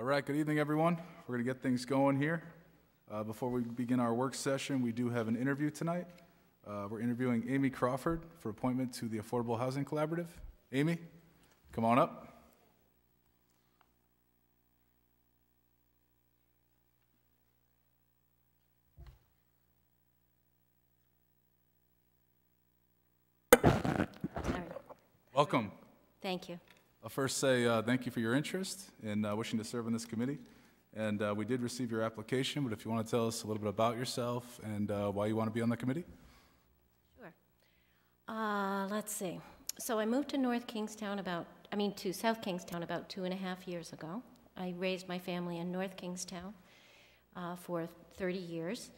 All right, good evening, everyone. We're going to get things going here. Uh, Before we begin our work session, we do have an interview tonight. Uh, We're interviewing Amy Crawford for appointment to the Affordable Housing Collaborative. Amy, come on up. Welcome. Thank you. I'll first say uh, thank you for your interest in uh, wishing to serve on this committee. And uh, we did receive your application, but if you want to tell us a little bit about yourself and uh, why you want to be on the committee? Sure. Uh, let's see. So I moved to North Kingstown about, I mean, to South Kingstown about two and a half years ago. I raised my family in North Kingstown uh, for 30 years.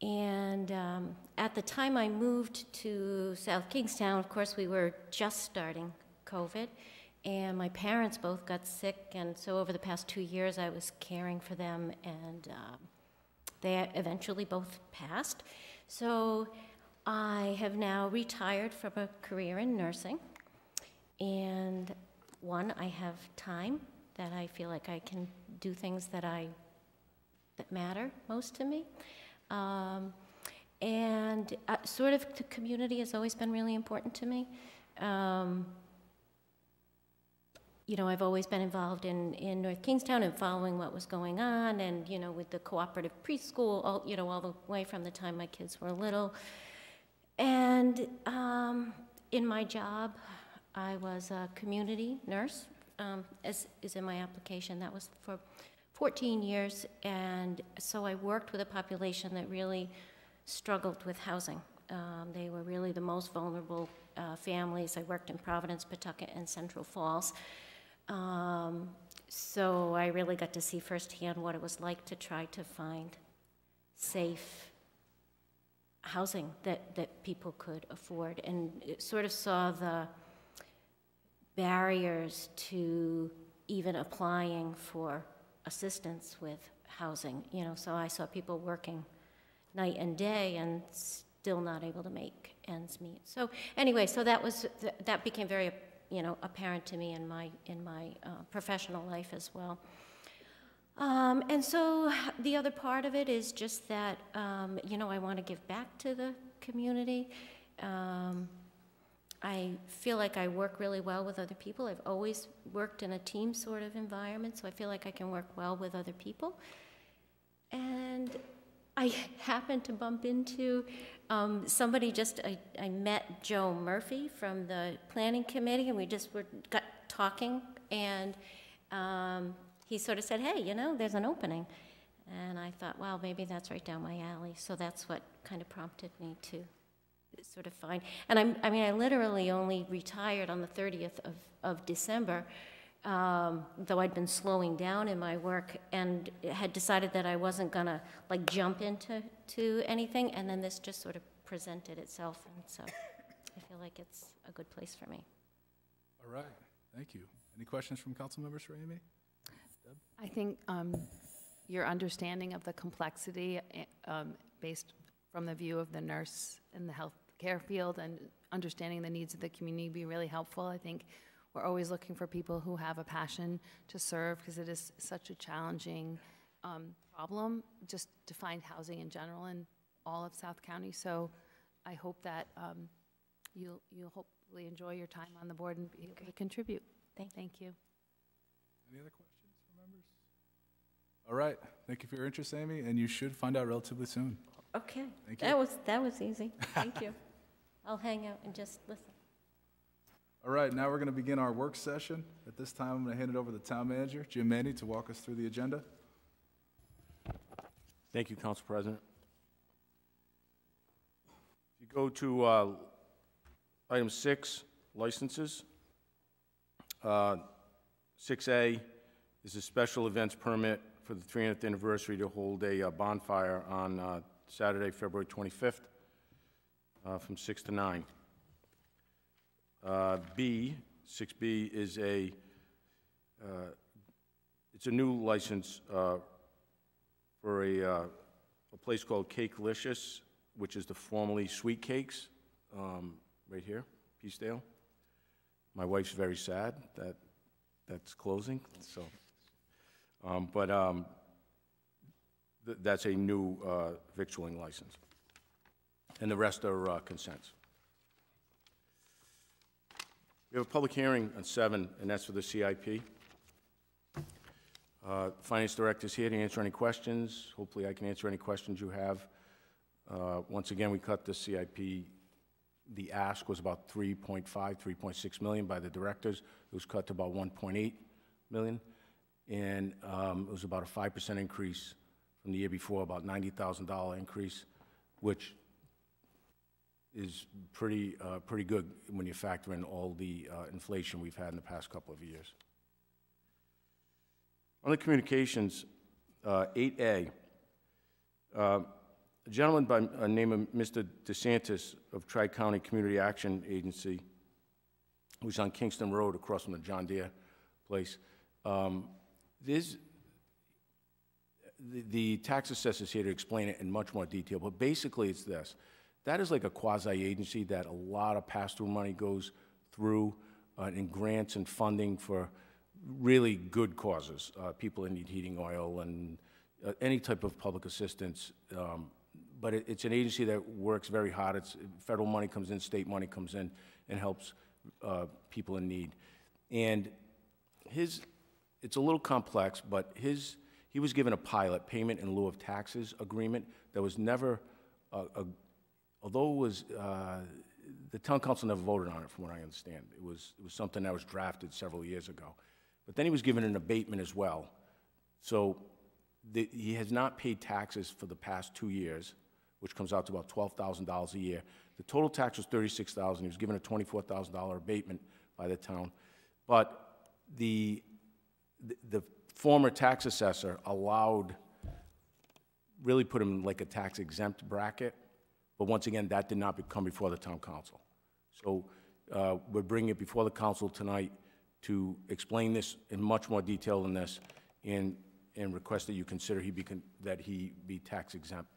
And um, at the time I moved to South Kingstown, of course, we were just starting COVID. And my parents both got sick, and so over the past two years, I was caring for them, and um, they eventually both passed. So I have now retired from a career in nursing. And one, I have time that I feel like I can do things that I that matter most to me. Um, and uh, sort of the community has always been really important to me. Um, you know, I've always been involved in, in North Kingstown and following what was going on, and you know, with the cooperative preschool, all, you know, all the way from the time my kids were little. And um, in my job, I was a community nurse, um, as is in my application. That was for 14 years, and so I worked with a population that really struggled with housing. Um, they were really the most vulnerable uh, families. I worked in Providence, Pawtucket, and Central Falls. Um, so I really got to see firsthand what it was like to try to find safe housing that, that people could afford and sort of saw the barriers to even applying for assistance with housing. You know, so I saw people working night and day and still not able to make ends meet. So anyway, so that was that became very you know apparent to me in my in my uh, professional life as well. Um, and so the other part of it is just that um, you know I want to give back to the community. Um, I feel like I work really well with other people. I've always worked in a team sort of environment, so I feel like I can work well with other people. And I happened to bump into um, somebody just, I, I met Joe Murphy from the planning committee, and we just were got talking, and um, he sort of said, hey, you know, there's an opening. And I thought, well, maybe that's right down my alley. So that's what kind of prompted me to sort of find. And I'm, I mean, I literally only retired on the 30th of, of December um, though I'd been slowing down in my work and had decided that I wasn't gonna like jump into to anything, and then this just sort of presented itself, and so I feel like it's a good place for me. All right, thank you. Any questions from council members for Amy? I think um, your understanding of the complexity, eh, um, based from the view of the nurse in the healthcare field and understanding the needs of the community, would be really helpful. I think we're always looking for people who have a passion to serve because it is such a challenging um, problem just to find housing in general in all of South County. So I hope that um, you'll, you'll hopefully enjoy your time on the board and be able to contribute. Thank, Thank you. Any other questions from members? All right, thank you for your interest, Amy, and you should find out relatively soon. Okay, Thank you. that was that was easy. Thank you. I'll hang out and just listen. All right, now we're going to begin our work session. At this time, I'm going to hand it over to the town manager, Jim Manni, to walk us through the agenda. Thank you, Council President. If you go to uh, item six, licenses. Uh, 6A is a special events permit for the 300th anniversary to hold a uh, bonfire on uh, Saturday, February 25th, uh, from 6 to 9. Uh, B, 6B is a, uh, it's a new license uh, for a, uh, a place called Cakelicious, which is the formerly Sweet Cakes, um, right here, Peacedale. My wife's very sad that that's closing, so. Um, But um, th- that's a new uh, victualling license. And the rest are consents. We have a public hearing on seven, and that's for the CIP. Uh, Finance is here to answer any questions. Hopefully, I can answer any questions you have. Uh, Once again, we cut the CIP, the ask was about 3.5, 3.6 million by the directors. It was cut to about 1.8 million, and um, it was about a 5% increase from the year before, about $90,000 increase, which is pretty, uh, pretty good when you factor in all the uh, inflation we've had in the past couple of years. On the communications, uh, 8A, uh, a gentleman by the name of Mr. DeSantis of Tri-County Community Action Agency, who's on Kingston Road across from the John Deere place, um, the, the tax assessor's here to explain it in much more detail, but basically it's this. That is like a quasi-agency that a lot of pass-through money goes through uh, in grants and funding for really good causes, uh, people that need heating oil and uh, any type of public assistance. Um, But it, it's an agency that works very hard. It's, federal money comes in, state money comes in and helps uh, people in need. And his, it's a little complex, but his, he was given a pilot, payment in lieu of taxes agreement, that was never, uh, a- although it was, uh, the town council never voted on it, from what I understand. It was, it was something that was drafted several years ago. But then he was given an abatement as well. So the, he has not paid taxes for the past two years, which comes out to about twelve thousand dollars a year. The total tax was thirty-six thousand. He was given a twenty-four thousand dollar abatement by the town. But the, the- the former tax assessor allowed, really put him in like a tax exempt bracket. But once again, that did not come before the town council. So uh, we're bringing it before the council tonight to explain this in much more detail than this and, and request that you consider he be, that he be tax exempt.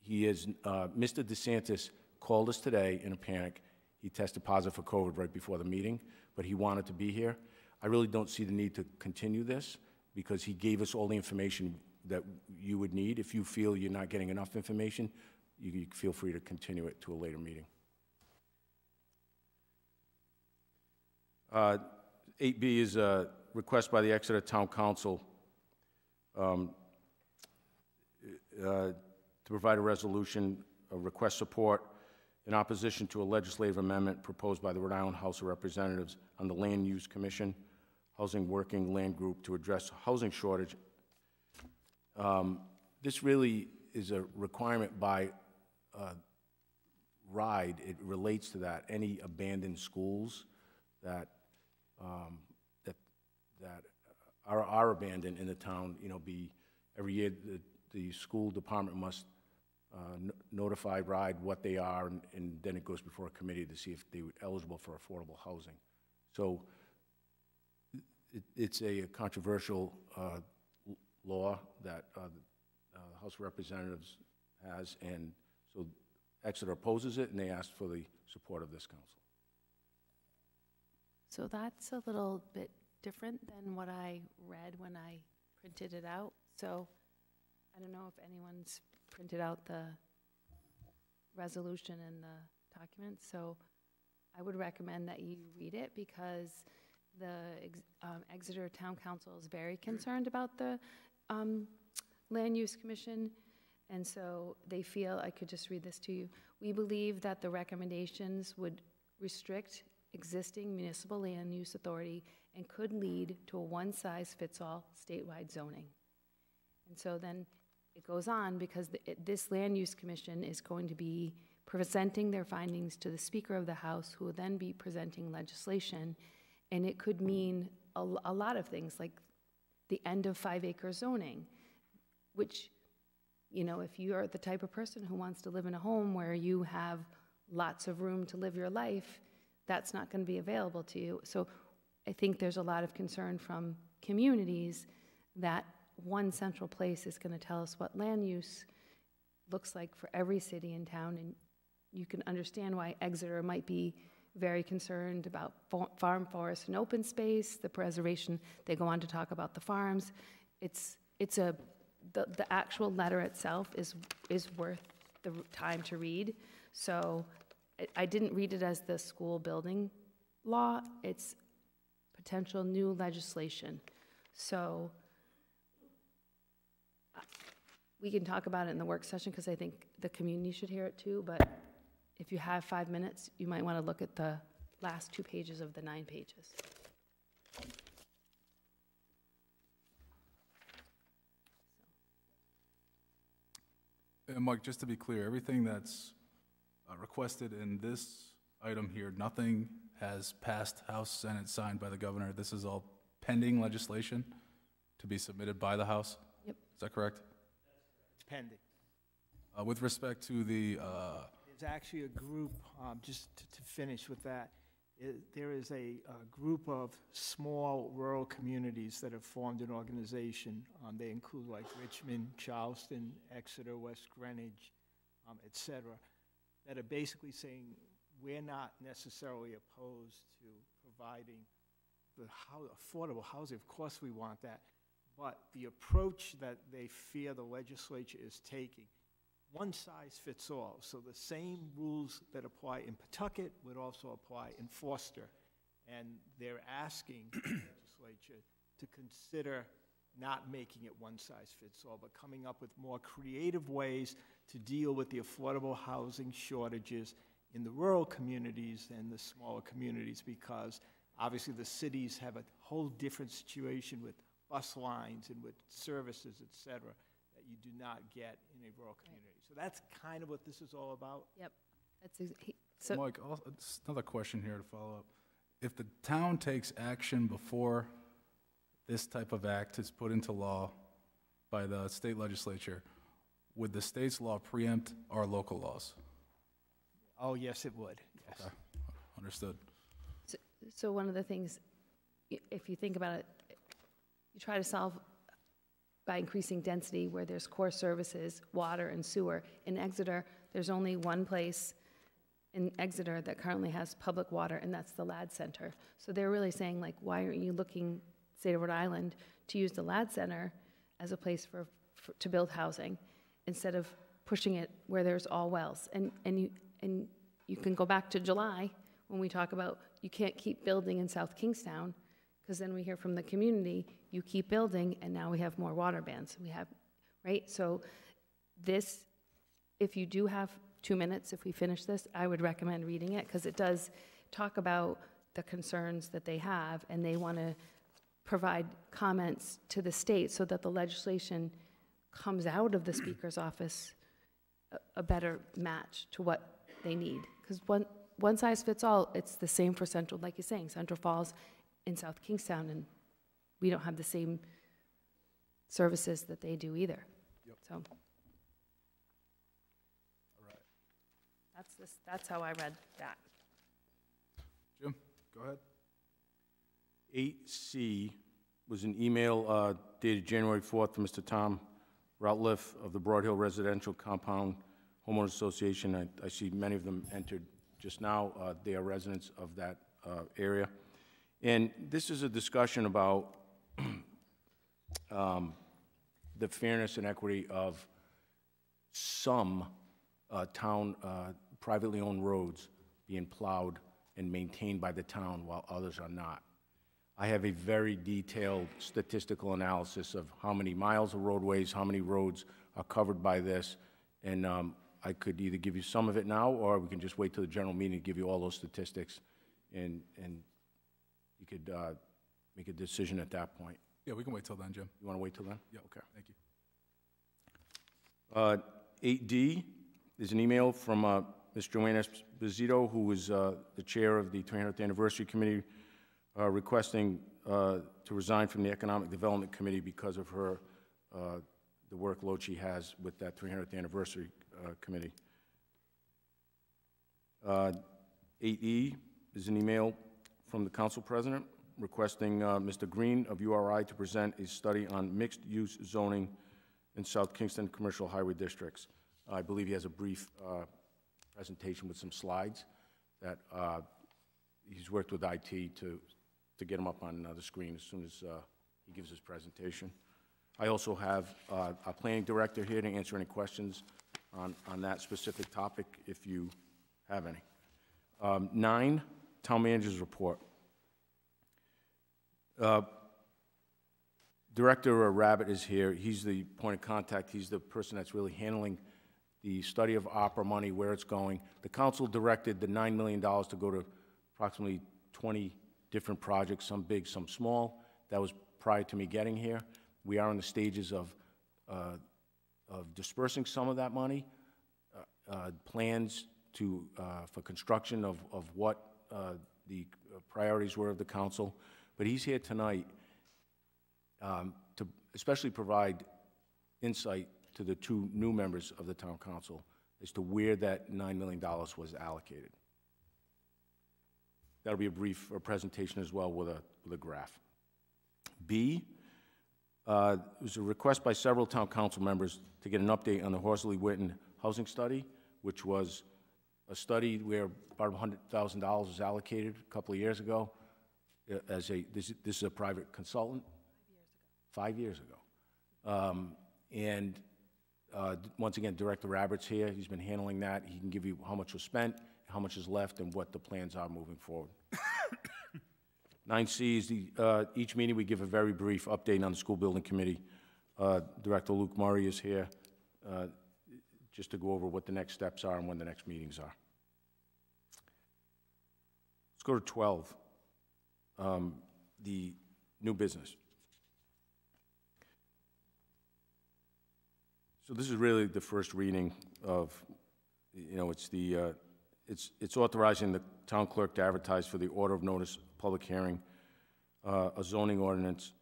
He is, uh, Mr. DeSantis called us today in a panic. He tested positive for COVID right before the meeting, but he wanted to be here. I really don't see the need to continue this because he gave us all the information that you would need. If you feel you're not getting enough information, you, you feel free to continue it to a later meeting. Uh, 8B is a request by the Exeter Town Council um, uh, to provide a resolution, uh, request support in opposition to a legislative amendment proposed by the Rhode Island House of Representatives on the Land Use Commission, Housing Working Land Group to address housing shortage. Um, This really is a requirement by uh, RIDE. It relates to that, any abandoned schools that, um, that, that are, are abandoned in the town, you know, be, every year, the, the school department must uh, no- notify RIDE what they are, and, and then it goes before a committee to see if they were eligible for affordable housing. So it, it's a controversial uh, law that uh, the uh, House of Representatives has, and so Exeter opposes it, and they asked for the support of this council. So that's a little bit different than what I read when I printed it out. So I don't know if anyone's printed out the resolution and the document. So I would recommend that you read it because the um, Exeter Town Council is very concerned about the um, Land Use Commission. And so they feel, I could just read this to you. We believe that the recommendations would restrict existing municipal land use authority and could lead to a one-size-fits-all statewide zoning. And so then it goes on because the- it- this Land Use Commission is going to be presenting their findings to the Speaker of the House, who will then be presenting legislation. And it could mean a lot of things, like the end of five-acre zoning, which, you know, if you're the type of person who wants to live in a home where you have lots of room to live your life, that's not going to be available to you. So I think there's a lot of concern from communities that one central place is going to tell us what land use looks like for every city and town, and you can understand why Exeter might be very concerned about farm, forest, and open space, the preservation. They go on to talk about the farms. It's, it's a, the, the actual letter itself is, is worth the time to read. So I- didn't read it as the school building law. It's potential new legislation. So we can talk about it in the work session because I think the community should hear it too. But if you have five minutes, you might want to look at the last two pages of the nine pages. And Mike, just to be clear, everything that's uh, requested in this item here, nothing has passed House, Senate, signed by the governor. This is all pending legislation to be submitted by the House? Yep. Is that correct? It's pending. Uh, With respect to the, uh, There's actually a group, um, just to- to finish with that, there is a a group of small rural communities that have formed an organization. Um, They include like Richmond, Charlestown, Exeter, West Greenwich, um, et cetera, that are basically saying, we're not necessarily opposed to providing the affordable housing. Of course, we want that. But the approach that they fear the legislature is taking one size fits all. So the same rules that apply in Pawtucket would also apply in Foster. And they're asking the legislature to consider not making it one size fits all, but coming up with more creative ways to deal with the affordable housing shortages in the rural communities and the smaller communities, because obviously the cities have a whole different situation with bus lines and with services, et cetera, you do not get in a rural community. So that's kind of what this is all about. Yep. That's, ex- he- so, Mike, al- just another question here to follow up. If the town takes action before this type of act is put into law by the state legislature, would the state's law preempt our local laws? Oh, yes, it would, yes. Okay. Understood. so one of the things, if you think about it, you try to solve by increasing density where there's core services, water and sewer. In Exeter, there's only one place in Exeter that currently has public water, and that's the Ladd Center. So they're really saying, like, why aren't you looking, state of Rhode Island, to use the Ladd Center as a place for, for- to build housing, instead of pushing it where there's all wells? And, and you, and you can go back to July, when we talk about, you can't keep building in South Kingstown, because then we hear from the community, you keep building, and now we have more water bans. We have, right? So this, if you do have two minutes, if we finish this, I would recommend reading it, because it does talk about the concerns that they have, and they want to provide comments to the state so that the legislation comes out of the speaker's office a, a better match to what they need. Because one, one size fits all, it's the same for Central, like you're saying, Central Falls in South Kingstown, and we don't have the same services that they do either. Yep. So All right. that's this, that's how I read that. Jim, go ahead. 8C was an email uh, dated January 4th from Mr. Tom Routliff of the Broad Hill Residential Compound Homeowners Association. I I see many of them entered just now. Uh, They are residents of that uh, area. And this is a discussion about um, the fairness and equity of some uh, town, uh, privately owned roads being plowed and maintained by the town while others are not. I have a very detailed statistical analysis of how many miles of roadways, how many roads are covered by this, and um, I could either give you some of it now, or we can just wait till the general meeting to give you all those statistics, and, and could uh, make a decision at that point. Yeah, we can wait till then, Jim. You want to wait till then? Yeah, Okay. Thank you. Uh, 8D is an email from uh, Ms. Joanna Esposito, who is uh, the chair of the 300th Anniversary Committee, uh, requesting uh, to resign from the Economic Development Committee because of her, uh, the workload she has with that 300th Anniversary uh, Committee. Uh, 8E is an email from the council president requesting uh, Mr. Green of URI to present a study on mixed-use zoning in South Kingstown Commercial Highway Districts. I believe he has a brief uh, presentation with some slides that uh, he's worked with IT to, to get him up on uh, the screen as soon as uh, he gives his presentation. I also have uh, our planning director here to answer any questions on, on that specific topic, if you have any. Um, Nine, town manager's report. Uh, Director Rabbit is here. He's the point of contact. He's the person that's really handling the study of ARPA money, where it's going. The council directed the $9 million to go to approximately 20 different projects, some big, some small. That was prior to me getting here. We are in the stages of, uh, of dispersing some of that money, uh, uh, plans to, uh, for construction of, of what uh, the priorities were of the council. But he's here tonight um, to especially provide insight to the two new members of the town council as to where that $9 million was allocated. That'll be a brief uh, presentation as well with a, with a graph. B, uh, it was a request by several town council members to get an update on the Horsley Witten housing study, which was a study where about $100,000 was allocated a couple of years ago uh, as a, this, this is a private consultant. Five years ago. Um, And uh, once again, Director Roberts here, he's been handling that. He can give you how much was spent, how much is left, and what the plans are moving forward. 9C is the, uh, each meeting, we give a very brief update on the school building committee. Uh, Director Luke Murray is here, uh, just to go over what the next steps are and when the next meetings are. Let's go to 12, um, the new business. So this is really the first reading of, you know, it's the, uh, it's, it's authorizing the town clerk to advertise for the order of notice, public hearing, uh, a zoning ordinance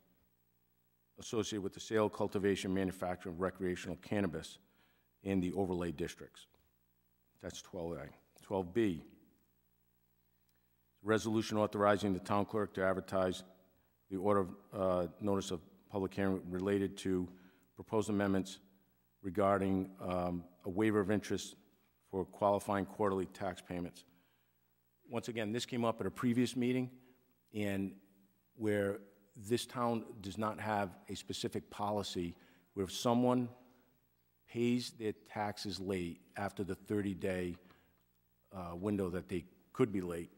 associated with the sale, cultivation, manufacturing of recreational cannabis in the overlay districts. That's 12A. 12B, resolution authorizing the town clerk to advertise the order of uh, notice of public hearing related to proposed amendments regarding um, a waiver of interest for qualifying quarterly tax payments. Once again, this came up at a previous meeting, and where this town does not have a specific policy where if someone pays their taxes late after the 30-day uh, window that they could be late,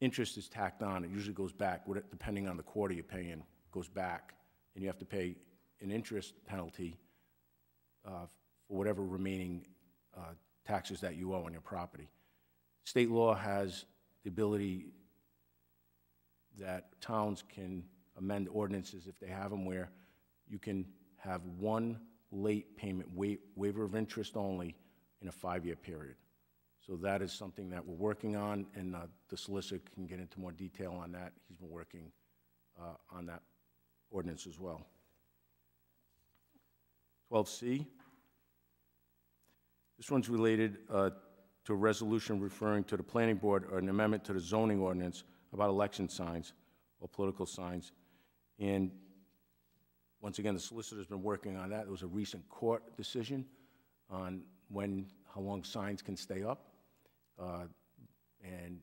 interest is tacked on. It usually goes back, depending on the quarter you're paying, goes back, and you have to pay an interest penalty uh, for whatever remaining uh, taxes that you owe on your property. State law has the ability that towns can amend ordinances if they have them where you can have one late payment wa- waiver of interest only in a five-year period. So that is something that we're working on, and uh, the solicitor can get into more detail on that. He's been working uh, on that ordinance as well. 12C. This one's related uh, to a resolution referring to the planning board or an amendment to the zoning ordinance about election signs or political signs. And once again, the solicitor's been working on that. There was a recent court decision on when, how long signs can stay up. Uh, And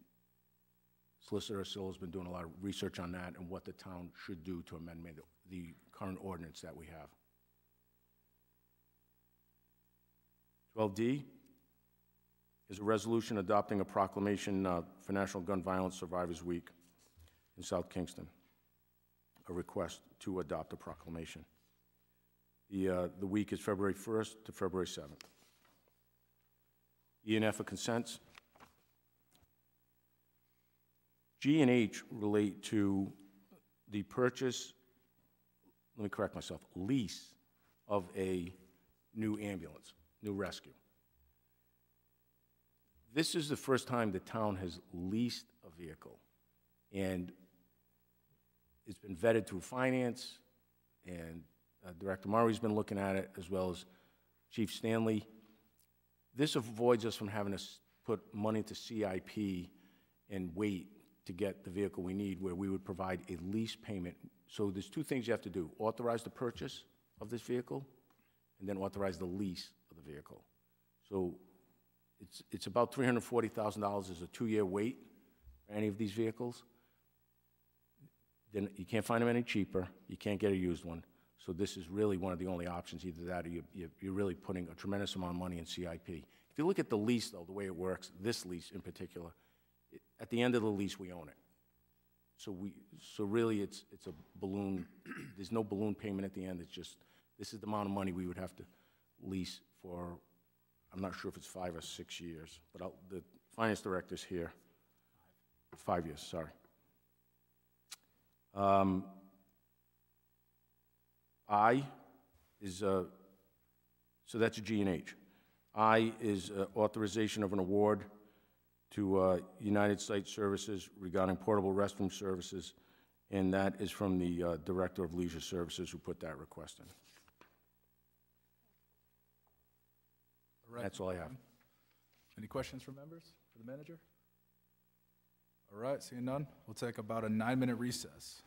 Solicitor Sill has been doing a lot of research on that and what the town should do to amend the- the current ordinance that we have. 12D is a resolution adopting a proclamation uh, for National Gun Violence Survivors Week in South Kingstown. A request to adopt a proclamation. The, uh, the week is February 1st to February 7th. E and F are consents. G and H relate to the purchase, let me correct myself, lease of a new ambulance, new rescue. This is the first time the town has leased a vehicle, and it's been vetted through finance, and uh, Director Murray's been looking at it, as well as Chief Stanley. This avoids us from having to put money into CIP and wait to get the vehicle we need, where we would provide a lease payment. So there's two things you have to do. Authorize the purchase of this vehicle, and then authorize the lease of the vehicle. So it's, it's about $340,000 is a two-year wait for any of these vehicles, then you can't find them any cheaper, you can't get a used one. So this is really one of the only options, either that or you- you're really putting a tremendous amount of money in CIP. If you look at the lease, though, the way it works, this lease in particular, at the end of the lease, we own it. So we, so really, it's, it's a balloon, there's no balloon payment at the end, it's just, this is the amount of money we would have to lease for, I'm not sure if it's five or six years, but I'll, the finance director's here. Five years, sorry. Um, I is, uh, so that's a G and H. I is uh, authorization of an award to uh, United Site Services regarding portable restroom services, and that is from the uh, Director of Leisure Services who put that request in. All right. That's all I have. Any questions from members for the manager? All right, seeing none, we'll take about a nine-minute recess.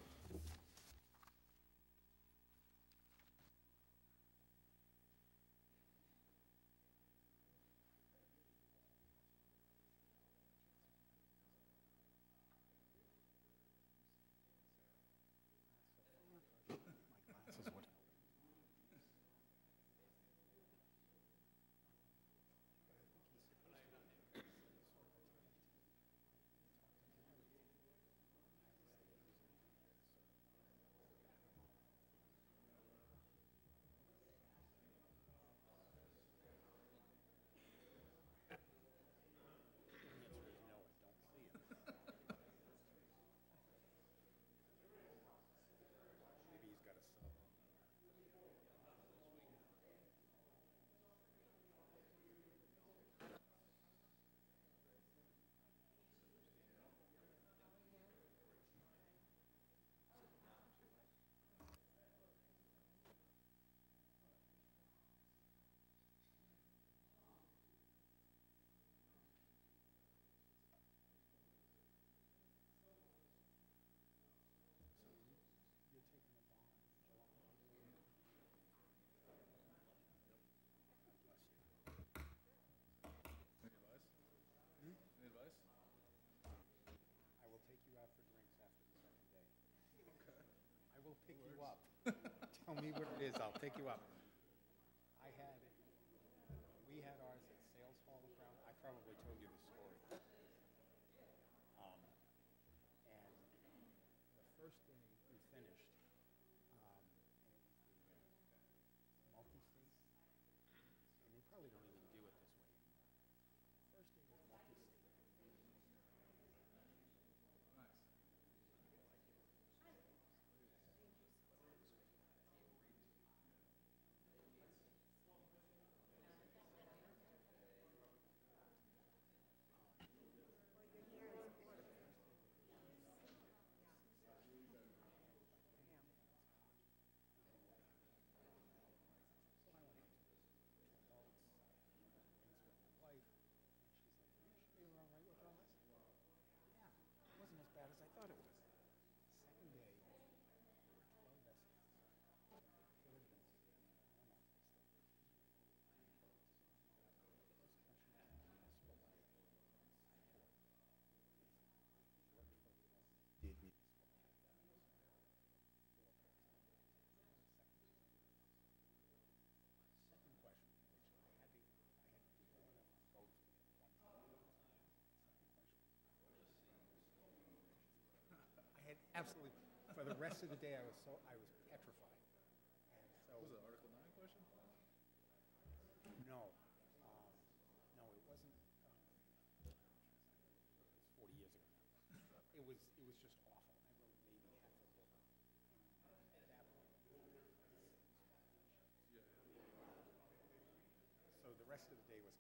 I will pick you up. Tell me what it is, I'll pick you up. I had, we had ours at Sayles Hall of Brown, I probably told you this story. Um, And the first day we finished, um, and it was the multi-state, and they probably don't even do it this way anymore. First day was multi-state. It wasn't as bad as I thought it was. Second day, twelve residents. I had absolutely, for the rest of the day, I was so, I was petrified. And so. Was it Article Nine question? No, um, no, it wasn't, um, it was forty years ago now. It was, it was just awful. I wrote maybe half a book. At that point. So the rest of the day was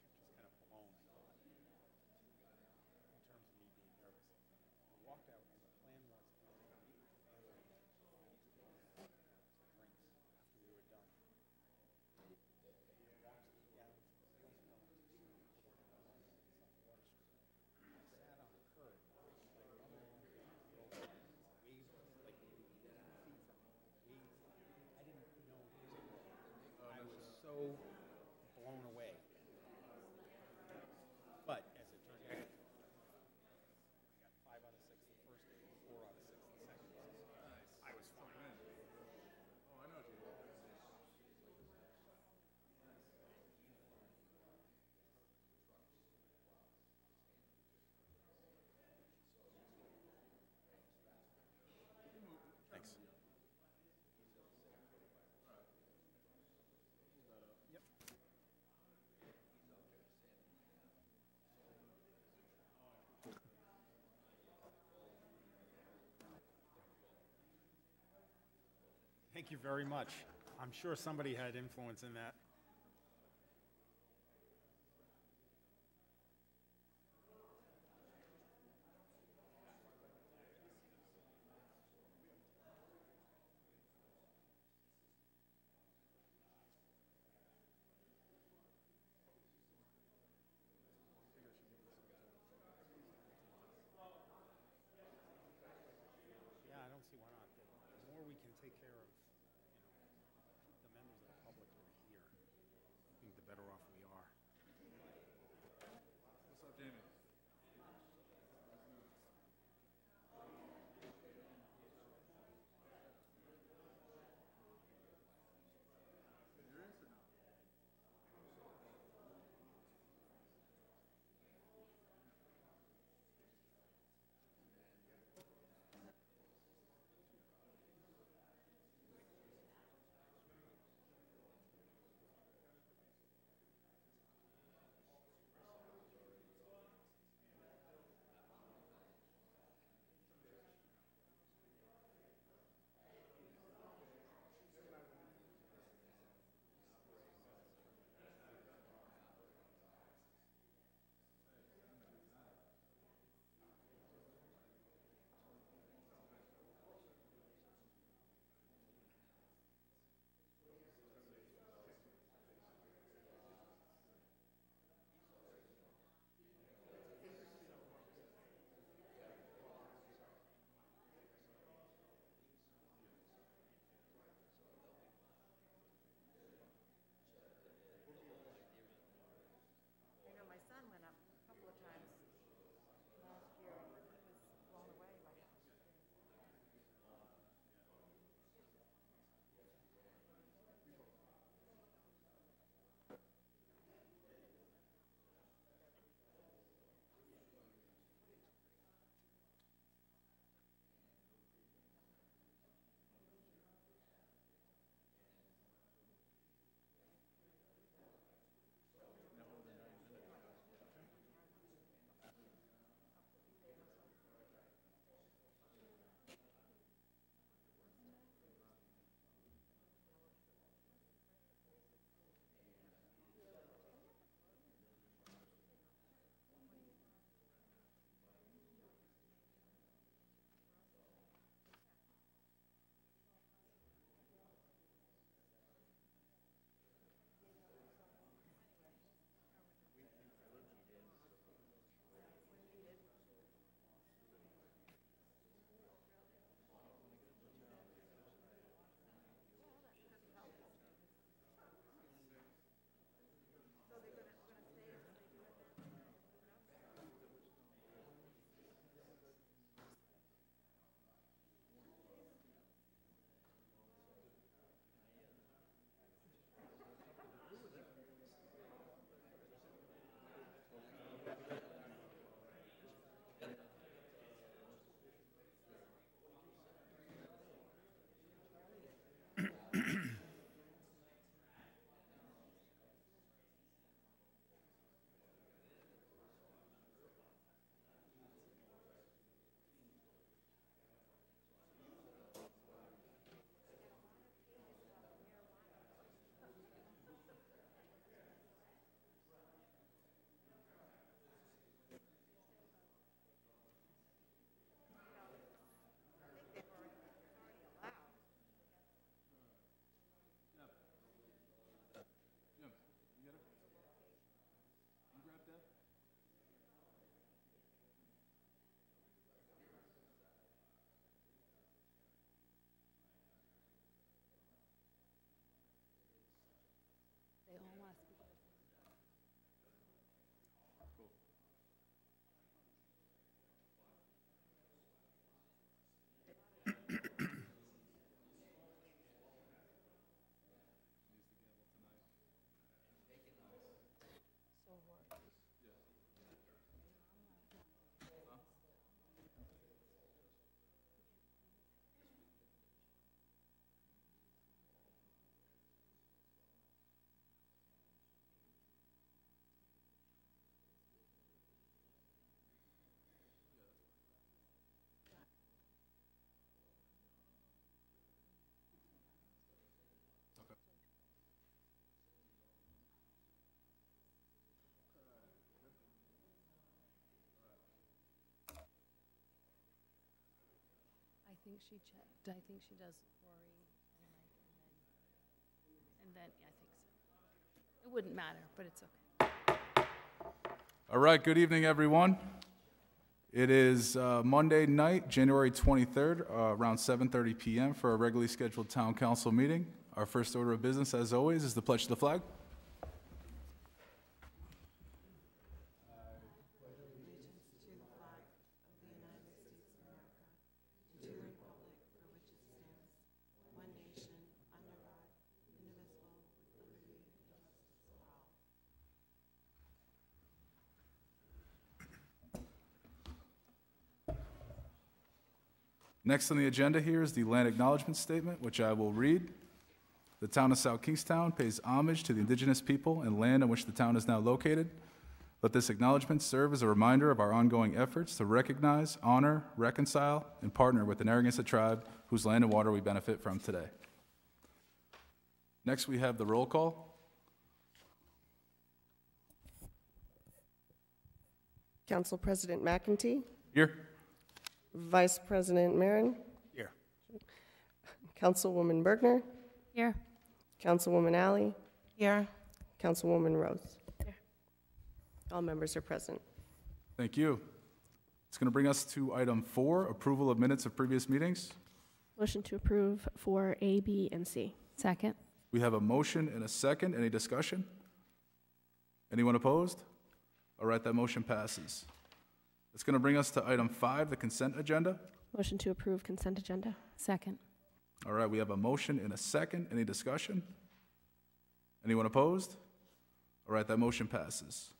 Thank you very much. I'm sure somebody had influence in that. Think she checked, I think she does Rory and and then, and then, yeah, I think so. It wouldn't matter, but it's okay. All right, good evening, everyone. It is uh, Monday night, January 23rd, uh, around 7:30 PM for a regularly scheduled town council meeting. Our first order of business, as always, is the pledge to the flag. Next on the agenda here is the land acknowledgement statement, which I will read. The town of South Kingstown pays homage to the indigenous people and land on which the town is now located. Let this acknowledgement serve as a reminder of our ongoing efforts to recognize, honor, reconcile, and partner with the Narragansett tribe whose land and water we benefit from today. Next, we have the roll call. Council President McEntee, Here? Vice President Marin. Here. Councilwoman Bergner, Here, Councilwoman Alley. Here. Councilwoman Rose. All members are present. Thank you. It's going to bring us to item four, approval of minutes of previous meetings. Motion to approve for A, B, and C. second, We have a motion and a second. Any discussion? Anyone opposed? All right, that motion passes. It's going to bring us to item five, the consent agenda. Motion to approve consent agenda. second, All right, we have a motion and a second. Any discussion? Anyone opposed? All right, that motion passes.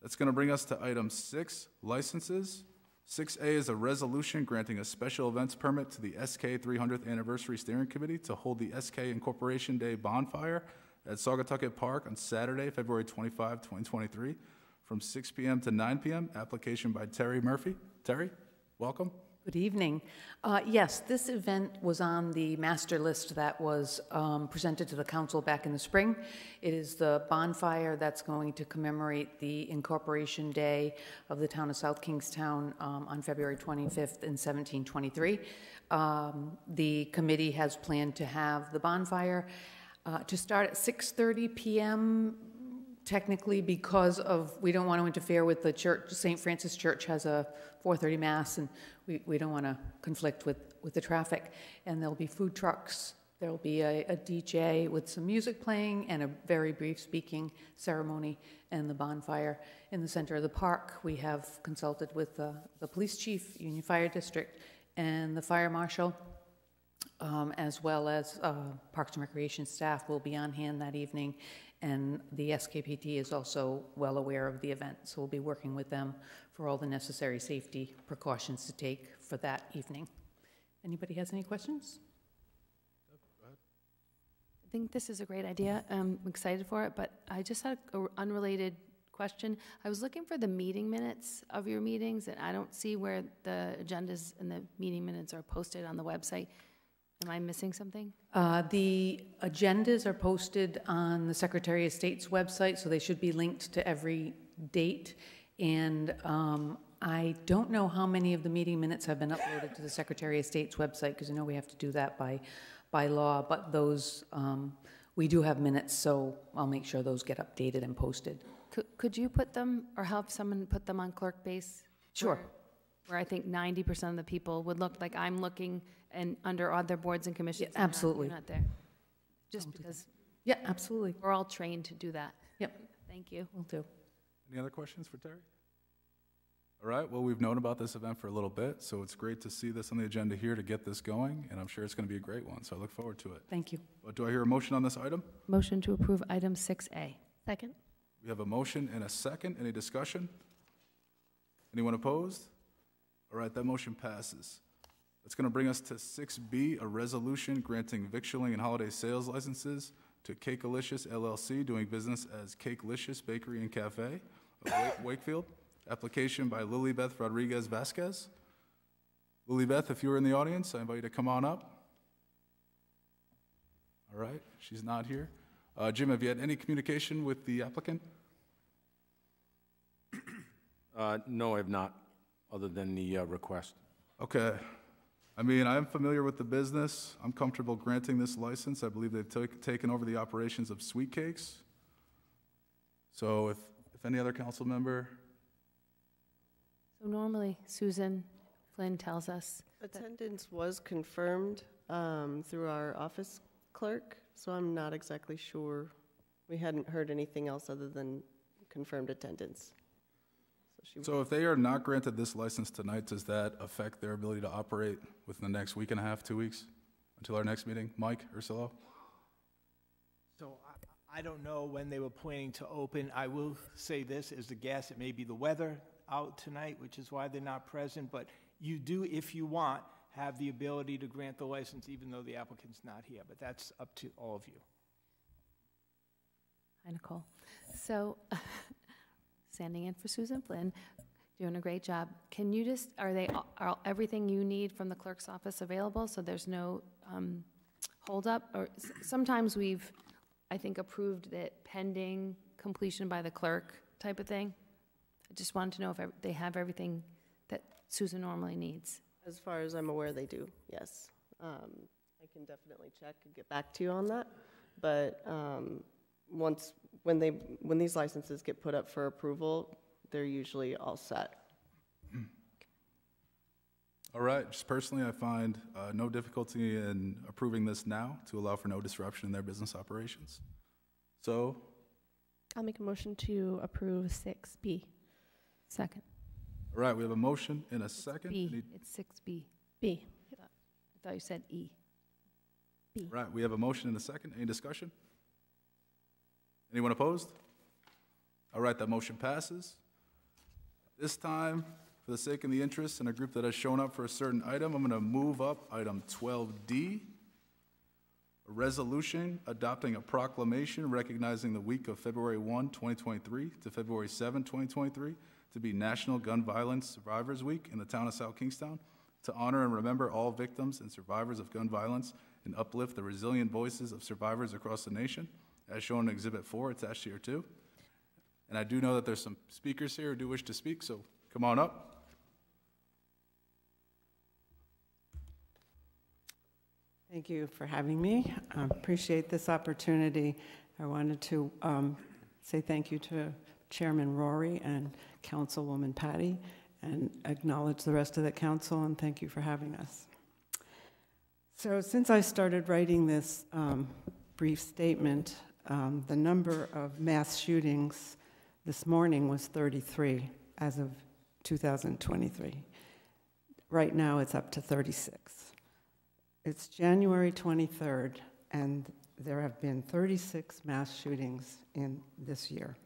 That's going to bring us to item six, licenses. 6A is a resolution granting a special events permit to the SK 300th Anniversary Steering Committee to hold the SK Incorporation Day bonfire at Saugatucket Park on Saturday, February 25, 2023, from 6 PM to 9 PM. Application by Terry Murphy. Terry, welcome. Good evening. Uh, Yes, this event was on the master list that was um, presented to the council back in the spring. It is the bonfire that's going to commemorate the incorporation day of the town of South Kingstown um, on February 25th in 1723. Um, The committee has planned to have the bonfire uh, to start at 6:30 PM technically because of, we don't want to interfere with the church, St. Francis Church has a 4:30 Mass, and we, we don't want to conflict with, with the traffic. And there'll be food trucks, there'll be a, a DJ with some music playing and a very brief speaking ceremony and the bonfire in the center of the park. We have consulted with the, the police chief, Union Fire District, and the fire marshal um, as well as uh, Parks and Recreation staff will be on hand that evening. And the SKPD is also well aware of the event, so we'll be working with them for all the necessary safety precautions to take for that evening. Anybody has any questions? I think this is a great idea. I'm excited for it, but I just had an unrelated question. I was looking for the meeting minutes of your meetings, and I don't see where the agendas and the meeting minutes are posted on the website. Am I missing something? Uh, The agendas are posted on the Secretary of State's website, so they should be linked to every date. And um, I don't know how many of the meeting minutes have been uploaded to the Secretary of State's website, because I know we have to do that by, by law, but those, um, we do have minutes, so I'll make sure those get updated and posted. Could, could you put them, or help someone put them on ClerkBase? Sure. Where- Where I think 90% of the people would look like I'm looking and under other boards and commissions. Yeah, they're not- absolutely. They're not there. Just I'll do because Yeah, absolutely. we're all trained to do that. Yep. Thank you. We'll do. Any other questions for Terry? All right, well, we've known about this event for a little bit, so it's great to see this on the agenda here to get this going, and I'm sure it's going to be a great one, so I look forward to it. Thank you. But do I hear a motion on this item? Motion to approve item 6A. Second. We have a motion and a second. Any discussion? Anyone opposed? All right, that motion passes. That's going to bring us to 6B, a resolution granting victualling and holiday sales licenses to Cakealicious LLC, doing business as Cakelicious Bakery and Cafe of Wake- Wakefield. Application by Lilybeth Rodriguez Vasquez. Lilybeth, if you were in the audience, I invite you to come on up. All right, she's not here. Uh, Jim, have you had any communication with the applicant? Uh, No, I have not, other than the uh, request. Okay. I mean, I am familiar with the business. I'm comfortable granting this license. I believe they've took- taken over the operations of Sweet Cakes. So if, if any other council member, So normally, Susan Flynn tells us, Attendance was confirmed um, through our office clerk, so I'm not exactly sure. We hadn't heard anything else other than confirmed attendance. So she so if they are not granted this license tonight, does that affect their ability to operate within the next week and a half, two weeks, until our next meeting? Mike, Ursillo? So I, I don't know when they were planning to open. I will say this as the guess, it may be the weather out tonight, which is why they're not present, but you do, if you want, have the ability to grant the license even though the applicant's not here, but that's up to all of you. hi Nicole. So, standing in for Susan Flynn, doing a great job. Can you just, are they, are everything you need from the clerk's office available, so there's no um, holdup? Or sometimes we've, I think, approved it pending completion by the clerk type of thing? I just wanted to know if they have everything that Susan normally needs. As far as I'm aware, they do, yes. Um, I can definitely check and get back to you on that. But um, once, when they, when these licenses get put up for approval, they're usually all set. All right, just personally, I find uh, no difficulty in approving this now to allow for no disruption in their business operations. So, I'll make a motion to approve 6B. Second. all right, we have a motion and a second. B, Any- it's 6B. B. I thought you said E. B. Right, we have a motion and a second. Any discussion? Anyone opposed? All right, that motion passes. This time, for the sake of the interest in a group that has shown up for a certain item, I'm going to move up item 12D, a resolution adopting a proclamation recognizing the week of February 1, 2023 to February 7, 2023 to be National Gun Violence Survivors Week in the town of South Kingstown, to honor and remember all victims and survivors of gun violence and uplift the resilient voices of survivors across the nation, as shown in Exhibit 4 attached here too. And I do know that there's some speakers here who do wish to speak, so come on up. Thank you for having me. I appreciate this opportunity. I wanted to um, say thank you to Chairman Rory and Councilwoman Patty, and acknowledge the rest of the council, and thank you for having us. So since I started writing this um, brief statement, um, the number of mass shootings this morning was 33 as of 2023. Right now, it's up to 36. It's January 23rd, and there have been 36 mass shootings in this year.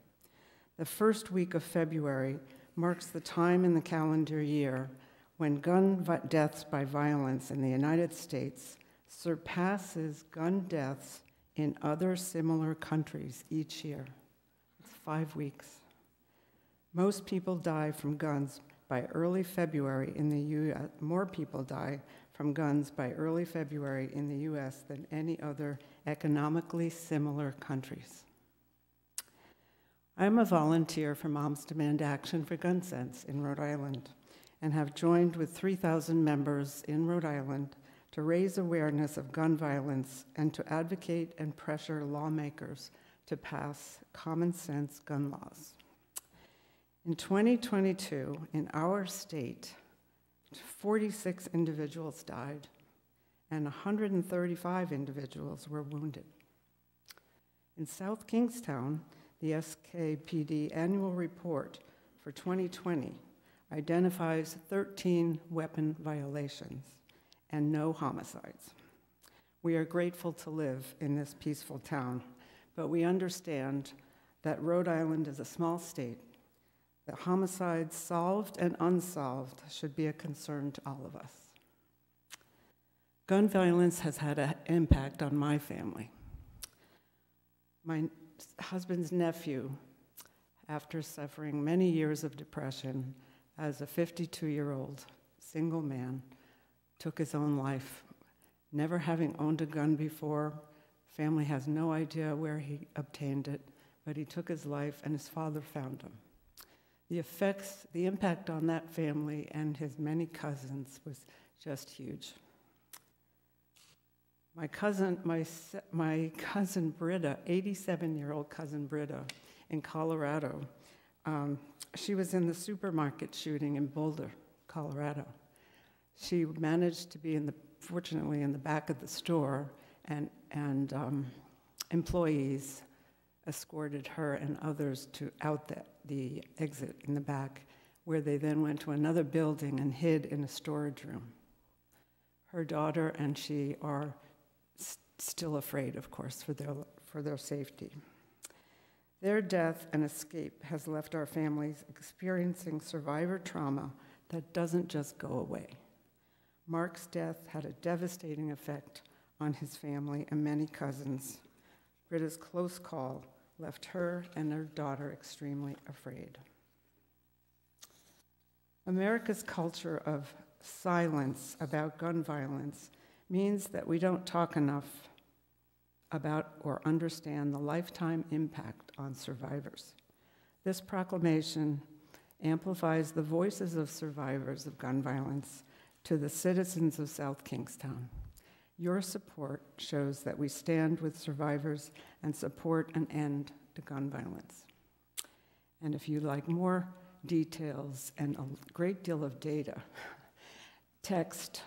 The first week of February marks the time in the calendar year when gun deaths by violence in the United States surpasses gun deaths in other similar countries each year. Five weeks. Most people die from guns by early February in the U.S. More people die from guns by early February in the U.S. than any other economically similar countries. I'm a volunteer for Moms Demand Action for Gun Sense in Rhode Island and have joined with 3,000 members in Rhode Island to raise awareness of gun violence and to advocate and pressure lawmakers to pass common sense gun laws. In 2022, in our state, 46 individuals died and 135 individuals were wounded. In South Kingstown, the SKPD annual report for 2020 identifies 13 weapon violations and no homicides. We are grateful to live in this peaceful town, but we understand that Rhode Island is a small state, that homicides solved and unsolved should be a concern to all of us. Gun violence has had an impact on my family. My husband's nephew, after suffering many years of depression as a 52 year old single man, took his own life, never having owned a gun before. Family has no idea where he obtained it, but he took his life and his father found him. The effects, the impact on that family and his many cousins was just huge. My cousin, my, my cousin Britta, 87-year-old cousin Britta in Colorado, um, she was in the supermarket shooting in Boulder, Colorado. She managed to be in the, fortunately, in the back of the store, and, and um, employees escorted her and others to out the, the exit in the back, where they then went to another building and hid in a storage room. Her daughter and she are still afraid, of course, for their, for their safety. Their death and escape has left our families experiencing survivor trauma that doesn't just go away. Mark's death had a devastating effect on his family and many cousins. Britta's close call left her and her daughter extremely afraid. America's culture of silence about gun violence means that we don't talk enough about or understand the lifetime impact on survivors. This proclamation amplifies the voices of survivors of gun violence to the citizens of South Kingstown. Your support shows that we stand with survivors and support an end to gun violence. And if you'd like more details and a great deal of data, text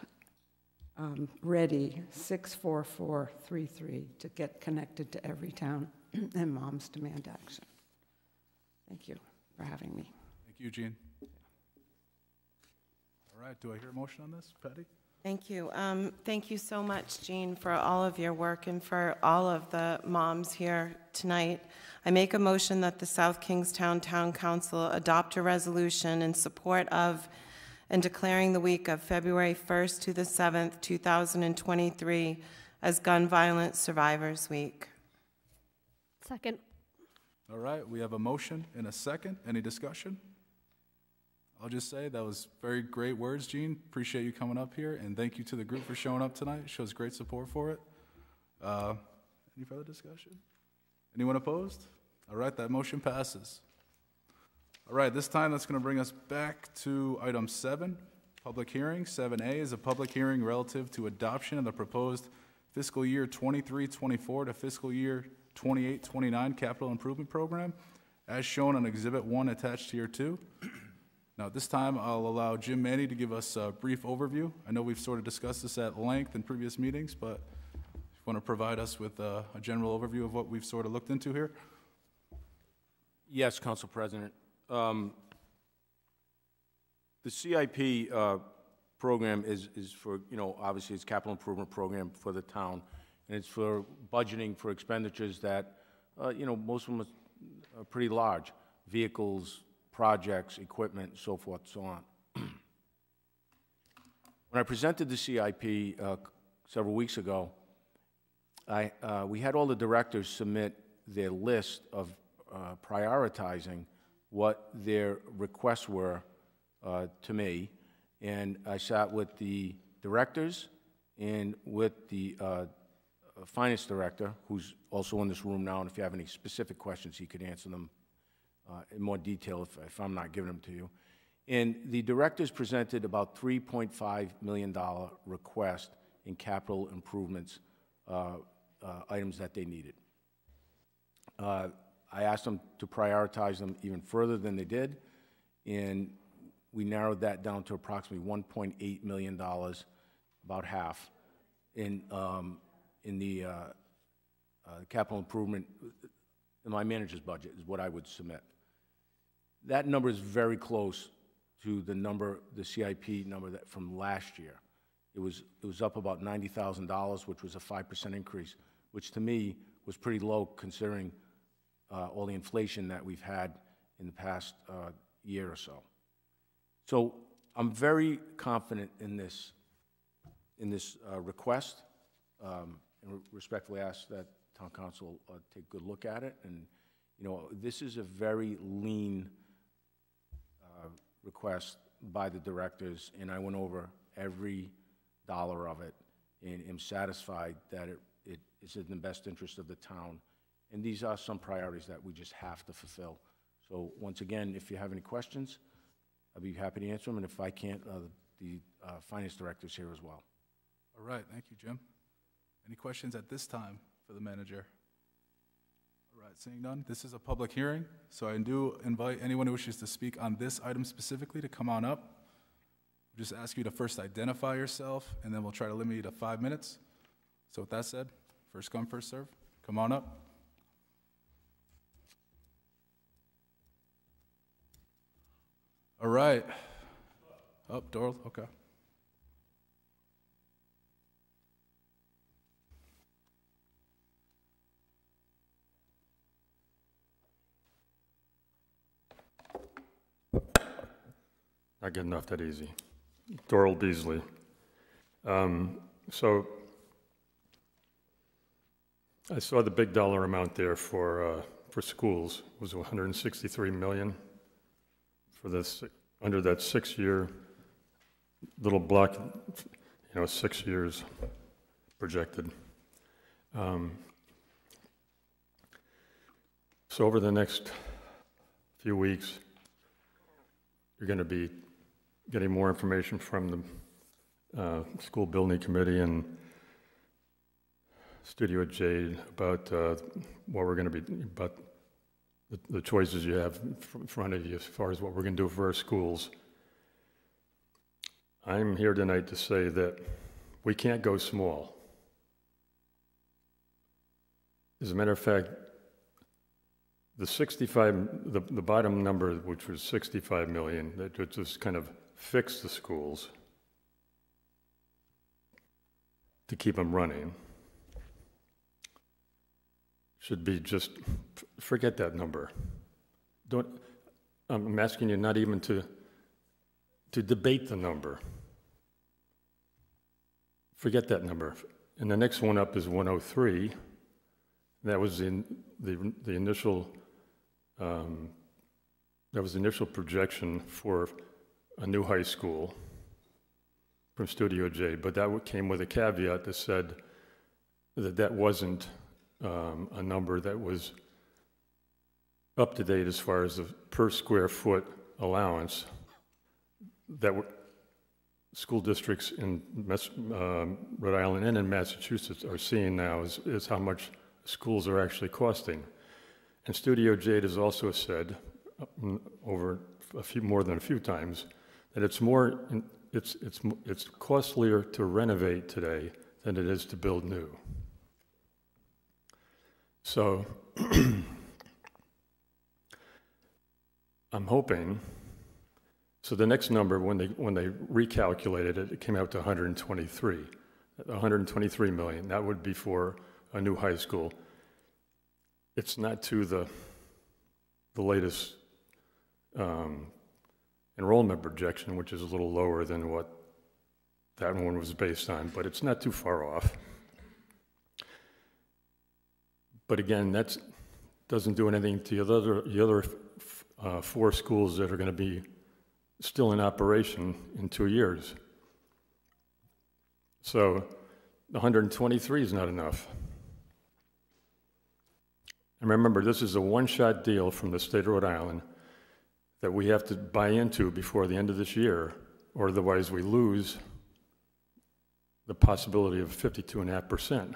um, ready 64433 to get connected to Everytown and Moms Demand Action. Thank you for having me. Thank you, Jean. All right, do I hear a motion on this? Patty? Thank you. Um, Thank you so much, Jean, for all of your work and for all of the moms here tonight. I make a motion that the South Kingstown Town Council adopt a resolution in support of and declaring the week of February 1st to the 7th, 2023 as Gun Violence Survivors Week. Second. All right, we have a motion and a second. Any discussion? I'll just say that was very great words, Gene. Appreciate you coming up here, and thank you to the group for showing up tonight. Shows great support for it. Uh, any further discussion? Anyone opposed? All right, that motion passes. All right, this time that's going to bring us back to item seven, public hearing. Seven A is a public hearing relative to adoption of the proposed fiscal year 23-24 to fiscal year 28-29 capital improvement program, as shown on Exhibit One attached to Year Two. Now, at this time, I'll allow Jim Manni to give us a brief overview. I know we've sort of discussed this at length in previous meetings, but if you want to provide us with uh, a general overview of what we've sort of looked into here? Yes, Council President. Um, The CIP uh, program is, is for, you know, obviously it's capital improvement program for the town, and it's for budgeting for expenditures that, uh, you know, most of them are pretty large, vehicles, projects, equipment, so forth, and so on. When I presented the CIP uh, several weeks ago, I, uh, we had all the directors submit their list of uh, prioritizing what their requests were uh, to me, and I sat with the directors and with the uh, finance director, who's also in this room now, and if you have any specific questions, he could answer them uh, in more detail if, if I'm not giving them to you. And the directors presented about $3.5 million request in capital improvements, uh, uh, items that they needed. Uh, I asked them to prioritize them even further than they did, and we narrowed that down to approximately $1.8 million, about half, in, um, in the uh, uh, capital improvement, in my manager's budget is what I would submit. That number is very close to the number, the CIP number that, from last year. It was, it was up about $90,000, which was a 5% increase, which to me was pretty low considering uh, all the inflation that we've had in the past uh, year or so. So I'm very confident in this, in this uh, request, um, and respectfully ask that town council uh, take a good look at it. And, you know, this is a very lean request by the directors, and I went over every dollar of it and am satisfied that it, it is in the best interest of the town. And these are some priorities that we just have to fulfill. So once again, if you have any questions, I'd be happy to answer them, and if I can't, uh, the uh, finance directors here as well. All right, thank you, Jim. Any questions at this time for the manager? Right, seeing none, this is a public hearing, so I do invite anyone who wishes to speak on this item specifically to come on up. Just ask you to first identify yourself, and then we'll try to limit you to five minutes. So with that said, first come, first serve. Come on up. All right. Oh, up, Doral, okay. Not getting off that easy. Doral Beasley. Um, So I saw the big dollar amount there for, uh, for schools, was 163 million for this, under that six-year little block, you know, six years projected. Um, So over the next few weeks, you're going to be getting more information from the uh, school building committee and Studio JAED about uh, what we're going to be, about the- the choices you have in front of you as far as what we're going to do for our schools. I'm here tonight to say that we can't go small. As a matter of fact, the 65, the, the bottom number, which was 65 million, that just kind of fix the schools to keep them running, should be just, forget that number. Don't, I'm asking you not even to, to debate the number. Forget that number. And the next one up is 103. That was in the, the initial, um, that was the initial projection for a new high school from Studio J, but that came with a caveat that said that that wasn't um, a number that was up to date as far as the per square foot allowance that school districts in um, Rhode Island and in Massachusetts are seeing now is, is how much schools are actually costing. And Studio JAED has also said uh, over a few, more than a few times, that it's more it's, it's, it's costlier to renovate today than it is to build new. So I'm hoping, so the next number, when they, when they recalculated it, it came out to 123, 123 million. That would be for a new high school. It's not to the, the latest um, enrollment projection, which is a little lower than what that one was based on, but it's not too far off. But again, that doesn't do anything to the other, the other uh, four schools that are going to be still in operation in two years. So the 123 is not enough. And remember, this is a one-shot deal from the state of Rhode Island that we have to buy into before the end of this year, or otherwise we lose the possibility of 52.5%.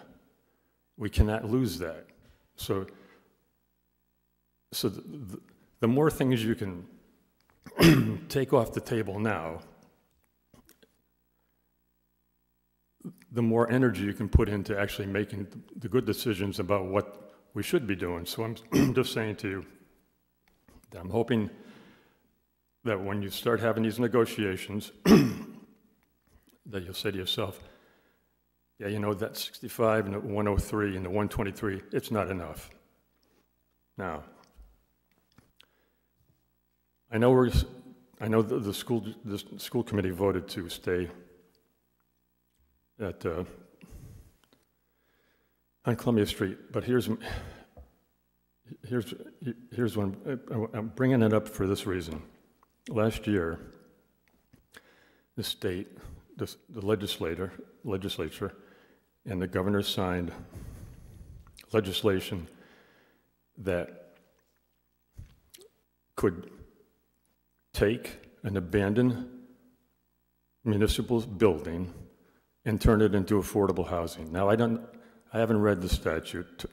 We cannot lose that. So, so the, the, the more things you can take off the table now, the more energy you can put into actually making the good decisions about what we should be doing. So I'm just saying to you that I'm hoping that when you start having these negotiations, that you'll say to yourself, yeah, you know, that 65 and the 103 and the 123, it's not enough. Now, I know we're, I know the, the school, the school committee voted to stay at, uh, on Columbia Street, but here's, here's, here's one, I'm bringing it up for this reason. Last year, the state, the, the legislator, legislature, and the governor signed legislation that could take and abandon municipal building and turn it into affordable housing. Now, I don't, I haven't read the statute.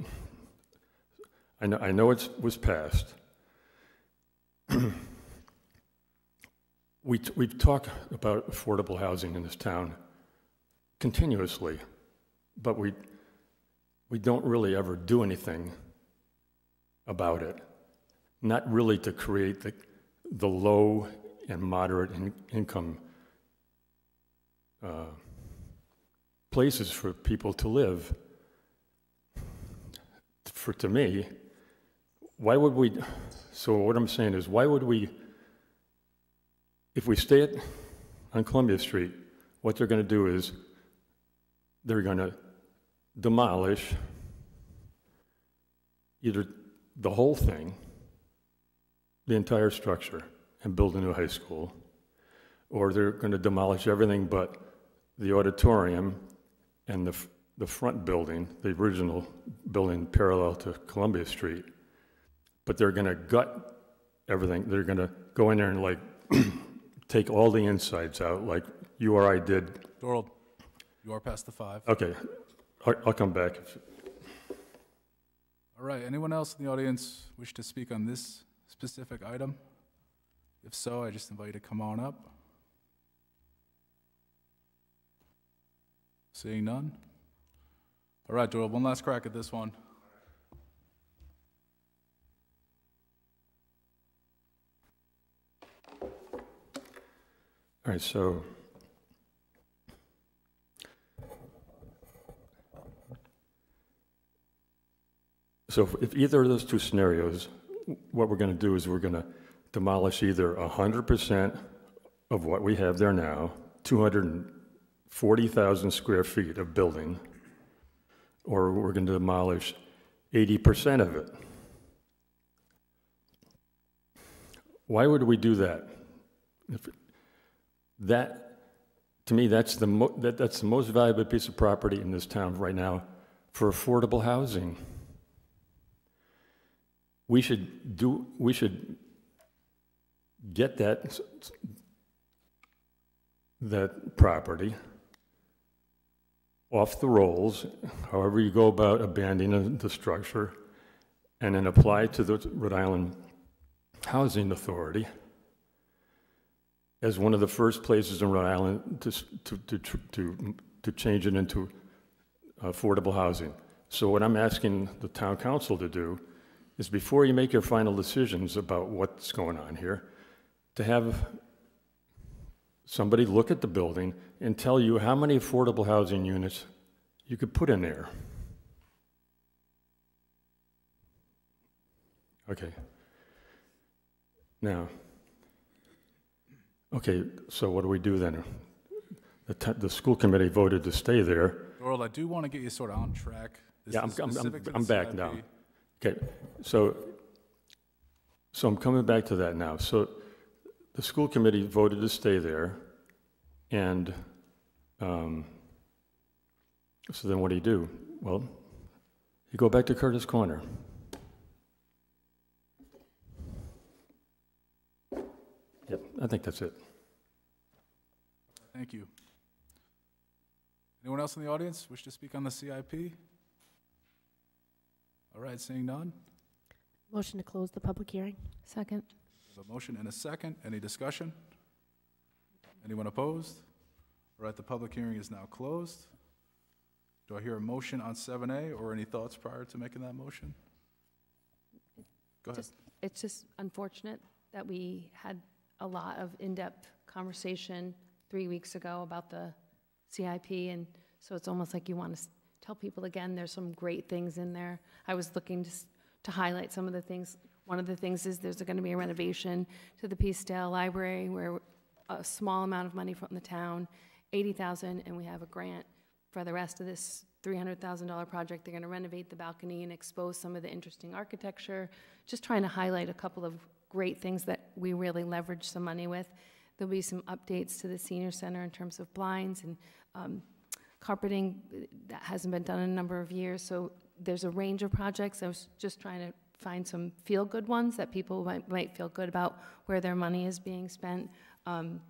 I know, I know it was passed. We, we talk about affordable housing in this town continuously, but we, we don't really ever do anything about it. Not really to create the, the low and moderate in, income uh, places for people to live. For to me, why would we? So what I'm saying is, why would we? If we stay at, on Columbia Street, what they're going to do is they're going to demolish either the whole thing, the entire structure, and build a new high school, or they're going to demolish everything but the auditorium and the, the front building, the original building parallel to Columbia Street. But they're going to gut everything. They're going to go in there and like take all the insides out, like you or I did. Doral, you are past the five. Okay, I'll, I'll come back. All right, anyone else in the audience wish to speak on this specific item? If so, I just invite you to come on up. Seeing none? All right, Doral, one last crack at this one. All right, so. So if- either of those two scenarios, what we're going to do is we're going to demolish either 100% of what we have there now, 240,000 square feet of building, or we're going to demolish 80% of it. Why would we do that? If- That, to me, that's the, that, that's the most valuable piece of property in this town right now for affordable housing. We should do, we should get that, that property off the rolls, however you go about abandoning the structure, and then apply to the Rhode Island Housing Authority as one of the first places in Rhode Island to, to, to, to, to change it into affordable housing. So what I'm asking the town council to do is before you make your final decisions about what's going on here, to have somebody look at the building and tell you how many affordable housing units you could put in there. Okay. Now, okay, so what do we do then? The, t- the school committee voted to stay there. Doral, I do want to get you sort of on track. This Yeah, I'm, I'm, I'm, specific to the I'm back CIP. now. Okay, so, so I'm coming back to that now. So the school committee voted to stay there, and, um, so then what do you do? Well, you go back to Curtis Corner. Yep, I think that's it. Thank you. Anyone else in the audience wish to speak on the CIP? All right, seeing none. Motion to close the public hearing. Second. We have a motion and a second. Any discussion? Anyone opposed? All right, the public hearing is now closed. Do I hear a motion on 7A or any thoughts prior to making that motion? Go ahead. Just- It's just unfortunate that we had a lot of in-depth conversation three weeks ago about the CIP, and so it's almost like you want to tell people again, there's some great things in there. I was looking to, to highlight some of the things. One of the things is there's going to be a renovation to the Peacedale Library where a small amount of money from the town, 80,000, and we have a grant for the rest of this $300,000 project. They're going to renovate the balcony and expose some of the interesting architecture, just trying to highlight a couple of great things that we really leverage some money with. There'll be some updates to the senior center in terms of blinds and um, carpeting that hasn't been done in a number of years. So there's a range of projects. I was just trying to find some feel-good ones that people might, might feel good about where their money is being spent. Um,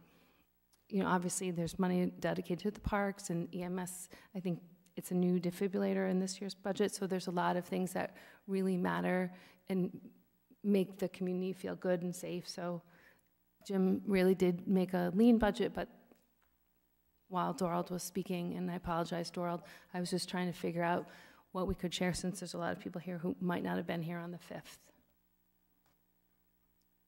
you know, obviously, there's money dedicated to the parks and EMS. I think it's a new defibrillator in this year's budget, so there's a lot of things that really matter and make the community feel good and safe. So Jim really did make a lean budget, but while Dorald was speaking, and I apologize, Dorald, I was just trying to figure out what we could share since there's a lot of people here who might not have been here on the 5th.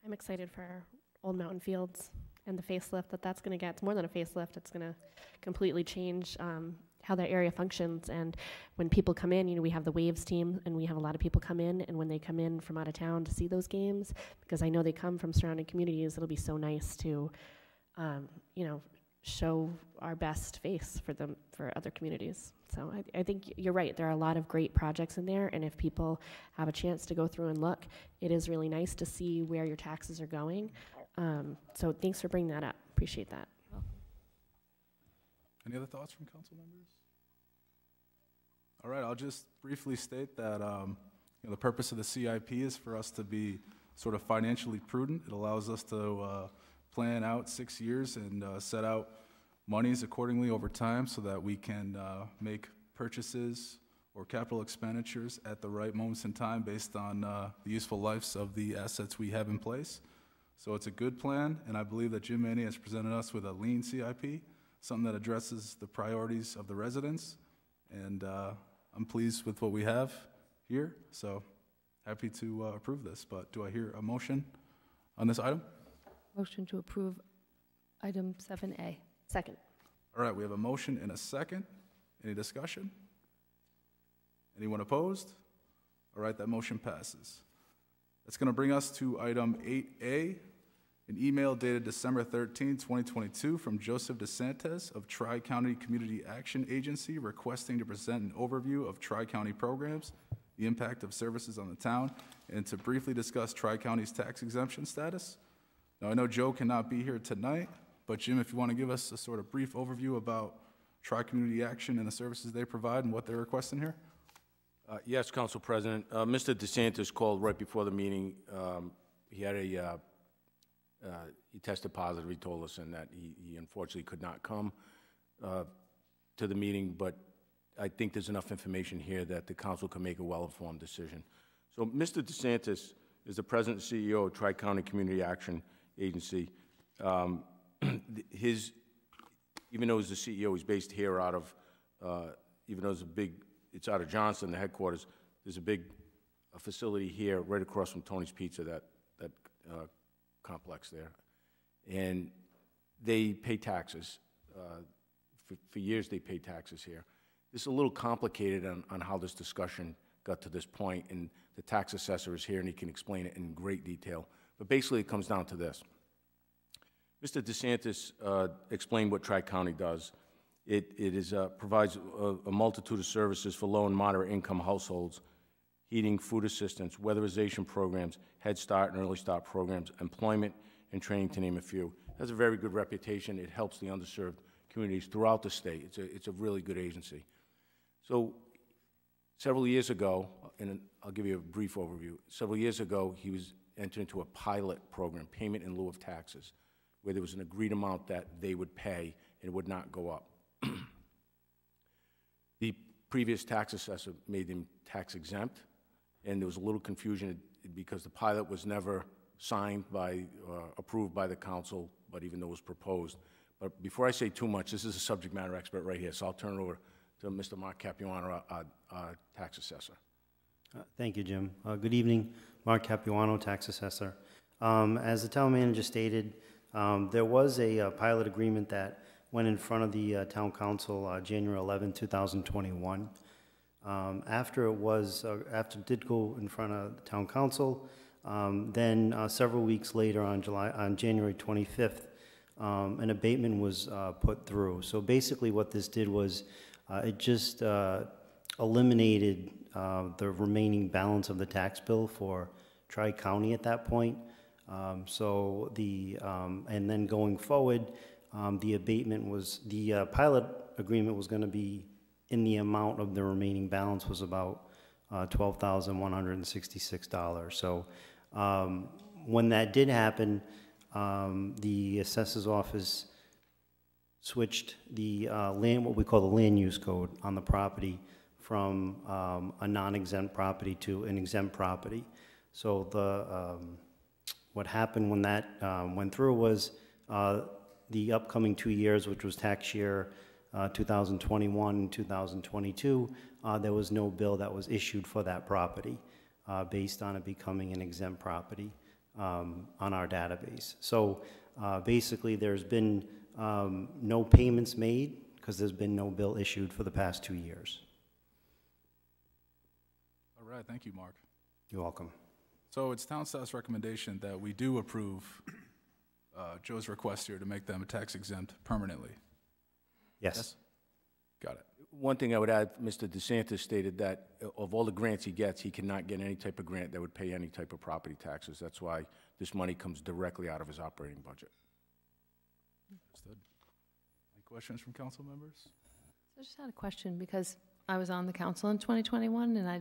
I'm excited for Old Mountain Fields and the facelift that that's going to get. It's more than a facelift. It's going to completely change um, how that area functions. And when people come in, you know, we have the Waves team, and we have a lot of people come in. And when they come in from out of town to see those games, because I know they come from surrounding communities, it'll be so nice to, um, you know, show our best face for them for other communities. So I, I think you're right. There are a lot of great projects in there, and if people have a chance to go through and look, it is really nice to see where your taxes are going. Um, so thanks for bringing that up. Appreciate that. Any other thoughts from council members? All right, I'll just briefly state that um, you know, the purpose of the CIP is for us to be sort of financially prudent. It allows us to uh, plan out six years and uh, set out monies accordingly over time so that we can uh, make purchases or capital expenditures at the right moments in time based on uh, the useful lives of the assets we have in place. So it's a good plan, and I believe that Jim Manni has presented us with a lean CIP, something that addresses the priorities of the residents. And uh, I'm pleased with what we have here, so happy to uh, approve this. But do I hear a motion on this item? Motion to approve item 7A. Second. All right, we have a motion and a second. Any discussion? Anyone opposed? All right, that motion passes. That's going to bring us to item 8A, an email dated December 13, 2022, from Joseph DeSantis of Tri-County Community Action Agency requesting to present an overview of Tri-County programs, the impact of services on the town, and to briefly discuss Tri-County's tax exemption status. Now, I know Joe cannot be here tonight, but Jim, if you want to give us a sort of brief overview about Tri-Community Action and the services they provide and what they're requesting here? Uh, Yes, Council President. Uh, Mr. DeSantis called right before the meeting. Um, He had a, uh, uh, he tested positive, he told us, and that he he unfortunately could not come uh, to the meeting, but I think there's enough information here that the council can make a well-informed decision. So Mr. DeSantis is the president and CEO of Tri-County Community Action Agency. Um, His, even though he's the CEO, he's based here out of, uh, even though it's a big, it's out of Johnston, the headquarters, there's a big uh, facility here, right across from Tony's Pizza, that, that uh, complex there. And they pay taxes. Uh, For, for years, they paid taxes here. This is a little complicated on, on how this discussion got to this point, and the tax assessor is here, and he can explain it in great detail. But basically, it comes down to this. Mr. DeSantis uh, explained what Tri-County does. It, it is, uh, provides a, a multitude of services for low and moderate income households, heating, food assistance, weatherization programs, Head Start and Early Start programs, employment and training, to name a few. Has a very good reputation. It helps the underserved communities throughout the state. It's a, it's a really good agency. So several years ago, and I'll give you a brief overview. Several years ago, he was entered into a pilot program, payment in lieu of taxes, where there was an agreed amount that they would pay and it would not go up. the previous tax assessor made them tax exempt, and there was a little confusion because the pilot was never signed by, uh, approved by the council, but even though it was proposed. But before I say too much, this is a subject matter expert right here, so I'll turn it over to Mr. Mark Capuano, our, our, our tax assessor. Uh, Thank you, Jim. Uh, Good evening, Mark Capuano, Tax Assessor. Um, As the town manager stated, um, there was a uh, pilot agreement that went in front of the uh, town council uh, January 11, 2021. Um, After it was, uh, after it did go in front of the town council, um, then uh, several weeks later, on July, on January 25th, um, an abatement was uh, put through. So basically, what this did was, uh, it just uh, eliminated uh, the remaining balance of the tax bill for Tri-County at that point. Um, So the, um, and then going forward, um, the abatement was, the pilot agreement was going to be in the amount of the remaining balance was about uh, $12,166. So um, when that did happen, um, the assessor's office switched the uh, land, what we call the land use code on the property from um, a non-exempt property to an exempt property. So the, um, what happened when that um, went through was uh, the upcoming two years, which was tax year uh, 2021 and 2022, uh, there was no bill that was issued for that property uh, based on it becoming an exempt property um, on our database. So uh, basically, there's been um, no payments made because there's been no bill issued for the past two years. All right, thank you, Mark. You're welcome. So it's town staff's recommendation that we do approve uh, Joe's request here to make them a tax exempt permanently. Yes. Got it. One thing I would add, Mr. DeSantis stated that uh, of all the grants he gets, he cannot get any type of grant that would pay any type of property taxes. That's why this money comes directly out of his operating budget. Understood. Any questions from council members? I just had a question because I was on the council in 2021 and I,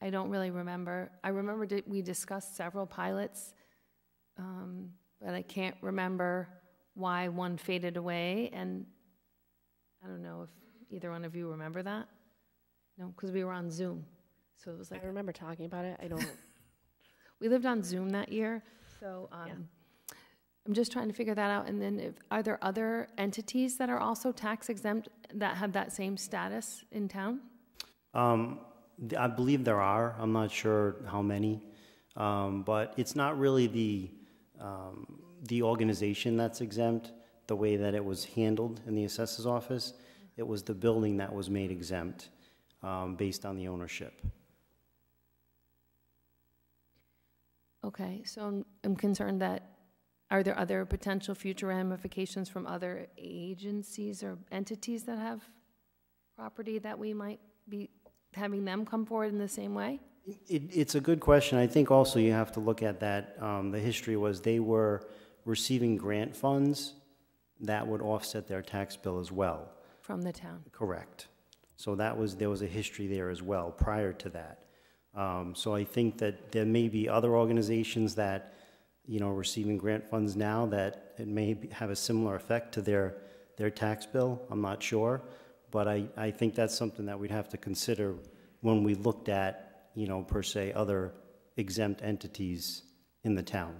I don't really remember. I remember di- we discussed several pilots, um, but I can't remember why one faded away. And I don't know if either one of you remember that? No, because we were on Zoom. So it was like, I remember talking about it. I don't. we lived on Zoom that year. So um, I'm just trying to figure that out. And then if, are there other entities that are also tax exempt that have that same status in town? Um, I believe there are. I'm not sure how many. Um, but it's not really the, um, the organization that's exempt, the way that it was handled in the assessor's office. It was the building that was made exempt um, based on the ownership. Okay, so I'm, I'm concerned that, are there other potential future ramifications from other agencies or entities that have property that we might be having them come forward in the same way? It, it's a good question. I think also you have to look at that. Um, the history was they were receiving grant funds that would offset their tax bill as well. From the town? Correct. So that was, there was a history there as well prior to that. Um, so I think that there may be other organizations that, you know, receiving grant funds now that it may be- have a similar effect to their, their tax bill. I'm not sure. But I, I think that's something that we'd have to consider when we looked at, you know, per se, other exempt entities in the town.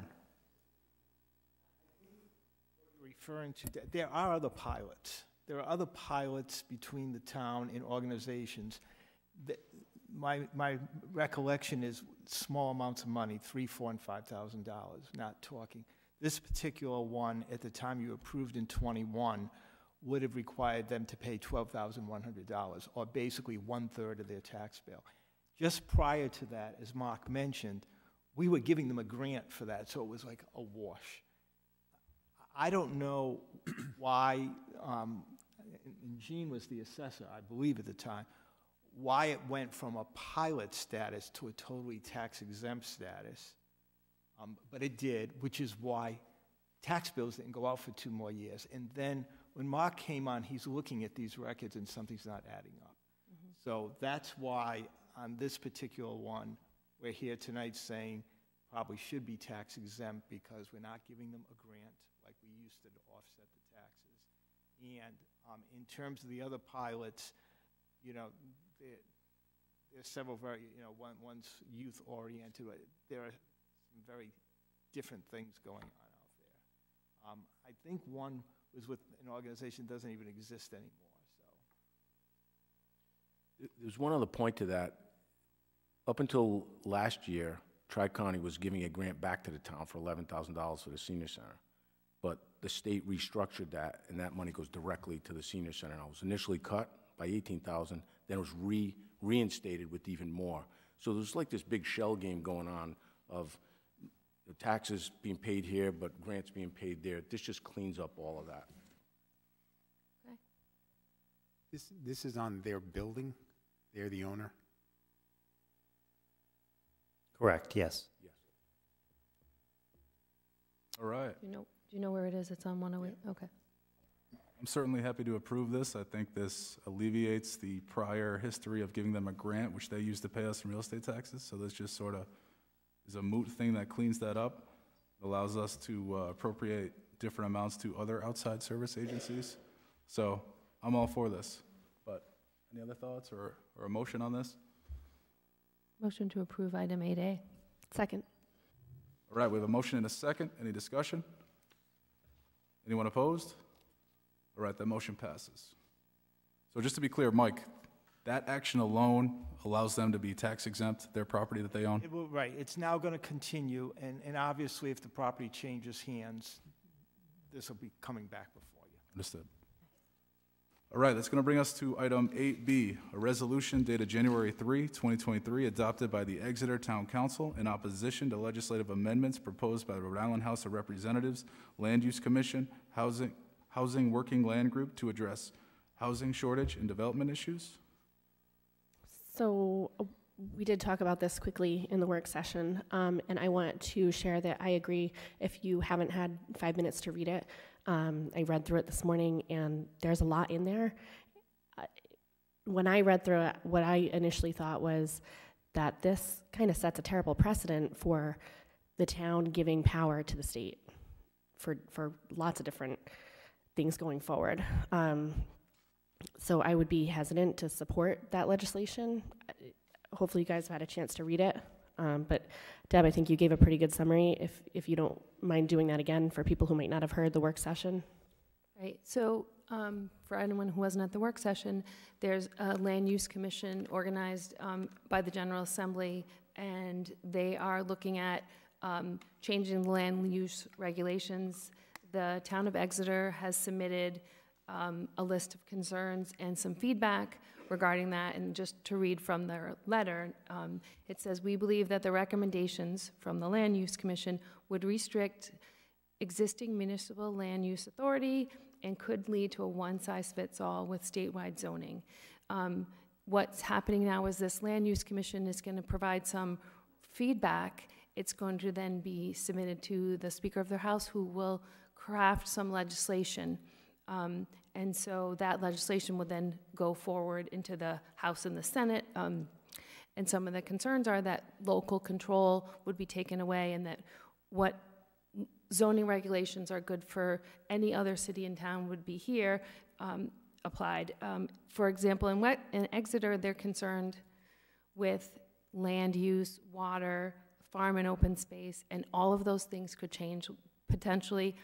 Referring to, th- there are other pilots. There are other pilots between the town and organizations. that- My, my recollection is small amounts of money, three, four, and five thousand dollars, not talking. This particular one, at the time you approved in twenty-one, would have required them to pay twelve thousand one hundred dollars, or basically one-third of their tax bill. Just prior to that, as Mark mentioned, we were giving them a grant for that, so it was like a wash. I don't know why, um, and Gene was the assessor, I believe at the time, why it went from a pilot status to a totally tax exempt status. Um, but it did, which is why tax bills didn't go out for two more years. And then when Mark came on, he's looking at these records and something's not adding up. So that's why on this particular one, we're here tonight saying probably should be tax exempt because we're not giving them a grant used to offset the taxes. And um, in terms of the other pilots, you know, there, there's several very, you know, one, one's youth-oriented, but there are some very different things going on out there. Um, I think one was with an organization that doesn't even exist anymore, so. There's one other point to that. Up until last year, Tri-County was giving a grant back to the town for $11,000 for the senior center. But the state restructured that, and that money goes directly to the senior center. Now, it was initially cut by 18,000, then it was re, reinstated with even more. So there's like this big shell game going on of the taxes being paid here, but grants being paid there. This just cleans up all of that. Okay. This, this is on their building? They're the owner? Correct, yes. Yes. All right. You know, do you know where it is? It's on 108? Okay. I'm certainly happy to approve this. I think this alleviates the prior history of giving them a grant, which they used to pay us in real estate taxes. So this just sort of is a moot thing that cleans that up, allows us to uh, appropriate different amounts to other outside service agencies. So I'm all for this. But any other thoughts or, or a motion on this? Motion to approve item 8A. Second. All right, we have a motion and a second. Any discussion? Anyone opposed? All right, that motion passes. So just to be clear, Mike, that action alone allows them to be tax exempt, their property that they own? It will- Right, it's now going to continue, and, and obviously, if the property changes hands, this will be coming back before you. Understood. All right, that's going to bring us to item 8B, a resolution dated January 3, 2023, adopted by the Exeter Town Council in opposition to legislative amendments proposed by the Rhode Island House of Representatives, Land Use Commission, Housing, Housing Working Land Group to address housing shortage and development issues. So we did talk about this quickly in the work session, um, and I want to share that I agree. If you haven't had five minutes to read it, um, I read through it this morning, and there's a lot in there. When I read through it, what I initially thought was that this kind of sets a terrible precedent for the town giving power to the state for for lots of different things going forward. Um, so I would be hesitant to support that legislation. Hopefully, you guys have had a chance to read it. Um, but Deb, I think you gave a pretty good summary. If if you don't mind doing that again for people who might not have heard the work session. Right, so um, for anyone who wasn't at the work session, there's a land use commission organized um, by the General Assembly, and they are looking at um, changing land use regulations. The town of Exeter has submitted um, a list of concerns and some feedback regarding that. And just to read from their letter, um, it says, "We believe that the recommendations from the Land Use Commission would restrict existing municipal land use authority and could lead to a one-size-fits-all with statewide zoning. Um, What's happening now is this Land Use Commission is going to provide some feedback. It's going to then be submitted to the Speaker of the House, who will craft some legislation. Um, And so that legislation would then go forward into the House and the Senate. Um, And some of the concerns are that local control would be taken away and that what zoning regulations are good for any other city and town would be here um, applied. Um, For example, in Wet, in Exeter, they're concerned with land use, water, farm and open space, and all of those things could change potentially.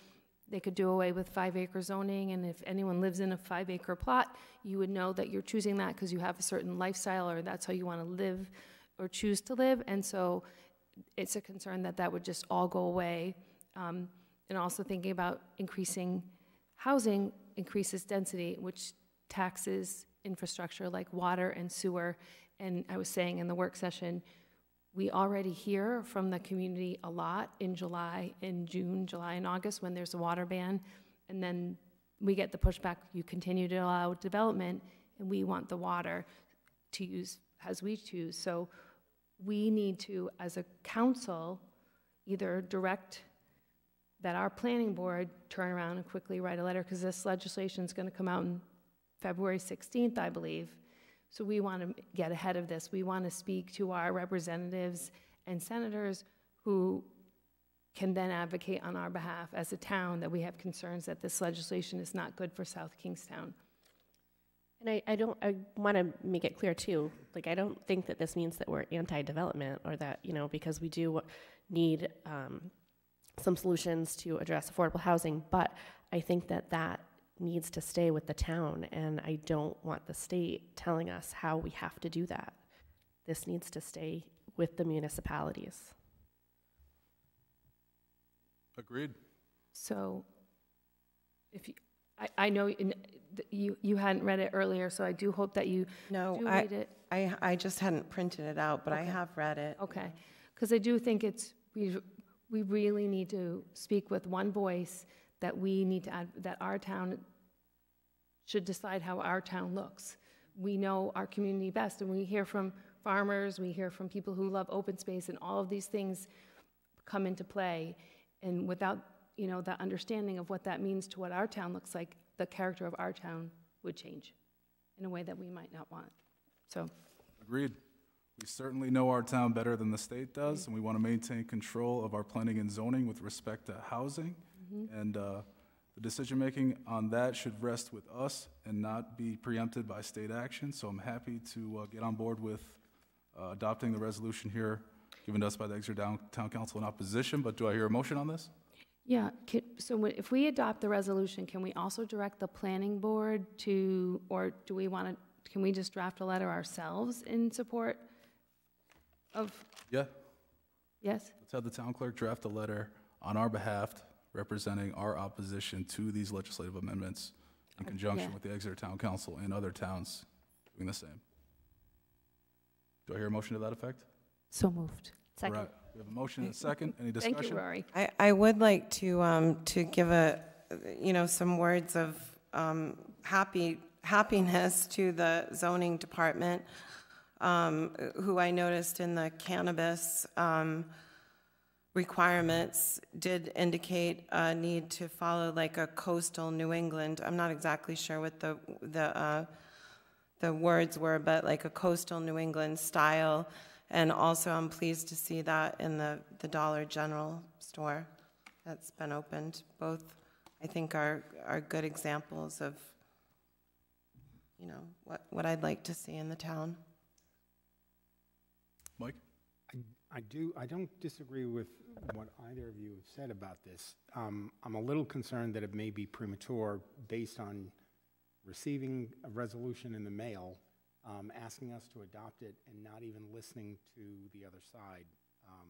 They could do away with five acre zoning, and if anyone lives in a five acre plot, you would know that you're choosing that because you have a certain lifestyle or that's how you want to live or choose to live. And so it's a concern that that would just all go away. Um, and also thinking about increasing housing increases density, which taxes infrastructure like water and sewer. And I was saying in the work session, we already hear from the community a lot in July, in June, July and August when there's a water ban. And then we get the pushback, you continue to allow development and we want the water to use as we choose. So we need to, as a council, either direct that our planning board turn around and quickly write a letter, because this legislation is going to come out on February 16th, I believe. So we want to get ahead of this. We want to speak to our representatives and senators who can then advocate on our behalf as a town that we have concerns that this legislation is not good for South Kingstown. And I, I don't, I want to make it clear too, like, I don't think that this means that we're anti-development or that, you know, because we do need um, some solutions to address affordable housing, but I think that that needs to stay with the town, and I don't want the state telling us how we have to do that. This needs to stay with the municipalities. Agreed. So if you, I, I know in- you, you hadn't read it earlier, so I do hope that you No, do I, read it. I, I just hadn't printed it out, but I have read it. Okay, because I do think it's, we, we really need to speak with one voice that we need to add, that our town should decide how our town looks. We know our community best, and we hear from farmers, we hear from people who love open space, and all of these things come into play. And without, you know, that understanding of what that means to what our town looks like, the character of our town would change in a way that we might not want. So, Agreed. We certainly know our town better than the state does, and we want to maintain control of our planning and zoning with respect to housing. And uh, The decision-making on that should rest with us and not be preempted by state action, so I'm happy to uh, get on board with uh, adopting the resolution here given to us by the Exeter Down- Town Council in opposition, but do I hear a motion on this? Yeah, so if we adopt the resolution, can we also direct the planning board to, or do we want to, can we just draft a letter ourselves in support of, Yeah, yes? let's have the town clerk draft a letter on our behalf representing our opposition to these legislative amendments in conjunction yeah. with the Exeter Town Council and other towns doing the same. Do I hear a motion to that effect? So moved. All right, we have a motion and a second. Any discussion? Thank discussion? you, Rory. I, I would like to, um, to give a, you know, some words of, um, happy, happiness to the zoning department, um, who I noticed in the cannabis, um, requirements did indicate a need to follow like a coastal New England. I'm not exactly sure what the, the, uh, the words were, but like a coastal New England style. And also, I'm pleased to see that in the, the Dollar General store that's been opened. Both, I think, are, are good examples of, you know, what, what I'd like to see in the town. Mike? I do, I don't disagree with what either of you have said about this. Um, I'm a little concerned that it may be premature based on receiving a resolution in the mail, um, asking us to adopt it and not even listening to the other side um,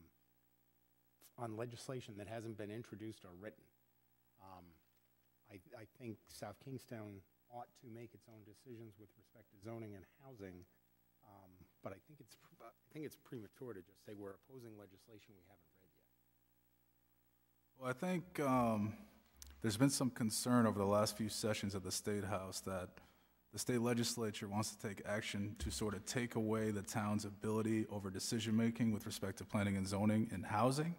on legislation that hasn't been introduced or written. Um, I, I think South Kingstown ought to make its own decisions with respect to zoning and housing, um, but I think it's, I think it's premature to just say we're opposing legislation we haven't. Well, I think um, there's been some concern over the last few sessions at the State House that the state legislature wants to take action to sort of take away the town's ability over decision-making with respect to planning and zoning and housing.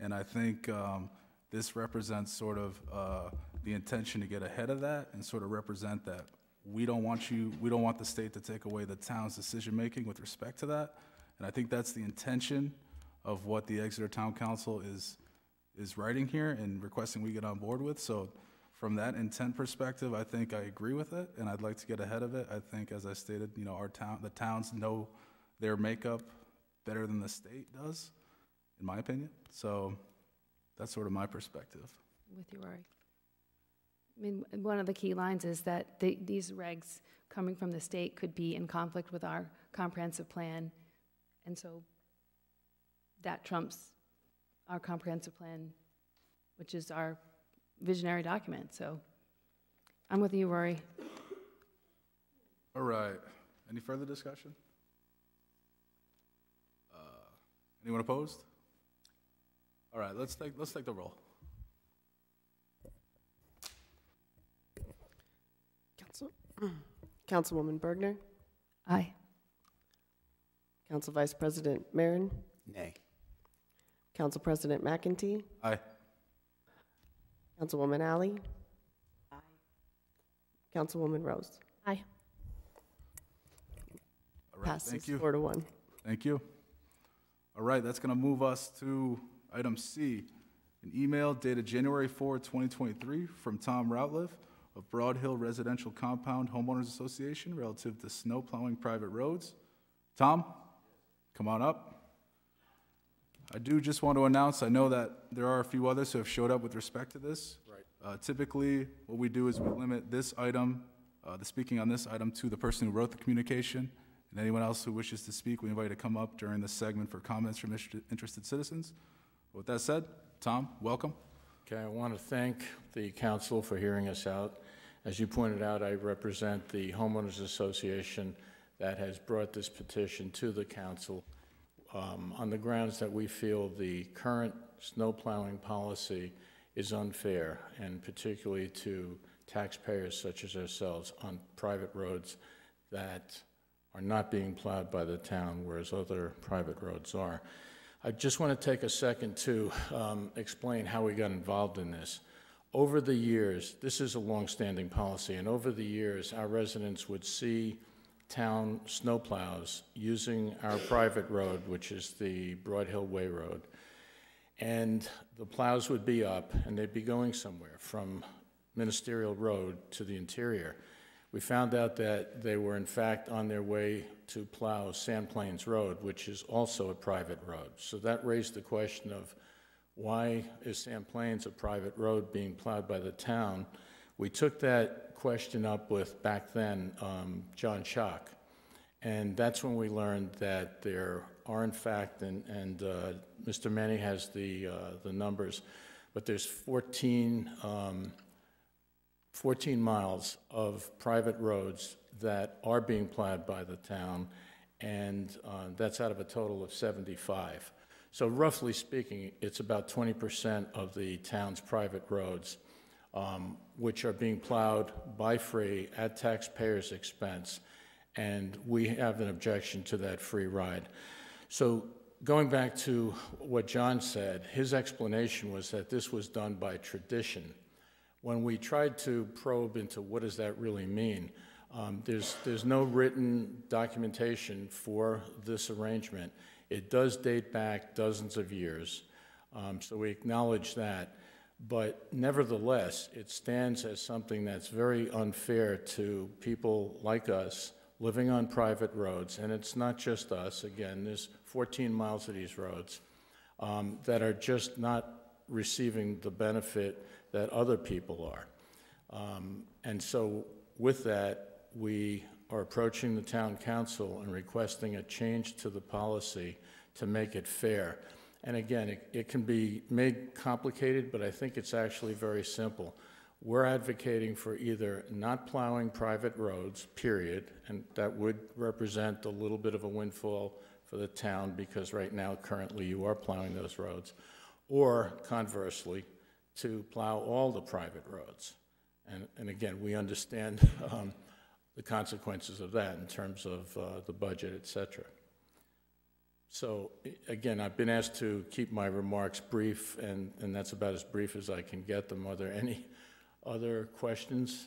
And I think um, this represents sort of uh, the intention to get ahead of that and sort of represent that we don't want you, we don't want the state to take away the town's decision-making with respect to that. And I think that's the intention of what the Exeter Town Council is, is writing here and requesting we get on board with. So from that intent perspective, I think I agree with it, and I'd like to get ahead of it. I think, as I stated, you know, our town, the towns know their makeup better than the state does, in my opinion. So that's sort of my perspective. With you, Rory. I mean, one of the key lines is that the- these regs coming from the state could be in conflict with our comprehensive plan, and so that trumps our comprehensive plan, which is our visionary document, so I'm with you, Rory. All right. Any further discussion? Uh, Anyone opposed? All right, let's take, let's take the roll. Council, Councilwoman Bergner, Aye. Council Vice President Marin, Nay. Council President McEntee, Aye. Councilwoman Alley. Aye. Councilwoman Rose. Aye. All right, Passes thank you. four to one. Thank you. All right, that's going to move us to item C, an email dated January 4, 2023, from Tom Routliff of Broad Hill Residential Compound Homeowners Association relative to snow plowing private roads. Tom, come on up. I do just want to announce, I know that there are a few others who have showed up with respect to this. Right. Uh, Typically, what we do is we limit this item, uh, the speaking on this item, to the person who wrote the communication. And anyone else who wishes to speak, we invite you to come up during this segment for comments from interested citizens. With that said, Tom, welcome. Okay, I want to thank the council for hearing us out. As you pointed out, I represent the homeowners association that has brought this petition to the council um, on the grounds that we feel the current snow plowing policy is unfair, and particularly to taxpayers such as ourselves on private roads that are not being plowed by the town, whereas other private roads are. I just want to take a second to um, explain how we got involved in this. Over the years, this is a longstanding policy, and over the years, our residents would see town snowplows using our private road, which is the Broad Hill Way Road. And the plows would be up, and they'd be going somewhere, from Ministerial Road to the interior. We found out that they were in fact on their way to plow Sand Plains Road, which is also a private road. So that raised the question of why is Sand Plains a private road being plowed by the town? We took that question up with, back then, um, John Schock. And that's when we learned that there are in fact, and, and uh, Mr. Manni has the, uh, the numbers, but there's 14, um, 14 miles of private roads that are being plowed by the town, and uh, that's out of a total of 75. So roughly speaking, it's about 20% of the town's private roads, um, which are being plowed by free at taxpayers' expense, and we have an objection to that free ride. So going back to what John said, his explanation was that this was done by tradition. When we tried to probe into what does that really mean, um, there's, there's no written documentation for this arrangement. It does date back dozens of years, um, so we acknowledge that. But nevertheless, it stands as something that's very unfair to people like us living on private roads, and it's not just us, again, there's 14 miles of these roads um, that are just not receiving the benefit that other people are. Um, and so, with that, we are approaching the town council and requesting a change to the policy to make it fair. And again, it, it can be made complicated, but I think it's actually very simple. We're advocating for either not plowing private roads, period, and that would represent a little bit of a windfall for the town because right now, currently, you are plowing those roads, or conversely, to plow all the private roads. And, and again, we understand um, the consequences of that in terms of uh, the budget, et cetera. So again, I've been asked to keep my remarks brief, and, and that's about as brief as I can get them. Are there any other questions?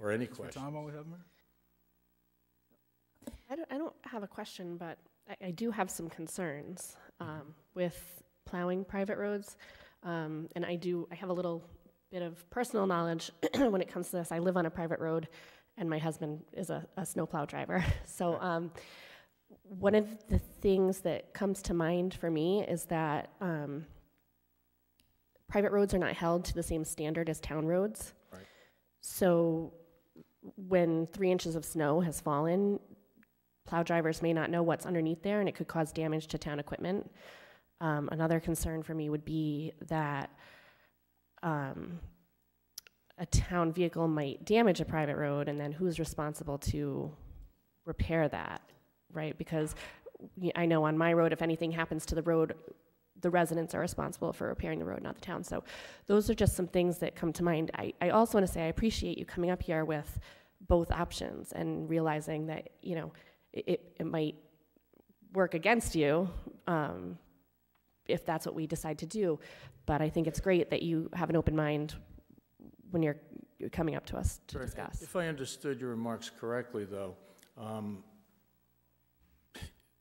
Or any Mr. questions? Tom, while we have him here? I don't, I don't have a question, but I, I do have some concerns um, with plowing private roads. Um, and I do, I have a little bit of personal knowledge when it comes to this. I live on a private road, and my husband is a, a snowplow driver. So, um, one of the things that comes to mind for me is that um, private roads are not held to the same standard as town roads. Right. So, when three inches of snow has fallen, plow drivers may not know what's underneath there, and it could cause damage to town equipment. Um, another concern for me would be that um, a town vehicle might damage a private road, and then who's responsible to repair that, right? Because I know on my road, if anything happens to the road, the residents are responsible for repairing the road, not the town. So those are just some things that come to mind. I, I also want to say I appreciate you coming up here with both options and realizing that, you know, it, it, might work against you um, if that's what we decide to do. But I think it's great that you have an open mind when you're, you're coming up to us to Right. discuss. If I understood your remarks correctly, though, um,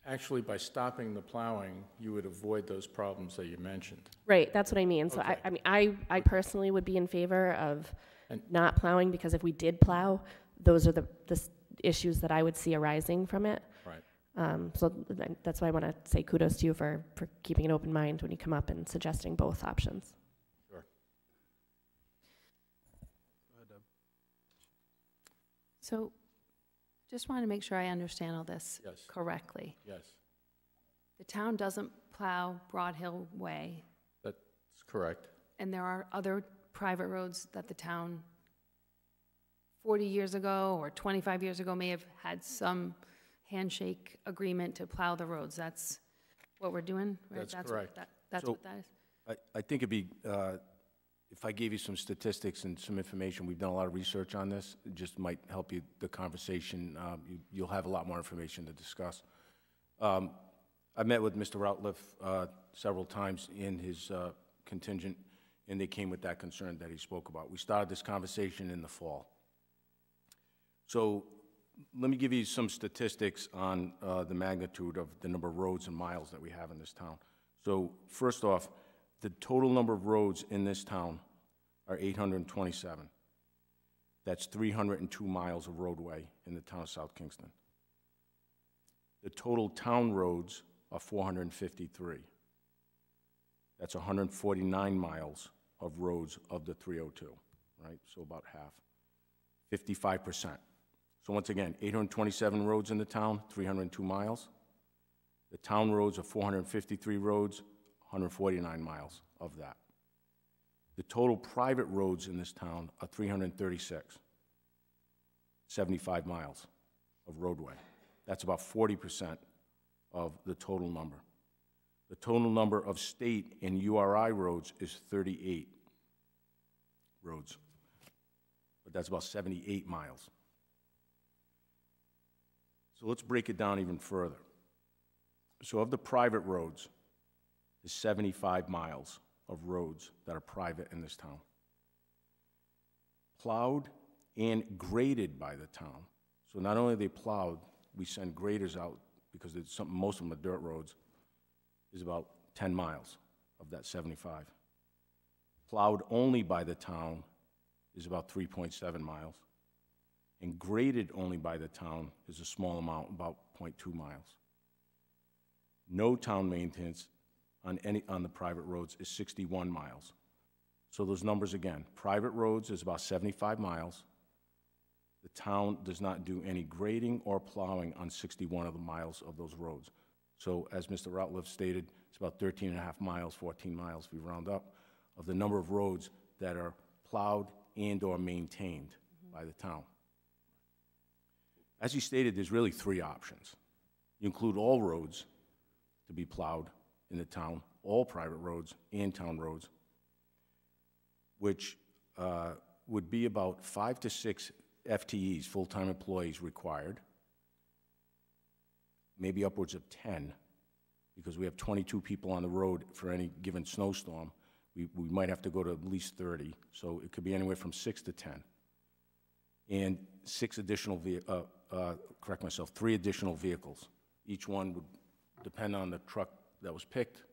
actually, by stopping the plowing, you would avoid those problems that you mentioned. Right, that's what I mean. So I, Okay. I mean, I, I personally would be in favor of And- not plowing because if we did plow, those are the, the s- issues that I would see arising from it. Right. Um, so th- that's why I want to say kudos to you for, for keeping an open mind when you come up and suggesting both options. Sure. So, just want to make sure I understand all this Yes. correctly. Yes, The town doesn't plow Broad Hill Way, that's correct. and there are other private roads that the town 40 years ago or 25 years ago may have had some handshake agreement to plow the roads. That's what we're doing? right? That's what correct. that- That's So- what that is? I, I think it'd be, uh, if I gave you some statistics and some information, we've done a lot of research on this, it just might help you, the conversation, um, you- you'll have a lot more information to discuss. Um, I met with Mr. Routliff uh, several times in his uh, contingent, and they came with that concern that he spoke about. We started this conversation in the fall. So let me give you some statistics on uh, the magnitude of the number of roads and miles that we have in this town. So first off, the total number of roads in this town are 827. That's 302 miles of roadway in the town of South Kingstown. The total town roads are 453. That's 149 miles of roads of the 302, right? So about half. 55%. So once again, 827 roads in the town, 302 miles. The town roads are 453 roads, 149 miles of that. The total private roads in this town are 336, 75 miles of roadway. That's about 40% of the total number. The total number of state and URI roads is 38 roads, but that's about 78 miles. So let's break it down even further. So of the private roads, there's 75 miles of roads that are private in this town. Plowed and graded by the town. So not only are they plowed, we send graders out because it's some, most of them are dirt roads, is about 10 miles of that 75. Plowed only by the town is about 3.7 miles. And graded only by the town is a small amount, about 0.2 miles. No town maintenance on any, on the private roads is 61 miles. So those numbers again, private roads is about 75 miles. The town does not do any grading or plowing on 61 of the miles of those roads. So as Mr. Ratliff stated, it's about 13 and a half miles, 14 miles, if we round up, of the number of roads that are plowed and/or maintained mm-hmm. by the town. As you stated, there's really three options. You include all roads to be plowed in the town, all private roads and town roads, which uh, would be about five to six FTEs, full-time employees required, maybe upwards of 10, because we have 22 people on the road for any given snowstorm. We, we might have to go to at least 30, so it could be anywhere from six to 10. And six additional, uh, uh, correct myself, three additional vehicles. Each one would depend on the truck that was picked.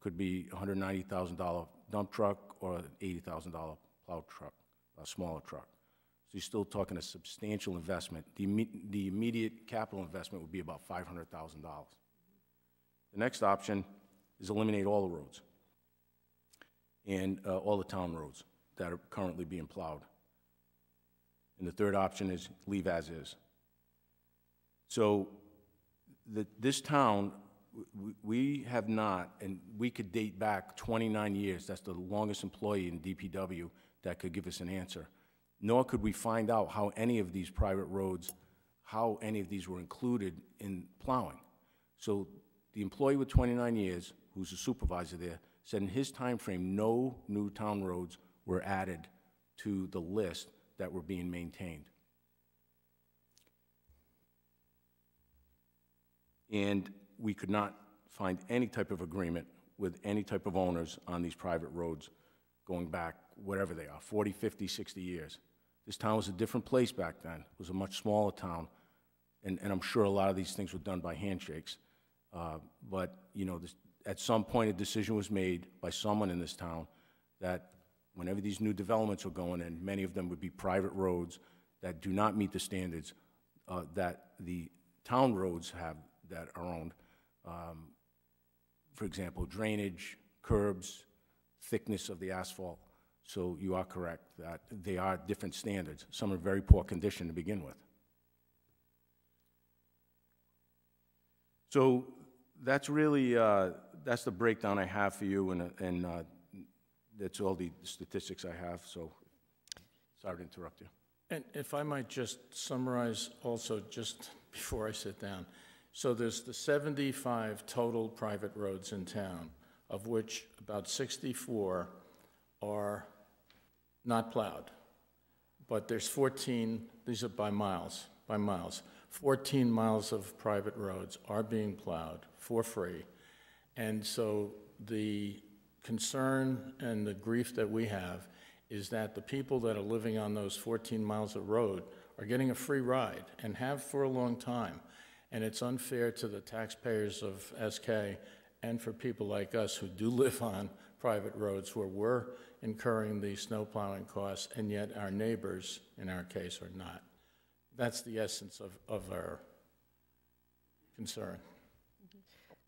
Could be a $190,000 dump truck or an $80,000 plow truck, a smaller truck. So you're still talking a substantial investment. The, imme- the immediate capital investment would be about $500,000. The next option is eliminate all the roads and uh, all the town roads that are currently being plowed. And the third option is leave as is. So the, this town, we have not, and we could date back 29 years, that's the longest employee in DPW that could give us an answer. Nor could we find out how any of these private roads, how any of these were included in plowing. So the employee with 29 years, who's a supervisor there, said in his time frame, no new town roads were added to the list that were being maintained. And we could not find any type of agreement with any type of owners on these private roads going back, whatever they are, 40, 50, 60 years. This town was a different place back then. It was a much smaller town, and, and I'm sure a lot of these things were done by handshakes. Uh, But, you know, this- at some point, a decision was made by someone in this town that whenever these new developments are going in, many of them would be private roads that do not meet the standards uh, that the town roads have that are owned. Um, For example, drainage, curbs, thickness of the asphalt. So you are correct that they are different standards. Some are very poor condition to begin with. So that's really, uh, that's the breakdown I have for you, and, uh, and uh, that's all the statistics I have, so sorry to interrupt you. And if I might just summarize also, just before I sit down. So there's the 75 total private roads in town, of which about 64 are not plowed. But there's 14, these are by miles, by miles. 14 miles of private roads are being plowed for free. And so the concern and the grief that we have is that the people that are living on those 14 miles of road are getting a free ride and have for a long time. And it's unfair to the taxpayers of SK and for people like us who do live on private roads where we're incurring the snow plowing costs, and yet our neighbors, in our case, are not. That's the essence of, of our concern.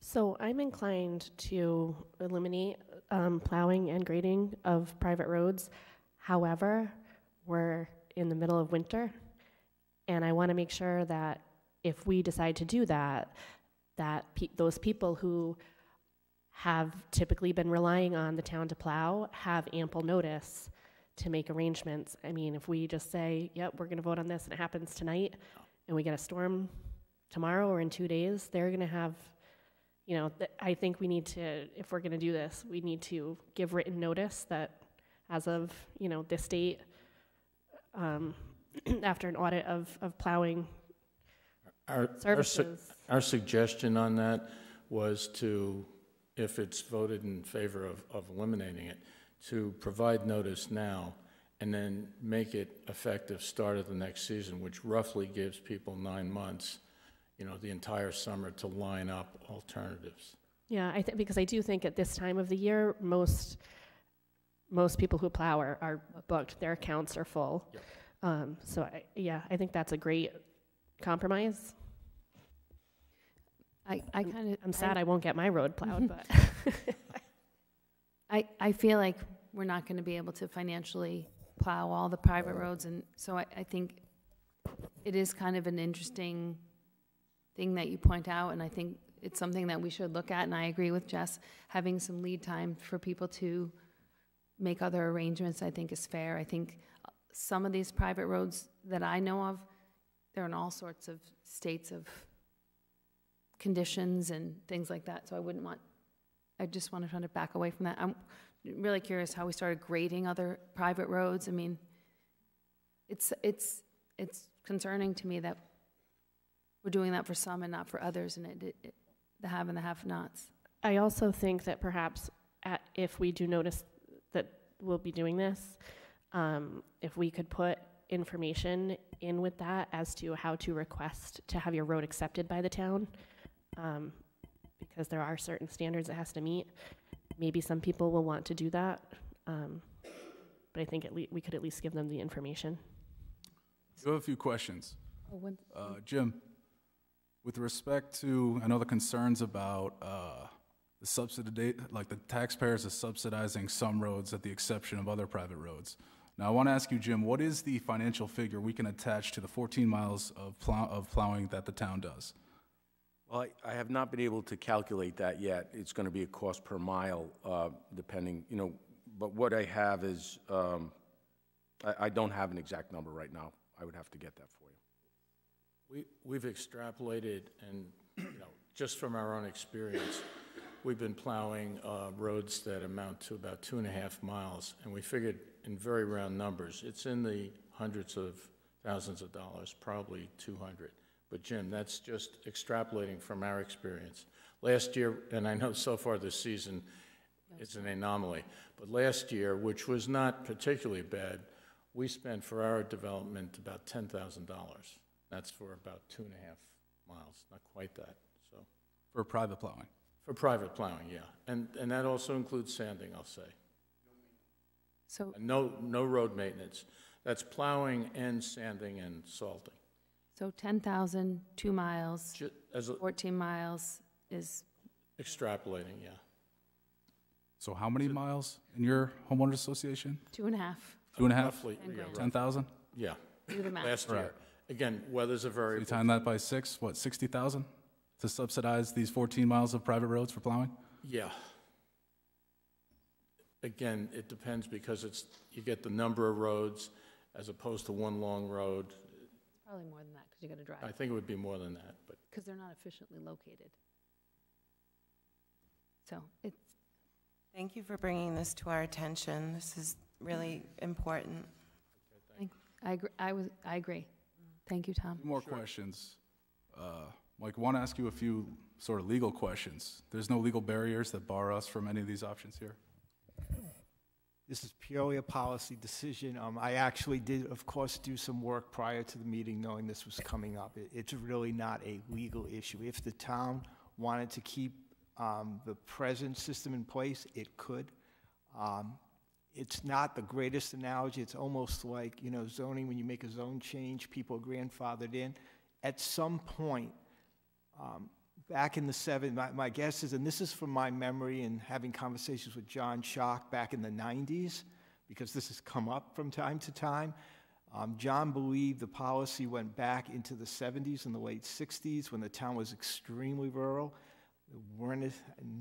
So I'm inclined to eliminate um, plowing and grading of private roads. However, we're in the middle of winter, and I want to make sure that if we decide to do that, that pe- those people who have typically been relying on the town to plow have ample notice to make arrangements. I mean, if we just say, yep, we're going to vote on this and it happens tonight, and we get a storm tomorrow or in two days, they're going to have, you know, th- I think we need to, if we're going to do this, we need to give written notice that as of, you know, this date, um, after an audit of, of plowing Our, our, su- our suggestion on that was to, if it's voted in favor of, of eliminating it, to provide notice now and then make it effective start of the next season, which roughly gives people nine months, you know, the entire summer to line up alternatives. Yeah, I think, because I do think at this time of the year, most, most people who plow are, are booked, their accounts are full. Yep. Um, so I, yeah, I think that's a great compromise. I, I kind of. I'm sad I won't get my road plowed, but. I, I feel like we're not going to be able to financially plow all the private roads, and so I, I think it is kind of an interesting thing that you point out, and I think it's something that we should look at, and I agree with Jess, having some lead time for people to make other arrangements, I think is fair. I think uh, some of these private roads that I know of, they're in all sorts of states of conditions and things like that, so I wouldn't want I just want to try to back away from that. I'm really curious how we started grading other private roads. I mean, it's, it's, it's concerning to me that we're doing that for some and not for others, and it, it, the have and the have-nots. I also think that perhaps at, if we do notice that we'll be doing this, um, if we could put information in with that as to how to request to have your road accepted by the town, um, because there are certain standards it has to meet. Maybe some people will want to do that, um, but I think at le- we could at least give them the information. We have a few questions. Oh, Uh, Jim, with respect to, I know the concerns about uh, the subsidy, like the taxpayers are subsidizing some roads at the exception of other private roads. Now, I want to ask you, Jim, what is the financial figure we can attach to the 14 miles of plow, of plowing that the town does? Well, I- I have not been able to calculate that yet. It's going to be a cost per mile, uh, depending, you know, but what I have is, um, I I don't have an exact number right now. I would have to get that for you. We, we've extrapolated, and, you know, just from our own experience, we've been plowing uh, roads that amount to about two and a half miles, and we figured in very round numbers, it's in the hundreds of thousands of dollars, probably 200. But Jim, that's just extrapolating from our experience. Last year, and I know so far this season, it's an anomaly, but last year, which was not particularly bad, we spent for our development about $10,000. That's for about two and a half miles, not quite that, so. For private plowing? For private plowing, yeah. And, and that also includes sanding, I'll say. So, No, no road maintenance. That's plowing and sanding and salting. so 10,000, two miles, Ju- As a- 14 miles is, extrapolating, yeah. So how many miles in your homeowners association? Two and a half. Two and a half? Roughly, yeah, 10,000? Yeah, Do the math. last year. Right. Again, weather's a So you variable. time that by six, what, 60,000? To subsidize these 14 miles of private roads for plowing? Yeah. Again, it depends because it's, you get the number of roads as opposed to one long road. Probably more than that, because you got to drive. I think it would be more than that, but because they're not efficiently located. So it's, Thank you for bringing this to our attention. This is really important. I agree, I was, I agree. Thank you, Tom. Two more questions. Uh, Mike, want to ask you a few sort of legal questions. There's no legal barriers that bar us from any of these options here? This is purely a policy decision. Um, I actually did, of course, do some work prior to the meeting, knowing this was coming up. It, it's really not a legal issue. If the town wanted to keep um, the present system in place, it could. Um, It's not the greatest analogy. It's almost like, you know, zoning, when you make a zone change, people are grandfathered in. At some point, um, back in the 70s, my, my guess is, and this is from my memory and having conversations with John Schock back in the 90s, because this has come up from time to time. Um, John believed the policy went back into the 70s and the late 60s when the town was extremely rural. There weren't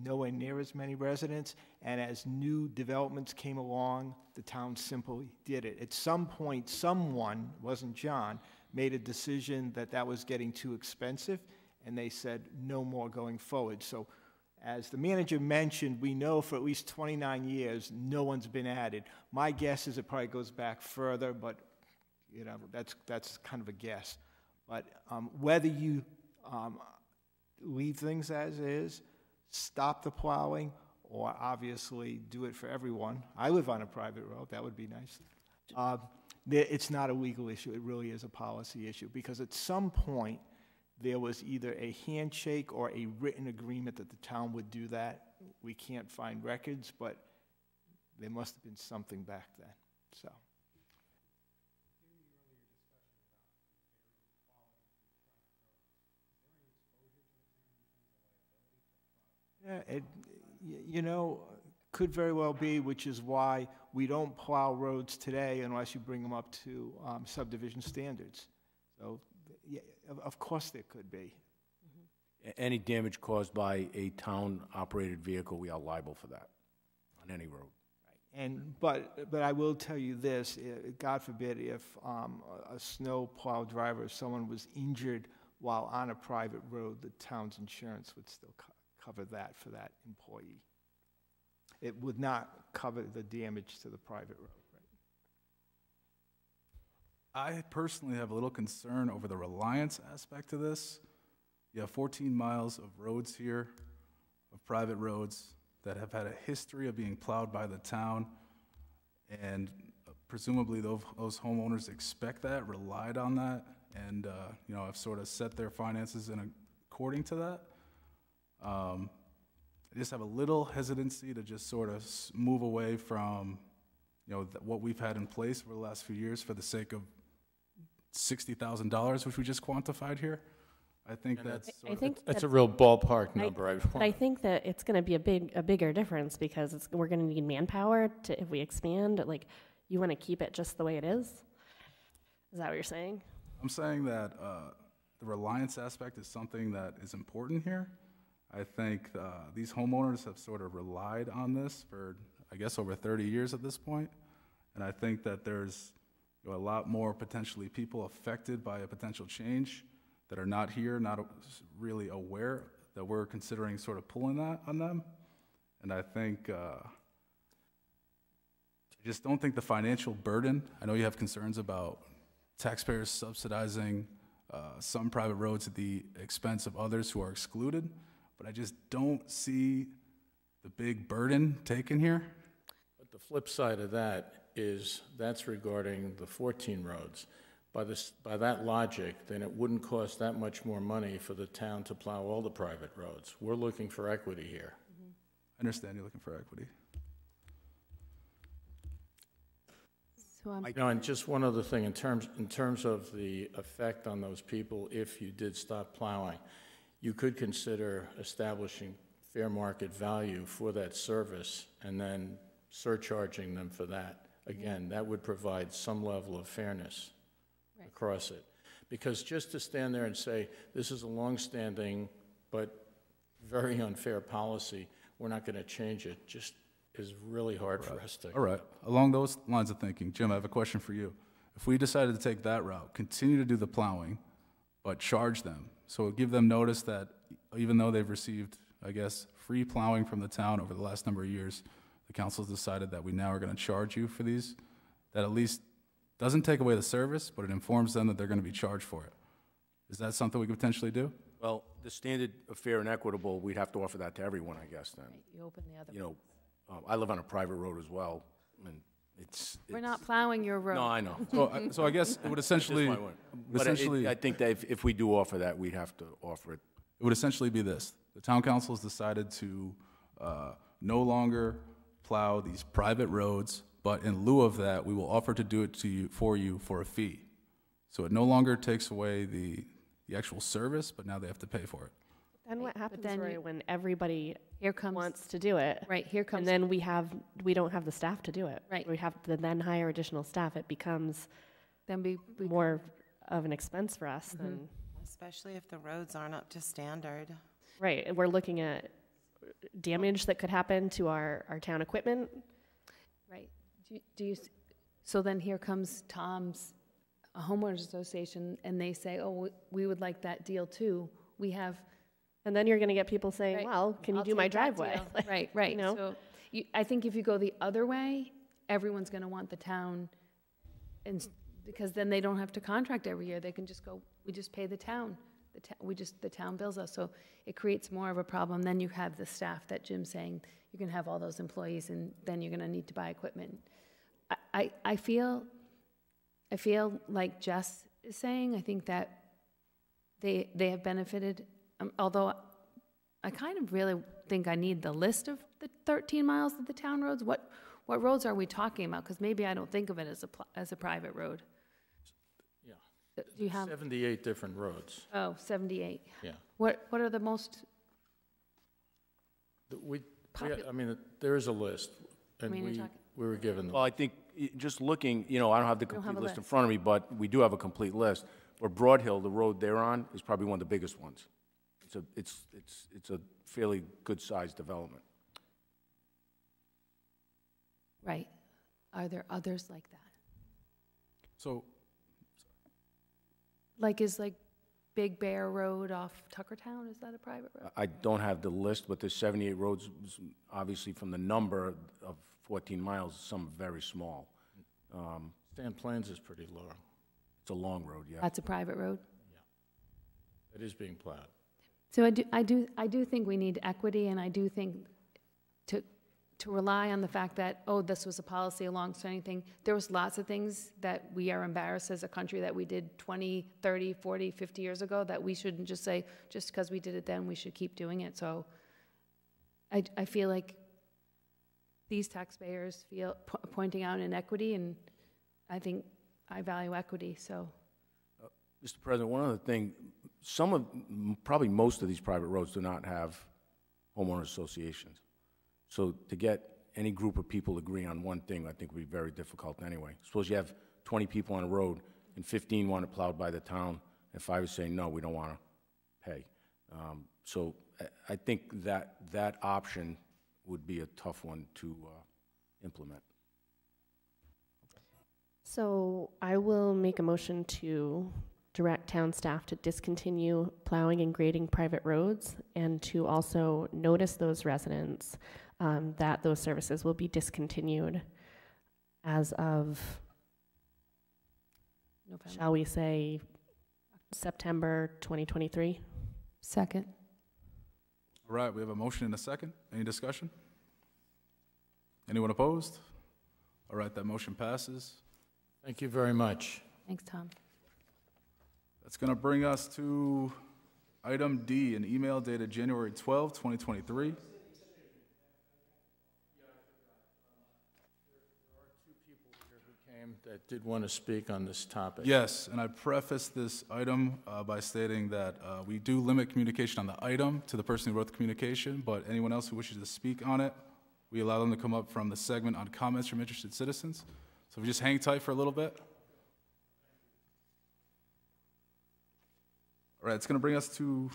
nowhere near as many residents, and as new developments came along, the town simply did it. At some point, someone, wasn't John, made a decision that that was getting too expensive, and they said no more going forward. So, as the manager mentioned, we know for at least 29 years no one's been added. My guess is it probably goes back further, but you know that's that's kind of a guess. But um, whether you um, leave things as is, stop the plowing, or obviously do it for everyone. I live on a private road, that would be nice. Uh, It's not a legal issue, it really is a policy issue, because at some point, there was either a handshake or a written agreement that the town would do that. We can't find records, but there must have been something back then, so. Yeah, it, you know, could very well be, which is why we don't plow roads today unless you bring them up to um, subdivision standards. So, yeah, of, of course there could be. A- Any damage caused by a town-operated vehicle, we are liable for that, on any road. And, but, but I will tell you this, eh, God forbid if um, a- a snow plow driver, if someone was injured while on a private road, the town's insurance would still co- cover that for that employee. It would not cover the damage to the private road. I personally have a little concern over the reliance aspect of this. You have 14 miles of roads here, of private roads, that have had a history of being plowed by the town, and presumably those, those homeowners expect that, relied on that, and, uh, you know, have sort of set their finances in according to that. Um, I just have a little hesitancy to just sort of move away from, you know, what we've had in place for the last few years for the sake of sixty thousand dollars, which we just quantified here. I think that's. I sort of- think That's that- a real ballpark I- number. I But I think that it's going to be a big, a bigger difference because it's, we're going to need manpower to, if we expand, like, you want to keep it just the way it is? Is that what you're saying? I'm saying that uh, the reliance aspect is something that is important here. I think uh, these homeowners have sort of relied on this for, I guess, over 30 years at this point. And I think that there's you a lot more potentially people affected by a potential change that are not here, not really aware that we're considering sort of pulling that on them. And I think, uh, I just don't think the financial burden, I know you have concerns about taxpayers subsidizing uh, some private roads at the expense of others who are excluded, but I just don't see the big burden taken here. But the flip side of that is, that's regarding the 14 roads. By this, by that logic, then it wouldn't cost that much more money for the town to plow all the private roads. We're looking for equity here. Mm-hmm. I understand you're looking for equity. So I'm, You know, and just one other thing, in terms, in terms of the effect on those people, if you did stop plowing, you could consider establishing fair market value for that service and then surcharging them for that. Again, that would provide some level of fairness Right. across it. Because just to stand there and say, this is a longstanding but very unfair policy, we're not going to change it, just is really hard for us to. All right, along those lines of thinking, Jim, I have a question for you. If we decided to take that route, continue to do the plowing, but charge them, so give them notice that even though they've received, I guess, free plowing from the town over the last number of years, the council's decided that we now are gonna charge you for these, that at least doesn't take away the service, but it informs them that they're gonna be charged for it. Is that something we could potentially do? Well, the standard of fair and equitable, we'd have to offer that to everyone, I guess, then. you open the other. You know, uh, I live on a private road as well, and it's. We're it's- not plowing your road. No, I know. So, I- so I guess it would essentially, Just my word. would But it- essentially. I think that if, if we do offer that, we'd have to offer it. It would essentially be this. The town council has decided to uh, no longer plow these private roads, but in lieu of that, we will offer to do it to you, for you for a fee. So it no longer takes away the, the actual service, but now they have to pay for it. Then Right, what but happens, then Rory, you- when everybody Here comes, wants to do it? right, here comes. And then we have, we don't have the staff to do it. Right. We have to then hire additional staff. It becomes Then we, we more of an expense for us Mhm. than, Especially if the roads aren't up to standard. right, and we're looking at damage that could happen to our, our town equipment. Right. Do you- Do you, so then here comes Tom's homeowners association, and they say, oh, we- would like that deal too. We have. And then you're gonna get people saying, Right. well, can you I'll do my driveway? Like, Right, right. know? So you, I think if you go the other way, everyone's gonna want the town, and, because then they don't have to contract every year. They can just go, we just pay the town. The we just, the town bills us. So it creates more of a problem. Then you have the staff that Jim's saying, you're gonna have all those employees, and then you're gonna need to buy equipment. I, I, I feel, I feel like Jess is saying, I think that they, they have benefited, um, although I kind of really think I need the list of the 13 miles of the town roads. What, what roads are we talking about? Because maybe I don't think of it as a, as a private road. Yeah. Do you have, 78 different roads, oh, 78. yeah. What, what are the most, The- We, we- I mean, there is a list, and we, talking- we were given the Well, I think, just looking, you know, I don't have the don't have complete list in front of me, but we do have a complete list. Where Broad Hill, the road they're on, is probably one of the biggest ones. It's a, it's, it's, it's a fairly good-sized development. right? Are there others like that? So, Like, is like Big Bear Road off Tuckertown, is that a private road? I don't have the list, but there's 78 roads, obviously from the number of 14 miles, some very small. Um, Stan Plains is pretty long. It's a long road, yeah. That's a private road? Yeah. It is being plowed. So I do, I do, I do think we need equity, and I do think to, to rely on the fact that, oh, this was a policy long-standing thing. There was lots of things that we are embarrassed as a country that we did 20, 30, 40, 50 years ago, that we shouldn't just say, just because we did it then, we should keep doing it. So I, I feel like these taxpayers feel, po- pointing out inequity, and I think I value equity, so. Mr. President, one other thing, some of, probably most of these private roads do not have homeowner associations. So to get any group of people to agree on one thing, I think would be very difficult anyway. Suppose you have 20 people on a road, and 15 want it plowed by the town, and five are saying, no, we don't want to pay. Um, So I- I think that, that option would be a tough one to uh, implement. So I will make a motion to direct town staff to discontinue plowing and grading private roads and to also notice those residents um, that those services will be discontinued as of, November. shall we say, September 2023? Second. all right, we have a motion and a second. Any discussion? Anyone opposed? All right, that motion passes. Thank you very much. Thanks, Tom. That's going to bring us to item D, an email dated January 12, 2023. Came That did want to speak on this topic. Yes, and I preface this item uh, by stating that uh, we do limit communication on the item to the person who wrote the communication, but anyone else who wishes to speak on it, we allow them to come up from the segment on comments from interested citizens. So if we just hang tight for a little bit. All right, it's going to bring us to,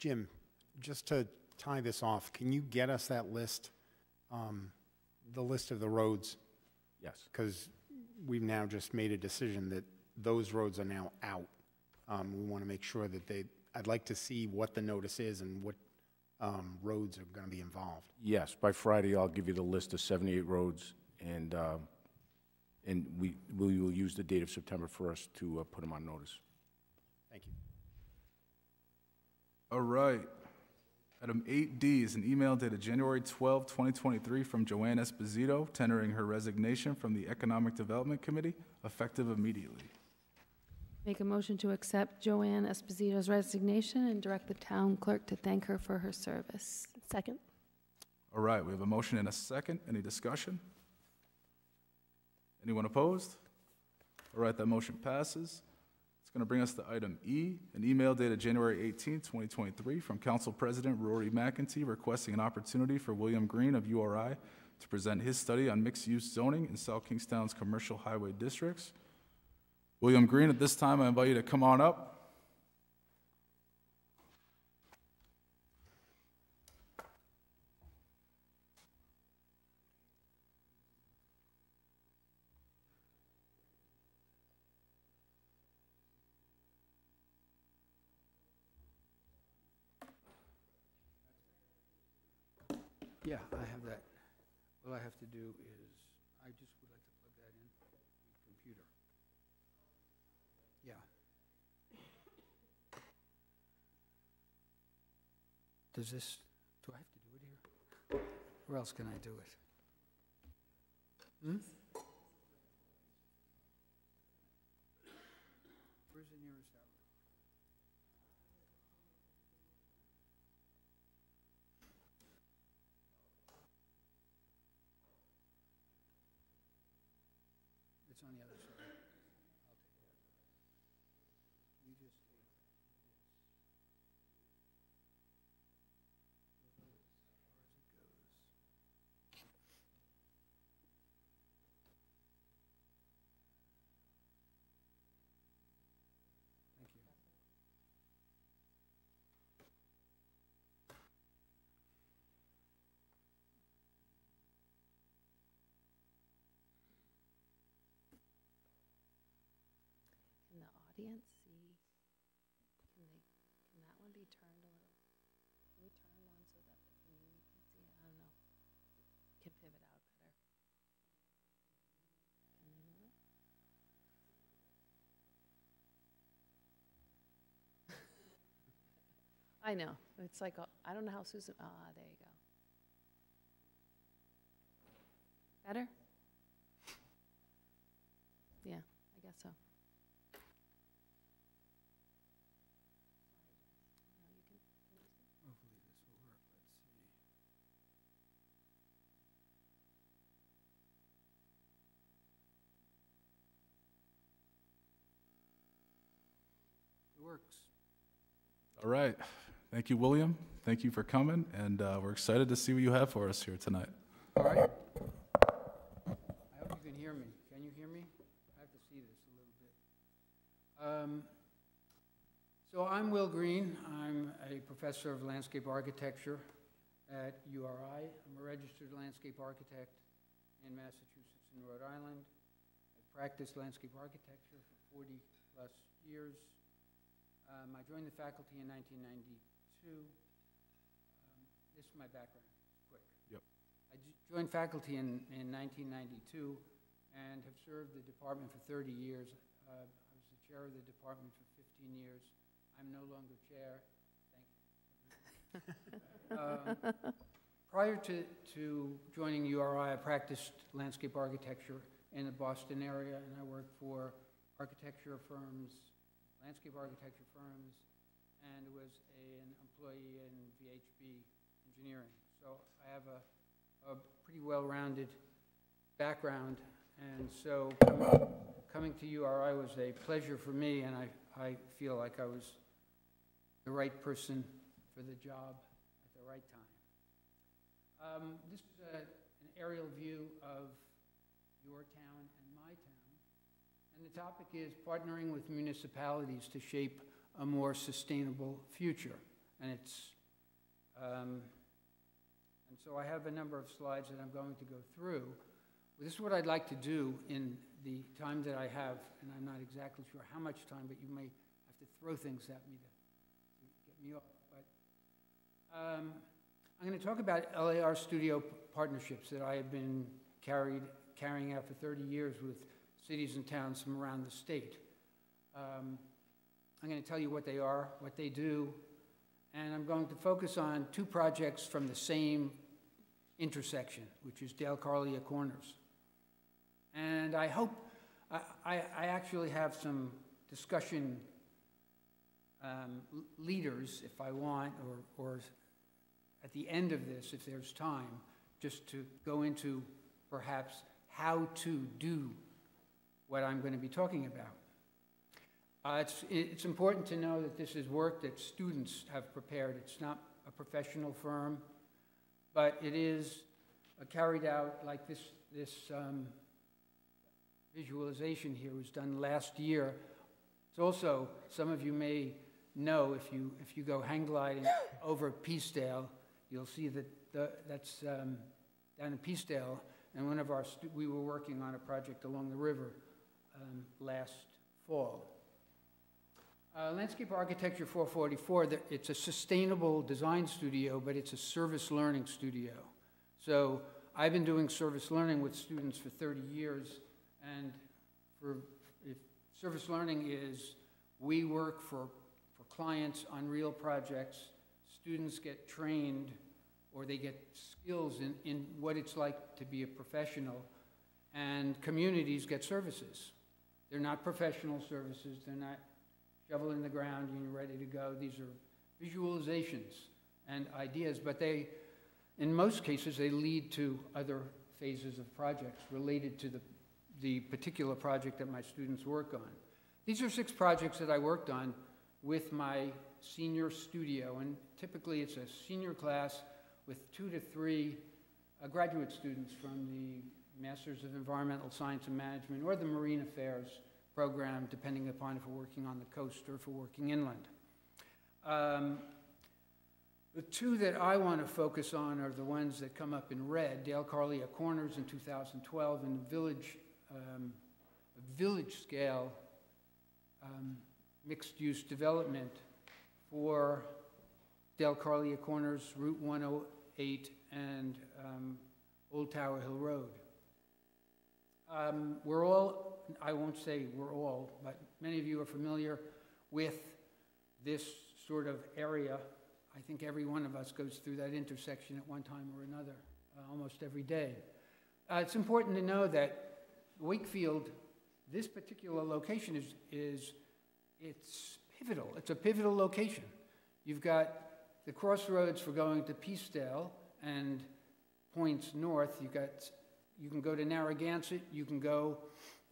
Jim, just to tie this off, can you get us that list, um, the list of the roads? Yes. Because we've now just made a decision that those roads are now out. Um, We want to make sure that they, I'd like to see what the notice is and what um, roads are going to be involved. Yes, by Friday, I'll give you the list of 78 roads, and, uh, and we, we will use the date of September 1st to uh, put them on notice. Thank you. all right. Item 8D is an email dated January 12, 2023 from Joanne Esposito tendering her resignation from the Economic Development Committee, effective immediately. Make a motion to accept Joanne Esposito's resignation and direct the town clerk to thank her for her service. Second. All right, we have a motion and a second. Any discussion? Anyone opposed? All right, that motion passes. Going to bring us to item E, an email dated January 18, 2023, from Council President Rory McEntee requesting an opportunity for William Green of URI to present his study on mixed-use zoning in South Kingstown's commercial highway districts. William Green, at this time, I invite you to come on up. Yeah, I have that. All I have to do is, I just would like to plug that in, computer. Yeah. Does this, do I have to do it here? Where else can I do it? Hmm? Where's the nearest outlet? It's on the other side. I'll take that. You just take this. As far as it goes. Thank you. Audience see? Can they, can that one be turned a little? Can we turn one so that the community can see it? I don't know. Can pivot out better. Can they move it? I know. It's like, a- I don't know how Susan, ah, there you go. Better? Yeah, I guess so. Hopefully this will work. Let's see. It works. All right. Thank you, William. Thank you for coming, and uh, we're excited to see what you have for us here tonight. All right. I hope you can hear me. Can you hear me? I have to see this a little bit. Um, So I'm Will Green. I'm a professor of landscape architecture at URI. I'm a registered landscape architect in Massachusetts and Rhode Island. I practiced landscape architecture for 40-plus years. Um, I joined the faculty in 1992. Um, This is my background, quick. Yep. I joined faculty in, in 1992 and have served the department for 30 years. Uh, I was the chair of the department for 15 years. I'm no longer chair. Thank you. Um, Prior to, to joining URI, I practiced landscape architecture in the Boston area, and I worked for architecture firms, landscape architecture firms, and was a- an employee in VHB engineering. So I have a, a pretty well-rounded background, and so coming- to URI was a pleasure for me, and I, I feel like I was the right person for the job at the right time. Um, This is a- an aerial view of your town, and the topic is partnering with municipalities to shape a more sustainable future. And it's, um, and so I have a number of slides that I'm going to go through. This is what I'd like to do in the time that I have, and I'm not exactly sure how much time, but you may have to throw things at me to get me off. But um, I'm going to talk about LAR Studio partnerships that I have been carried, carrying out for 30 years with cities and towns from around the state. Um, I'm going to tell you what they are, what they do, and I'm going to focus on two projects from the same intersection, which is Dale Carlia Corners. And I hope, I, I, I actually have some discussion um, leaders, if I want, or, or at the end of this, if there's time, just to go into perhaps how to do what I'm going to be talking about. Uh, It's, it's important to know that this is work that students have prepared. It's not a professional firm, but it is uh, carried out like this, this um, visualization here was done last year. It's also, some of you may know, if you, if you go hang gliding over Peacedale, you'll see that the, that's um, down in Peacedale, and one of our, we were working on a project along the river um, last fall. Uh, Landscape Architecture 444, the- it's a sustainable design studio, but it's a service learning studio. So I've been doing service learning with students for 30 years, and for, service learning is, we work for, for clients on real projects, students get trained, or they get skills in, in what it's like to be a professional, and communities get services. They're not professional services, they're not shovel in the ground and you're ready to go. These are visualizations and ideas, but they, in most cases, they lead to other phases of projects related to the, the particular project that my students work on. These are six projects that I worked on with my senior studio, and typically it's a senior class with two to three uh, graduate students from the Masters of Environmental Science and Management or the Marine Affairs program, depending upon if we're working on the coast or if we're working inland. Um, the two that I want to focus on are the ones that come up in red, Dale Carlia Corners in 2012 and village, um, village scale um, mixed-use development for Dale Carlia Corners, Route 108, and um, Old Tower Hill Road. Um, We're all, I won't say we're all, but many of you are familiar with this sort of area. I think every one of us goes through that intersection at one time or another, uh, almost every day. Uh, It's important to know that Wakefield, this particular location is, is, it's pivotal. It's a pivotal location. You've got the crossroads for going to Peacedale and points north. You've got, you can go to Narragansett, you can go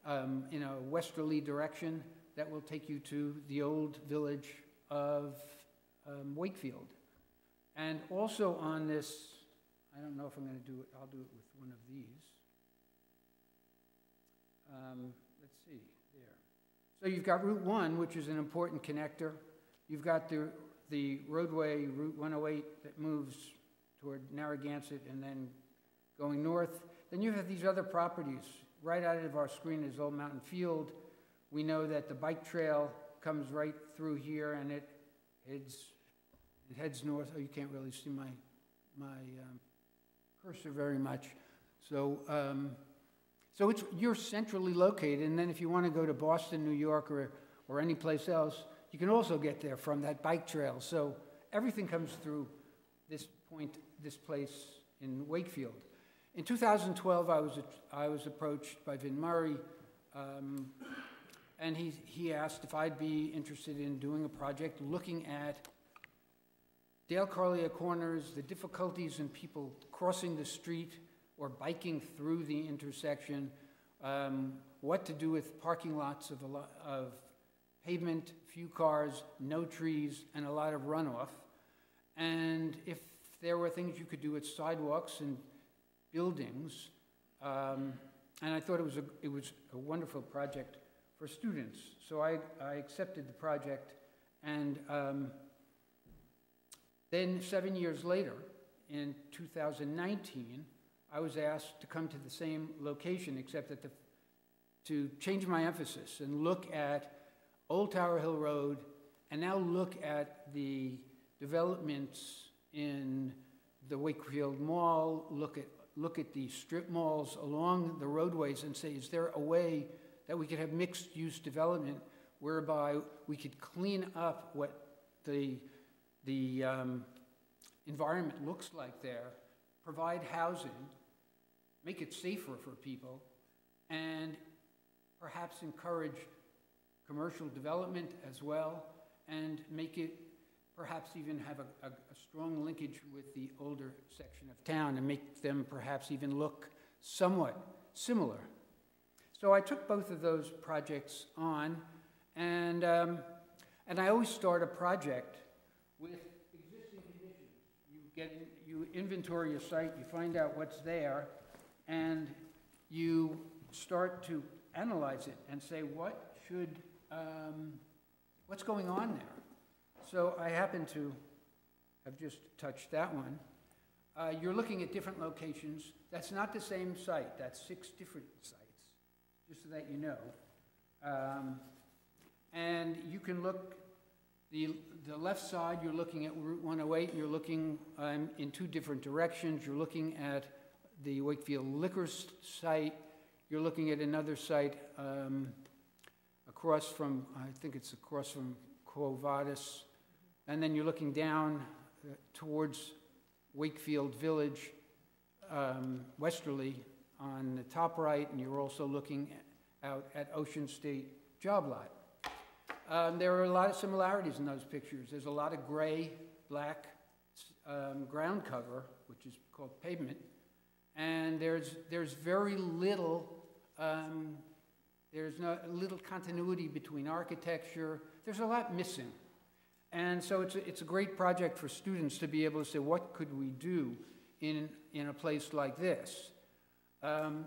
um, in a westerly direction. That will take you to the old village of um, Wakefield. And also on this, I don't know if I'm going to do it, I'll do it with one of these. Um, let's see, there. So you've got Route 1, which is an important connector. You've got the, the roadway, Route 108, that moves toward Narragansett and then going north. Then you have these other properties. Right out of our screen is Old Mountain Field. We know that the bike trail comes right through here and it heads, it heads north. Oh, you can't really see my, my um, cursor very much. So, um, so it's, you're centrally located, and then if you want to go to Boston, New York, or, or any place else, you can also get there from that bike trail. So everything comes through this point, this place in Wakefield. In 2012, I was, I was approached by Vin Murray, um, and he, he asked if I'd be interested in doing a project looking at Dale Carlia Corners, the difficulties in people crossing the street or biking through the intersection, um, what to do with parking lots of, lot of pavement, few cars, no trees, and a lot of runoff. And if there were things you could do with sidewalks and buildings, um, and I thought it was a, it was a wonderful project for students. So I, I accepted the project, and um, then seven years later, in 2019, I was asked to come to the same location, except that the, to change my emphasis and look at Old Tower Hill Road, and now look at the developments in the Wakefield Mall, look at, look at the strip malls along the roadways and say, is there a way that we could have mixed-use development whereby we could clean up what the, the um, environment looks like there, provide housing, make it safer for people, and perhaps encourage commercial development as well, and make it perhaps even have a, a, a strong linkage with the older section of town and make them perhaps even look somewhat similar. So I took both of those projects on, and, um, and I always start a project with existing conditions. You get, you inventory your site, you find out what's there, and you start to analyze it and say, what should, um, what's going on there? So I happen to have just touched that one. Uh, you're looking at different locations. That's not the same site, that's six different sites, just so that you know. Um, and you can look, the, the left side, you're looking at Route 108, you're looking um, in two different directions. You're looking at the Wakefield Liquor site, you're looking at another site um, across from, I think it's across from Quo Vadis, and then you're looking down uh, towards Wakefield Village, um, westerly on the top right, and you're also looking out at Ocean State Job Lot. Um, there are a lot of similarities in those pictures. There's a lot of gray, black um, ground cover, which is called pavement, and there's, there's very little, um, there's no, little continuity between architecture. There's a lot missing. And so it's a, it's a great project for students to be able to say, what could we do in, in a place like this? Um,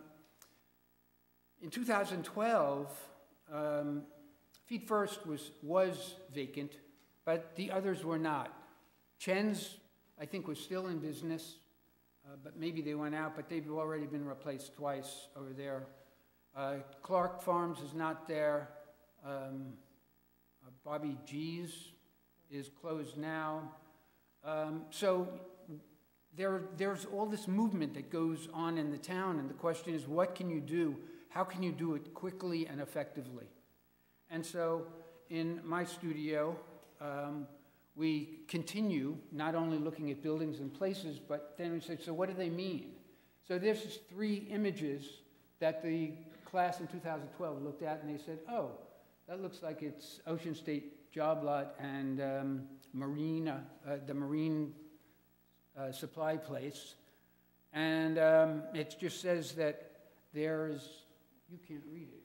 in 2012, um, Feet First was, was vacant, but the others were not. Chen's, I think, was still in business, uh, but maybe they went out, but they've already been replaced twice over there. Uh, Clark Farms is not there. Um, uh, Bobby G's is closed now. Um, so there, there's all this movement that goes on in the town, and the question is, what can you do? How can you do it quickly and effectively? And so in my studio, um, we continue not only looking at buildings and places, but then we say, so what do they mean? So there's three images that the class in 2012 looked at, and they said, oh, that looks like it's Ocean State Job Lot and um, Marina, uh, the Marine uh, Supply Place. And um, it just says that there's, you can't read it.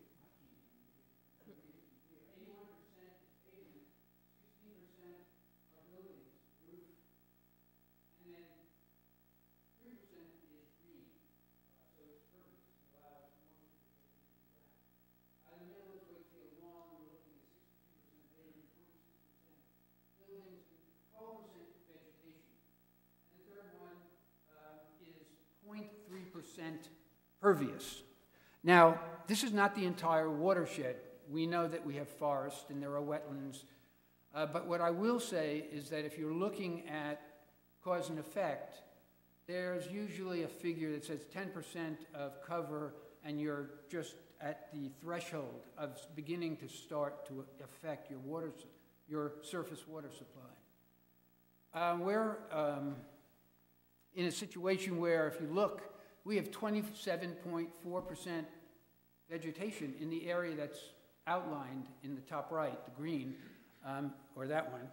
Pervious. Now, this is not the entire watershed. We know that we have forests and there are wetlands. Uh, but what I will say is that if you're looking at cause and effect, there's usually a figure that says 10% of cover and you're just at the threshold of beginning to start to affect your water, your surface water supply. Uh, we're um, in a situation where if you look we have 27.4% vegetation in the area that's outlined in the top right, the green, um, or that one.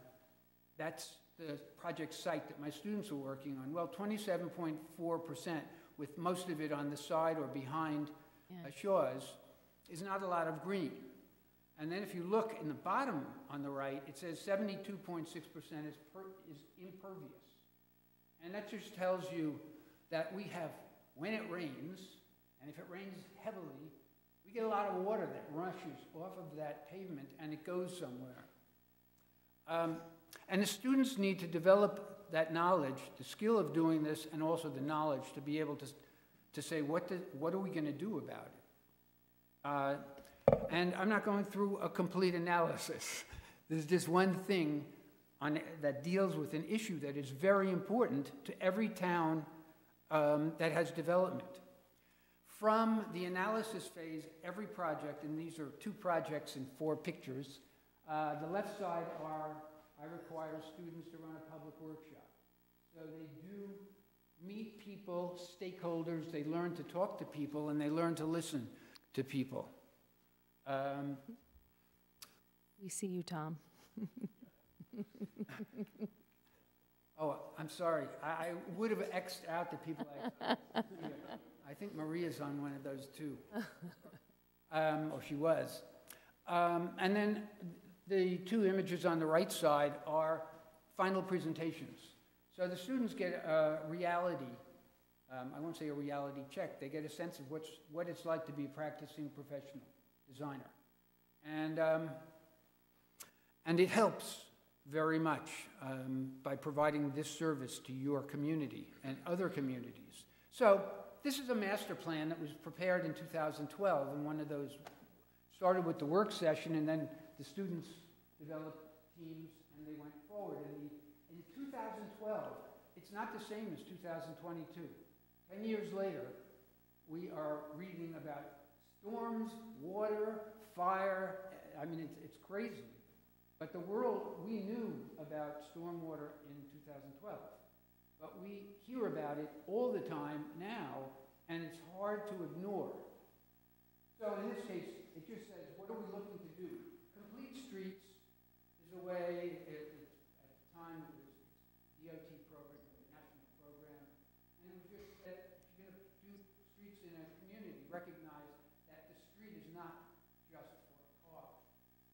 That's the project site that my students are working on. Well, 27.4%, with most of it on the side or behind uh, Shaw's, is not a lot of green. And then if you look in the bottom on the right, it says 72.6% is, is impervious. And that just tells you that we have when it rains, and if it rains heavily, we get a lot of water that rushes off of that pavement and it goes somewhere. Um, and the students need to develop that knowledge, the skill of doing this, and also the knowledge to be able to, to say, what, do, what are we going to do about it? Uh, and I'm not going through a complete analysis. There's just one thing on, that deals with an issue that is very important to every town um, that has development. From the analysis phase, every project, and these are two projects and four pictures, uh, the left side are, I require students to run a public workshop. So they do meet people, stakeholders, they learn to talk to people, and they learn to listen to people. Um, we see you, Tom. Oh, I'm sorry. I, I would have Xed out the people I, I think Maria's on one of those too. Um, or she was. Um, and then the two images on the right side are final presentations. So the students get a reality, um, I won't say a reality check, they get a sense of what's, what it's like to be a practicing professional designer. And, um, and it helps very much um, by providing this service to your community and other communities. So this is a master plan that was prepared in 2012, and one of those started with the work session, and then the students developed teams, and they went forward. And in 2012, it's not the same as 2022. Ten years later, we are reading about storms, water, fire. I mean, it's, it's crazy. But the world, we knew about stormwater in 2012. But we hear about it all the time now, and it's hard to ignore. So in this case, it just says, what are we looking to do? Complete streets is a way, it, it, at the time it was DOT program, national program, and it was just that if you're going to do streets in a community, recognize that the street is not just for cars.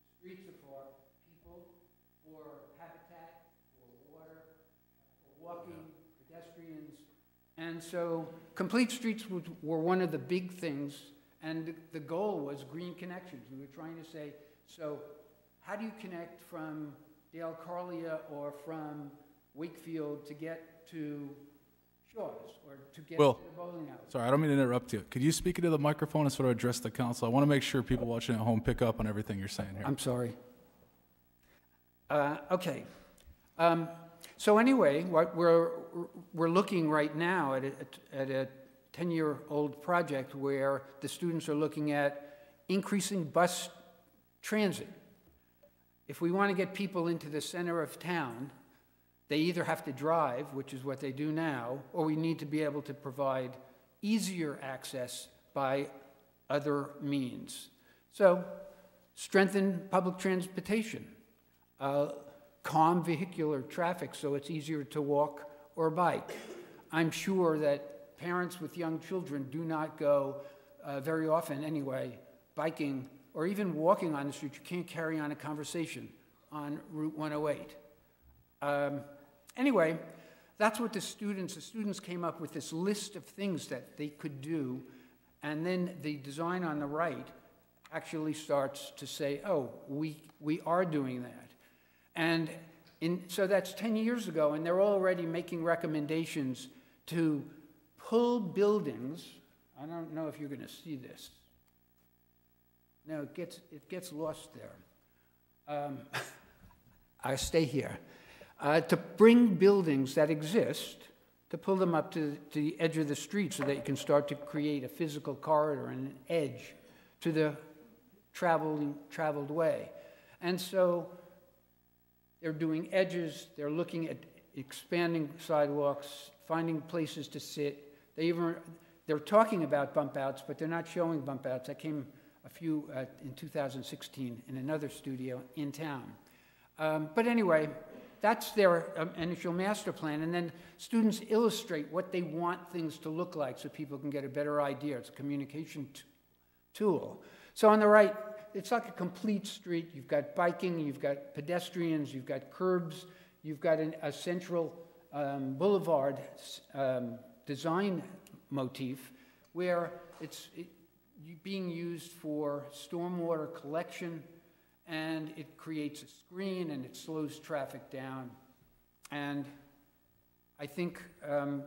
The streets are for people, for habitat, for water, for walking, pedestrians. And so complete streets were one of the big things, and the- goal was green connections. We were trying to say, so how do you connect from Dale Carlia or from Wakefield to get to Shaw's or to get to the bowling alley? Sorry, I don't mean to interrupt you. Could you speak into the microphone and sort of address the council? I want to make sure people watching at home pick up on everything you're saying here. I'm sorry. Uh, Okay. Um, So anyway, what we're, we're looking right now at a, at a 10-year-old project where the students are looking at increasing bus transit. If we want to get people into the center of town, they either have to drive, which is what they do now, or we need to be able to provide easier access by other means. So, strengthen public transportation, uh, calm vehicular traffic so it's easier to walk or bike. I'm sure that parents with young children do not go uh, very often anyway, biking or even walking on the street. You can't carry on a conversation on Route 108. Um, anyway, that's what the students, the students came up with this list of things that they could do, and then the design on the right actually starts to say, oh, we, we are doing that. And in, so that's 10 years ago, and they're already making recommendations to pull buildings. I don't know if you're going to see this. No, it gets, it gets lost there. Um, I stay here. Uh, to bring buildings that exist, to pull them up to, to the edge of the street so that you can start to create a physical corridor and an edge to the traveling, traveled way. And so they're doing edges, they're looking at expanding sidewalks, finding places to sit. They even, they're talking about bump outs, but they're not showing bump outs. That came a few uh, in 2016 in another studio in town. Um, but anyway, that's their um, initial master plan, and then students illustrate what they want things to look like so people can get a better idea. It's a communication tool. So on the right, it's like a complete street. You've got biking, you've got pedestrians, you've got curbs, you've got an, a central um, boulevard um, design motif where it's it, being used for stormwater collection and it creates a screen and it slows traffic down. And I think um,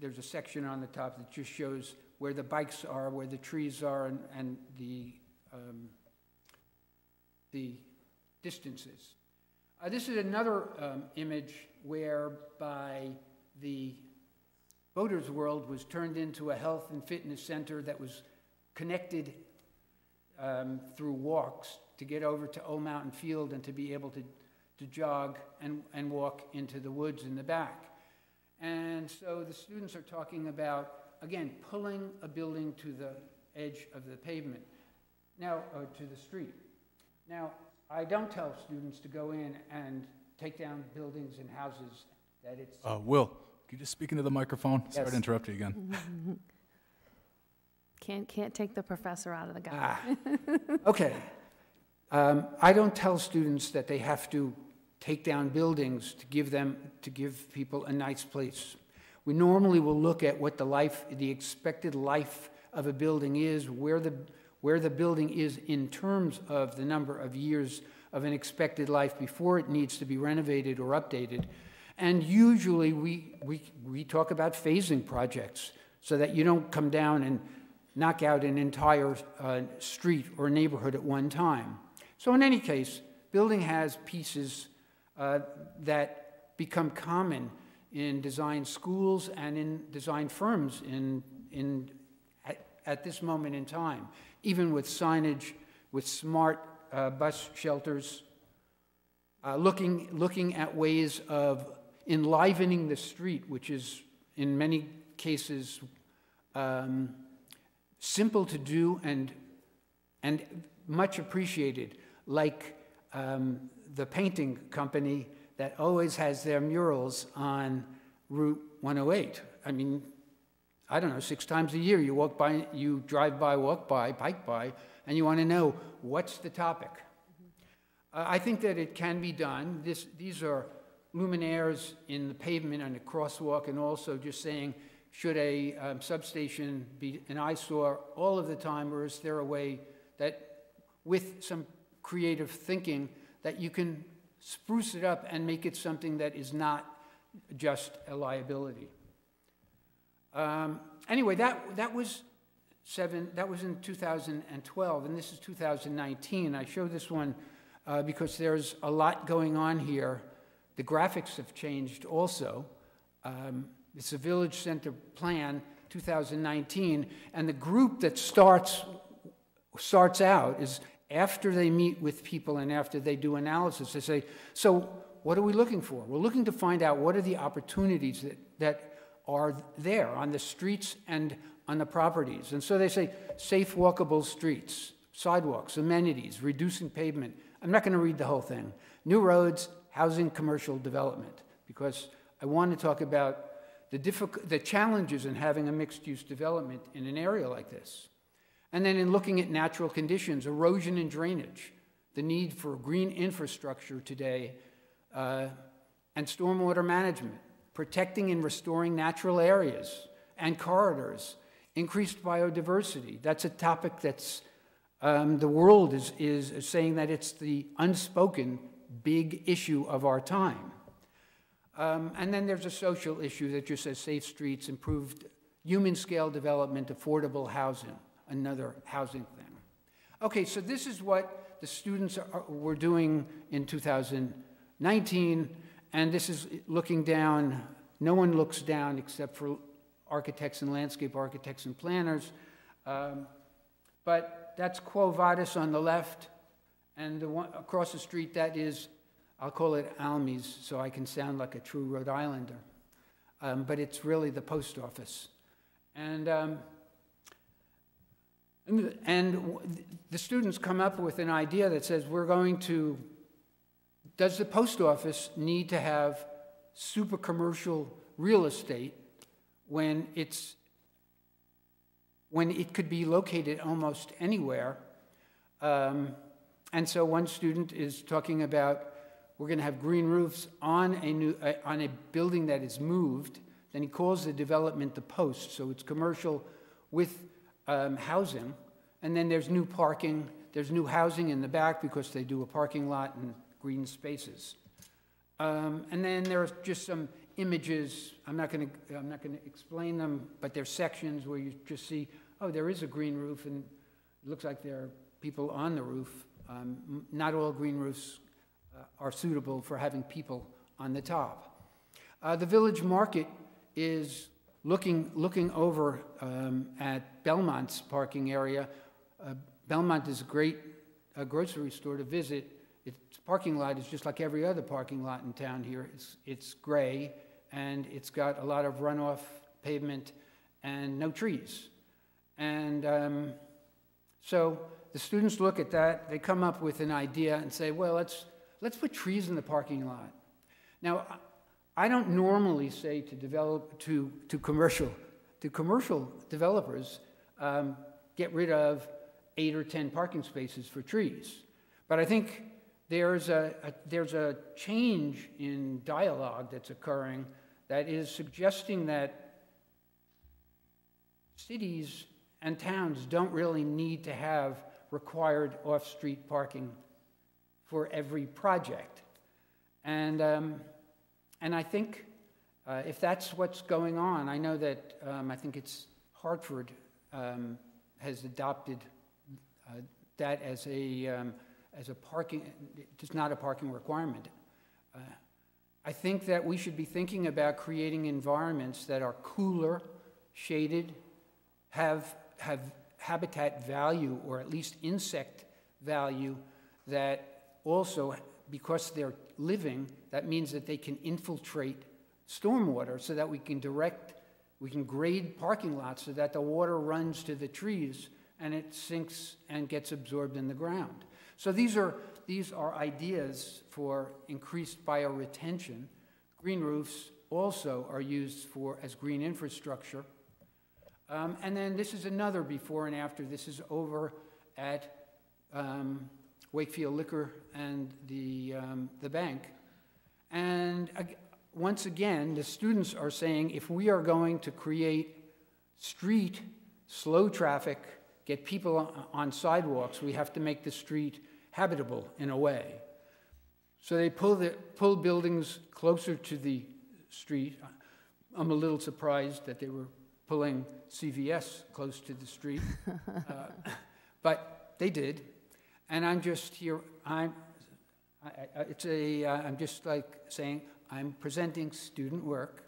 there's a section on the top that just shows where the bikes are, where the trees are, and, and the, um, the distances. Uh, this is another um, image whereby the Boaters World was turned into a health and fitness center that was connected um, through walks to get over to Old Mountain Field and to be able to, to jog and, and walk into the woods in the back. And so the students are talking about, again, pulling a building to the edge of the pavement, now, or to the street. Now, I don't tell students to go in and take down buildings and houses, that it's, Uh, Will, can you just speak into the microphone? Sorry Yes. to interrupt you again. Can't, can't take the professor out of the guy. Ah. okay. Um, I don't tell students that they have to take down buildings to give them, to give people a nice place. We normally will look at what the life, the expected life of a building is, where the, where the building is in terms of the number of years of an expected life before it needs to be renovated or updated. And usually we, we, we talk about phasing projects so that you don't come down and knock out an entire uh, street or neighborhood at one time. So, in any case, building has pieces uh, that become common in design schools and in design firms in, in, at, at this moment in time, even with signage, with smart uh, bus shelters, uh, looking, looking at ways of enlivening the street, which is in many cases um, simple to do and, and much appreciated, like um, the painting company that always has their murals on Route 108. I mean, I don't know, six times a year you walk by, you drive by, walk by, bike by, and you want to know what's the topic. Uh, I think that it can be done. This, these are luminaires in the pavement and the crosswalk, and also just saying, should a um, substation be an eyesore all of the time, or is there a way that, with some creative thinking, that you can spruce it up and make it something that is not just a liability? Um, anyway, that, that was seven, that was in 2012, and this is 2019. I show this one uh, because there's a lot going on here. The graphics have changed also. Um, it's a village center plan 2019, and the group that starts starts out is after they meet with people and after they do analysis, they say, so what are we looking for? We're looking to find out what are the opportunities that, that are there on the streets and on the properties. And so they say safe walkable streets, sidewalks, amenities, reducing pavement. I'm not going to read the whole thing. New roads, housing, commercial development, because I want to talk about the, the challenges in having a mixed use development in an area like this. And then in looking at natural conditions, erosion and drainage, the need for green infrastructure today, uh, and stormwater management, protecting and restoring natural areas and corridors, increased biodiversity. That's a topic that's um, the world is, is saying that it's the unspoken big issue of our time. Um, and then there's a social issue that just says safe streets, improved human scale development, affordable housing, another housing thing. Okay, so this is what the students are, were doing in 2019, and this is looking down. No one looks down except for architects and landscape architects and planners. Um, but that's Quo Vadis on the left, and the one across the street, that is I'll call it Almies so I can sound like a true Rhode Islander. Um, but it's really the post office. And, um, and the students come up with an idea that says we're going to, does the post office need to have super commercial real estate when it's when it could be located almost anywhere? Um, and so one student is talking about we're going to have green roofs on a, new, uh, on a building that is moved. Then he calls the development the post, so it's commercial with um, housing. And then there's new parking, there's new housing in the back because they do a parking lot and green spaces. Um, and then there are just some images. I'm not going to I'm not going to explain them, but there's sections where you just see, oh, there is a green roof, and it looks like there are people on the roof. Um, not all green roofs uh, are suitable for having people on the top. Uh, the village market is looking, looking over um, at Belmont's parking area. Uh, Belmont is a great uh, grocery store to visit. Its parking lot is just like every other parking lot in town here. It's, it's gray and it's got a lot of runoff pavement and no trees. And um, so the students look at that, they come up with an idea and say, well, let's, let's put trees in the parking lot. Now, I don't normally say to develop, to, to commercial, to commercial developers, um, get rid of eight or 10 parking spaces for trees. But I think there's a, a, there's a change in dialogue that's occurring that is suggesting that cities and towns don't really need to have required off-street parking for every project. And, um, and I think uh, if that's what's going on, I know that um, I think it's Hartford um, has adopted uh, that as a, um, as a parking, it's not a parking requirement. Uh, I think that we should be thinking about creating environments that are cooler, shaded, have, have habitat value or at least insect value that also, because they're living, that means that they can infiltrate stormwater so that we can direct, we can grade parking lots so that the water runs to the trees and it sinks and gets absorbed in the ground. So these are, these are ideas for increased bioretention. Green roofs also are used for, as green infrastructure. Um, and then this is another before and after. This is over at um, Wakefield Liquor and the, um, the bank. And once again, the students are saying if we are going to create street, slow traffic, get people on sidewalks, we have to make the street habitable in a way. So they pull, the, pull buildings closer to the street. I'm a little surprised that they were pulling CVS close to the street, uh, but they did. And I'm just here, I'm, I, I, it's a, uh, I'm just like saying, I'm presenting student work.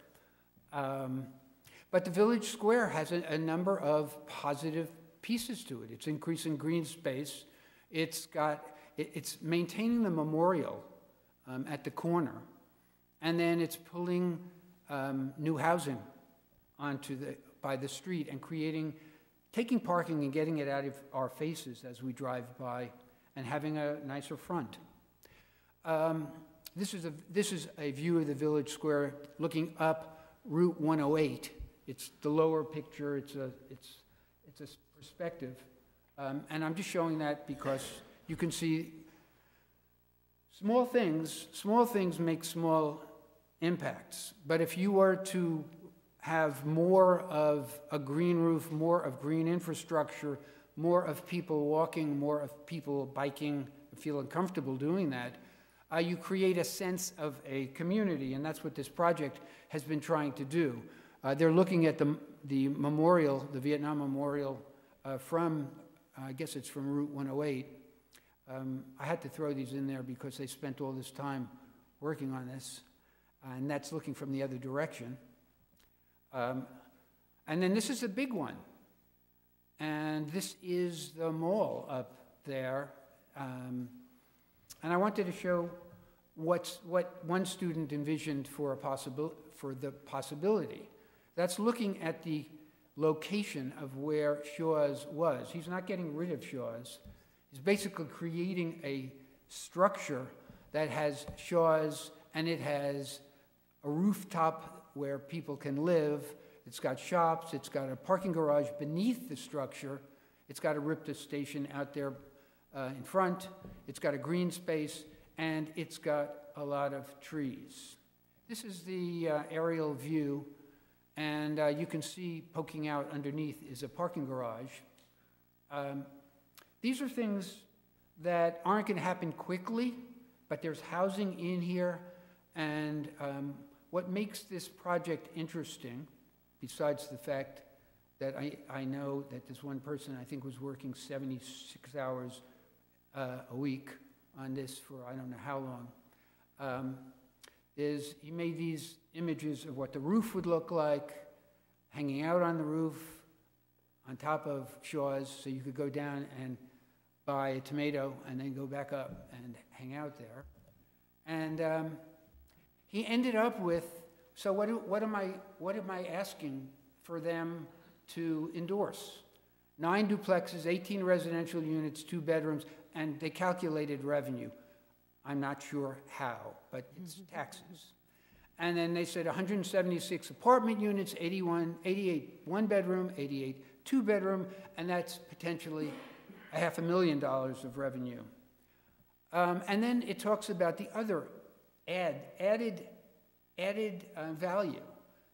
Um, but the Village Square has a, a number of positive pieces to it. It's increasing green space. It's got, it, it's maintaining the memorial um, at the corner. And then it's pulling um, new housing onto the, by the street and creating, taking parking and getting it out of our faces as we drive by and having a nicer front. Um, this, is a, this is a view of the village square looking up Route 108. It's the lower picture, it's a, it's, it's a perspective. Um, and I'm just showing that because you can see small things, small things make small impacts. But if you were to have more of a green roof, more of green infrastructure, more of people walking, more of people biking, feeling comfortable doing that, uh, you create a sense of a community, and that's what this project has been trying to do. Uh, they're looking at the, the memorial, the Vietnam Memorial, uh, from, I guess it's from Route 108. Um, I had to throw these in there because they spent all this time working on this, and that's looking from the other direction. Um, and then this is a big one. And this is the mall up there. Um, and I wanted to show what's, what one student envisioned for, a possible, for the possibility. That's looking at the location of where Shaw's was. He's not getting rid of Shaw's. He's basically creating a structure that has Shaw's and it has a rooftop where people can live it's got shops, it's got a parking garage beneath the structure, it's got a RIPTA station out there uh, in front, it's got a green space, and it's got a lot of trees. This is the uh, aerial view, and uh, you can see poking out underneath is a parking garage. Um, these are things that aren't going to happen quickly, but there's housing in here, and um, what makes this project interesting besides the fact that I, I know that this one person, I think, was working 76 hours uh, a week on this for I don't know how long, um, is he made these images of what the roof would look like, hanging out on the roof on top of Shaw's, so you could go down and buy a tomato and then go back up and hang out there. And um, he ended up with so what, do, what, am I, what am I asking for them to endorse? Nine duplexes, 18 residential units, two bedrooms, and they calculated revenue. I'm not sure how, but it's taxes. And then they said 176 apartment units, 81, 88 one-bedroom, 88 two-bedroom, and that's potentially a half a million dollars of revenue. Um, And then it talks about the other add, added, added uh, value.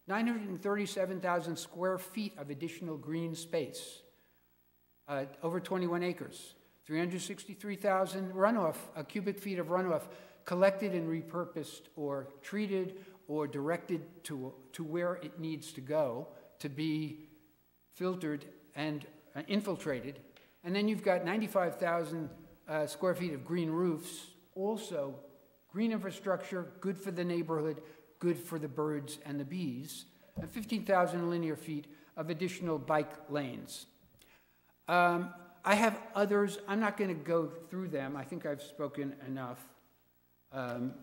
937,000 square feet of additional green space, uh, over 21 acres. 363,000 runoff, uh, cubic feet of runoff collected and repurposed or treated or directed to, to where it needs to go to be filtered and uh, infiltrated. And then you've got 95,000 uh, square feet of green roofs, also green infrastructure, good for the neighborhood, good for the birds and the bees, and 15,000 linear feet of additional bike lanes. Um, I have others. I'm not going to go through them. I think I've spoken enough. Um,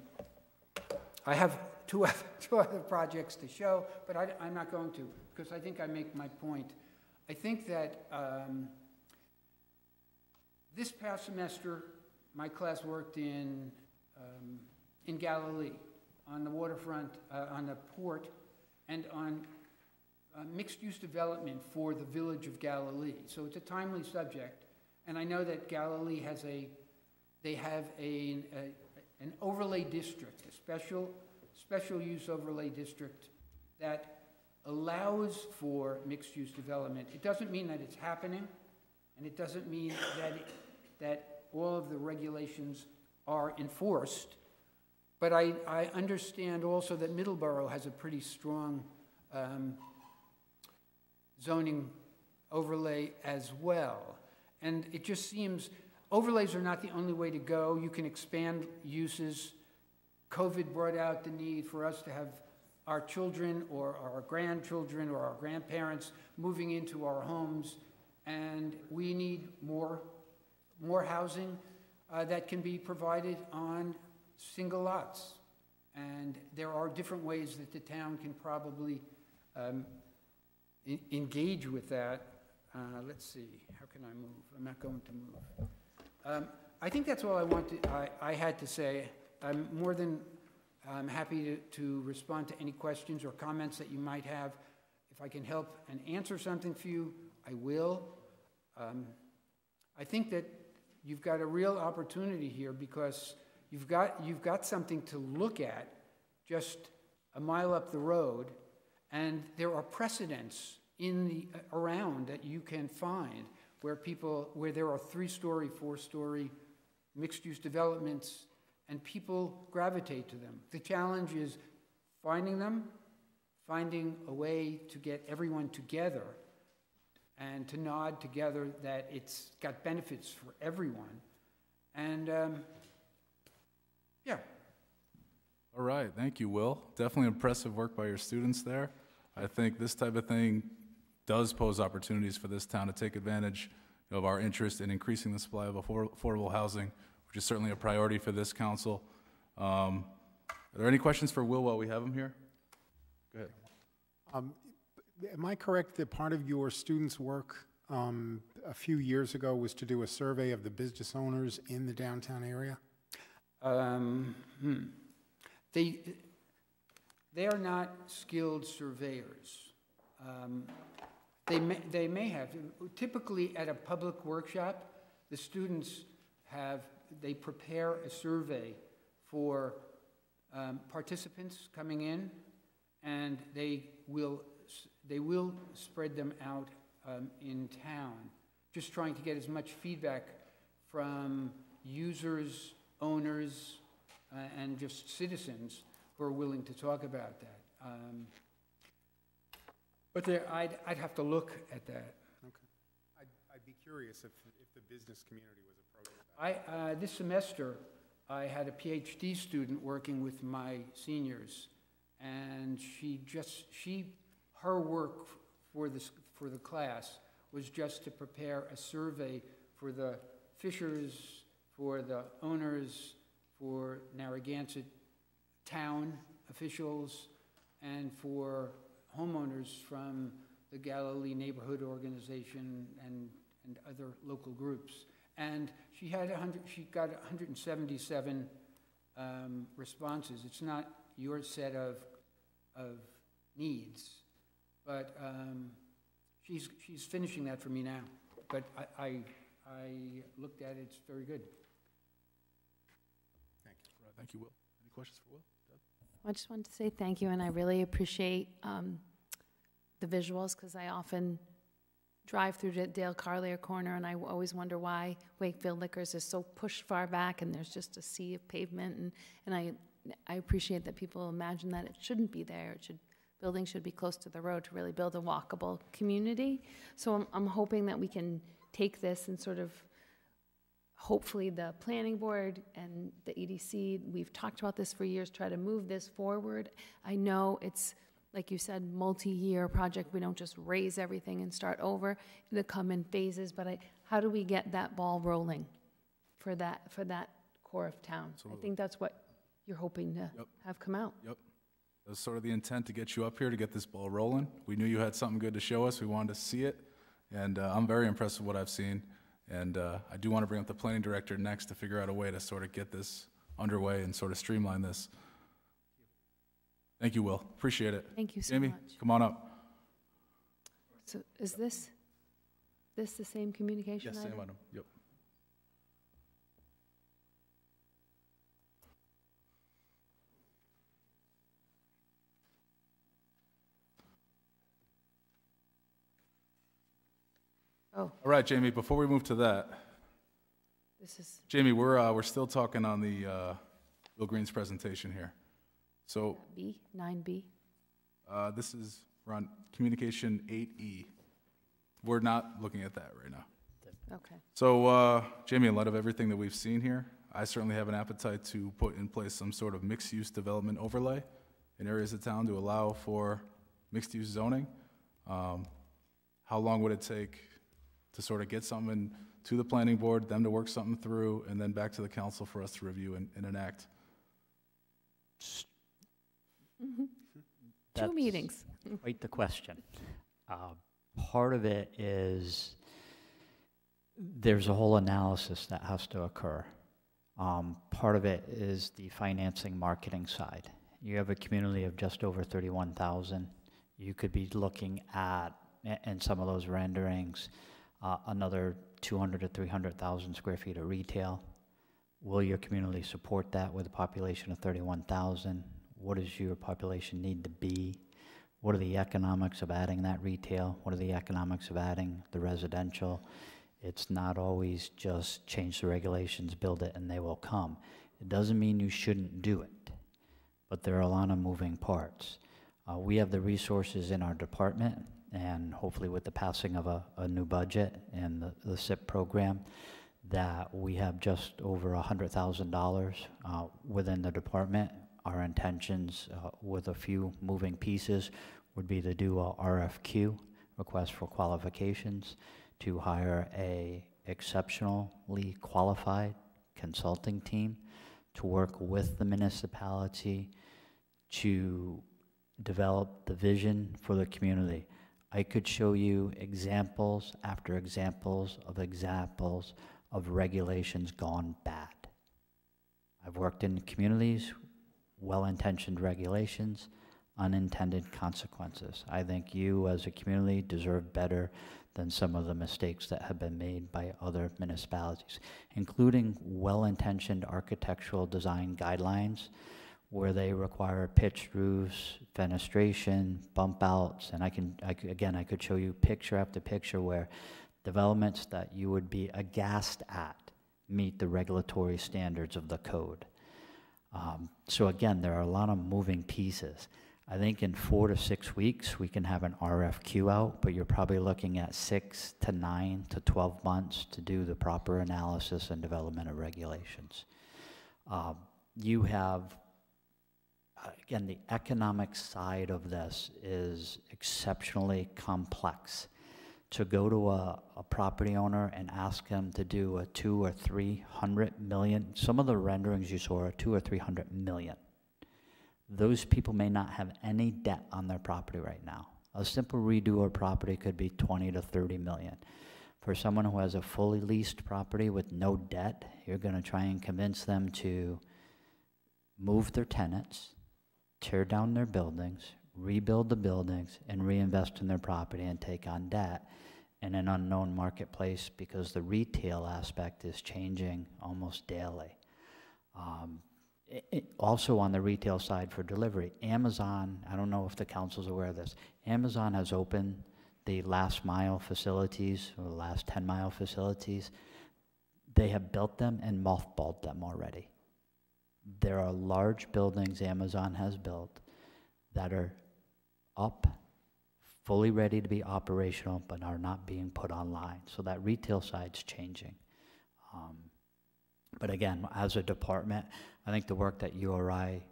I have two other, two other projects to show, but I, am not going to because I think I make my point. I think that um, this past semester, my class worked in, um, in Galilee on the waterfront, uh, on the port, and on uh, mixed-use development for the village of Galilee. So it's a timely subject, and I know that Galilee has a, they have a, a an overlay district, a special, special use overlay district that allows for mixed-use development. It doesn't mean that it's happening, and it doesn't mean that, it, that all of the regulations are enforced, but I, I understand also that Middleborough has a pretty strong um, zoning overlay as well. And it just seems overlays are not the only way to go. You can expand uses. COVID brought out the need for us to have our children or our grandchildren or our grandparents moving into our homes, and we need more, more housing uh, that can be provided on single lots. And there are different ways that the town can probably um, engage with that. Uh, let's see, how can I move? I'm not going to move. Um, I think that's all I wanted, I, I had to say. I'm more than I'm happy to, to respond to any questions or comments that you might have. If I can help and answer something for you, I will. Um, I think that you've got a real opportunity here because you've got, you've got something to look at just a mile up the road, and there are precedents in the around that you can find where people where there are three-story, four-story mixed-use developments and people gravitate to them. The challenge is finding them, finding a way to get everyone together and to nod together that it's got benefits for everyone. And um, yeah. All right, thank you, Will. Definitely impressive work by your students there. I think this type of thing does pose opportunities for this town to take advantage of our interest in increasing the supply of affordable housing which is certainly a priority for this council. Um, Are there any questions for Will while we have him here? Go ahead. Um, Am I correct that part of your students' work um, a few years ago was to do a survey of the business owners in the downtown area? Um, hmm. They, they are not skilled surveyors. Um, They may, they may have, typically at a public workshop, the students have they prepare a survey for um, participants coming in, and they will, they will spread them out um, in town, just trying to get as much feedback from users, owners, uh, and just citizens who are willing to talk about that. Um, but there, I'd, I'd have to look at that. Okay. I'd, I'd be curious if, if the business community was I, uh, this semester, I had a PhD student working with my seniors, and she just, she, her work for this, for the class was just to prepare a survey for the fishers, for the owners, for Narragansett town officials, and for homeowners from the Galilee Neighborhood Organization and, and other local groups. And she had 100, she got 177 um, responses. It's not your set of of needs. But um, she's, she's finishing that for me now. But I, I, I looked at it, it's very good. Thank you, Right, thank you, Will. Any questions for Will? Deb? I just wanted to say thank you, and I really appreciate um, the visuals, because I often drive through the Dale Carlia corner, and I always wonder why Wakefield Liquors is so pushed far back, and there's just a sea of pavement, and, and I, I appreciate that people imagine that it shouldn't be there. It should, buildings should be close to the road to really build a walkable community. So I'm, I'm hoping that we can take this and sort of hopefully the planning board and the EDC, we've talked about this for years, try to move this forward. I know it's, like you said, multi-year project. We don't just raise everything and start over. It'll come in phases, but I, how do we get that ball rolling for that, for that core of town? I think that's what you're hoping to Yep. have come out. Yep. That was sort of the intent to get you up here to get this ball rolling. We knew you had something good to show us. We wanted to see it. And uh, I'm very impressed with what I've seen. And uh, I do want to bring up the planning director next to figure out a way to sort of get this underway and sort of streamline this. Thank you, Will. Appreciate it. Thank you so Jamie, much. come on up. So is this, this the same communication Yes, item? same item. Yep. Oh, All right, Jamie, before we move to that, this is, Jamie, we're, uh, we're still talking on the uh, Bill Green's presentation here. So B, nine B? uh, this is, we're on communication 8E. We're not looking at that right now. Okay. So, uh, Jamie, in light of everything that we've seen here, I certainly have an appetite to put in place some sort of mixed-use development overlay in areas of town to allow for mixed-use zoning. Um, How long would it take to sort of get something to the planning board, them to work something through, and then back to the council for us to review and and enact? Two meetings. Quite the question. Uh, Part of it is, there's a whole analysis that has to occur. Um, Part of it is the financing, marketing side. You have a community of just over 31,000. You could be looking at, i- in some of those renderings, uh, another 200 to 300,000 square feet of retail. Will your community support that with a population of 31,000? What does your population need to be? What are the economics of adding that retail? What are the economics of adding the residential? It's not always just change the regulations, build it, and they will come. It doesn't mean you shouldn't do it, but there are a lot of moving parts. Uh, we have the resources in our department, and hopefully with the passing of a, a new budget and the, the SIP program, that we have just over $100,000 uh, within the department. Our intentions, uh, with a few moving pieces, would be to do a RFQ, request for qualifications, to hire a exceptionally qualified consulting team to work with the municipality to develop the vision for the community. I could show you examples after examples of examples of regulations gone bad. I've worked in communities, well-intentioned regulations, unintended consequences. I think you, as a community, deserve better than some of the mistakes that have been made by other municipalities, including well-intentioned architectural design guidelines where they require pitched roofs, fenestration, bump outs, and I can, I again, I could show you picture after picture where developments that you would be aghast at meet the regulatory standards of the code. Um, so again, there are a lot of moving pieces. I think in four to six weeks, we can have an RFQ out, but you're probably looking at six to nine to 12 months to do the proper analysis and development of regulations. Um, you have again, the economic side of this is exceptionally complex. To go to a, a property owner and ask him to do a two or three hundred million, some of the renderings you saw are two or three hundred million. Those people may not have any debt on their property right now. A simple redo of property could be twenty to thirty million. For someone who has a fully leased property with no debt, you're gonna try and convince them to move their tenants, tear down their buildings, rebuild the buildings and reinvest in their property and take on debt in an unknown marketplace because the retail aspect is changing almost daily. Um, i- i- also on the retail side for delivery, Amazon, I don't know if the council's aware of this, Amazon has opened the last mile facilities or the last 10 mile facilities. They have built them and mothballed them already. There are large buildings Amazon has built that are up, fully ready to be operational, but are not being put online. So that retail side's changing. Um, But again, as a department, I think the work that URI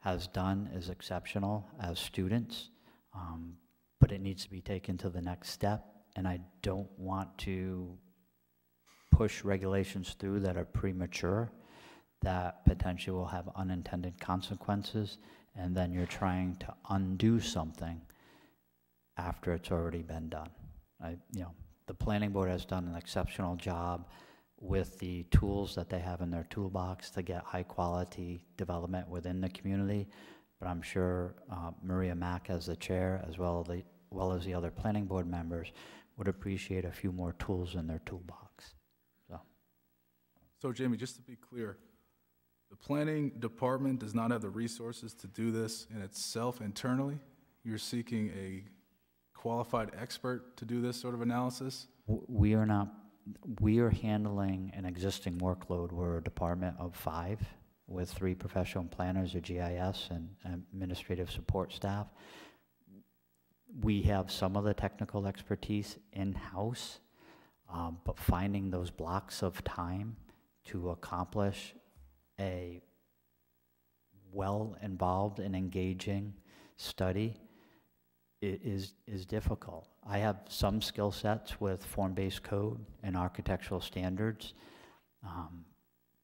has done is exceptional as students, um, but it needs to be taken to the next step. And I don't want to push regulations through that are premature, that potentially will have unintended consequences, and then you're trying to undo something after it's already been done. I, you know, the planning board has done an exceptional job with the tools that they have in their toolbox to get high-quality development within the community. But I'm sure uh, Maria Mack, as the chair, as well as the, well as the other planning board members, would appreciate a few more tools in their toolbox. So, So Jamie, just to be clear, planning department does not have the resources to do this in itself internally? You're seeking a qualified expert to do this sort of analysis? we are not, we are handling an existing workload. We're a department of five with three professional planners, a GIS, and administrative support staff. We have some of the technical expertise in-house, um, but finding those blocks of time to accomplish a well-involved and engaging study is, is difficult. I have some skill sets with form-based code and architectural standards. Um,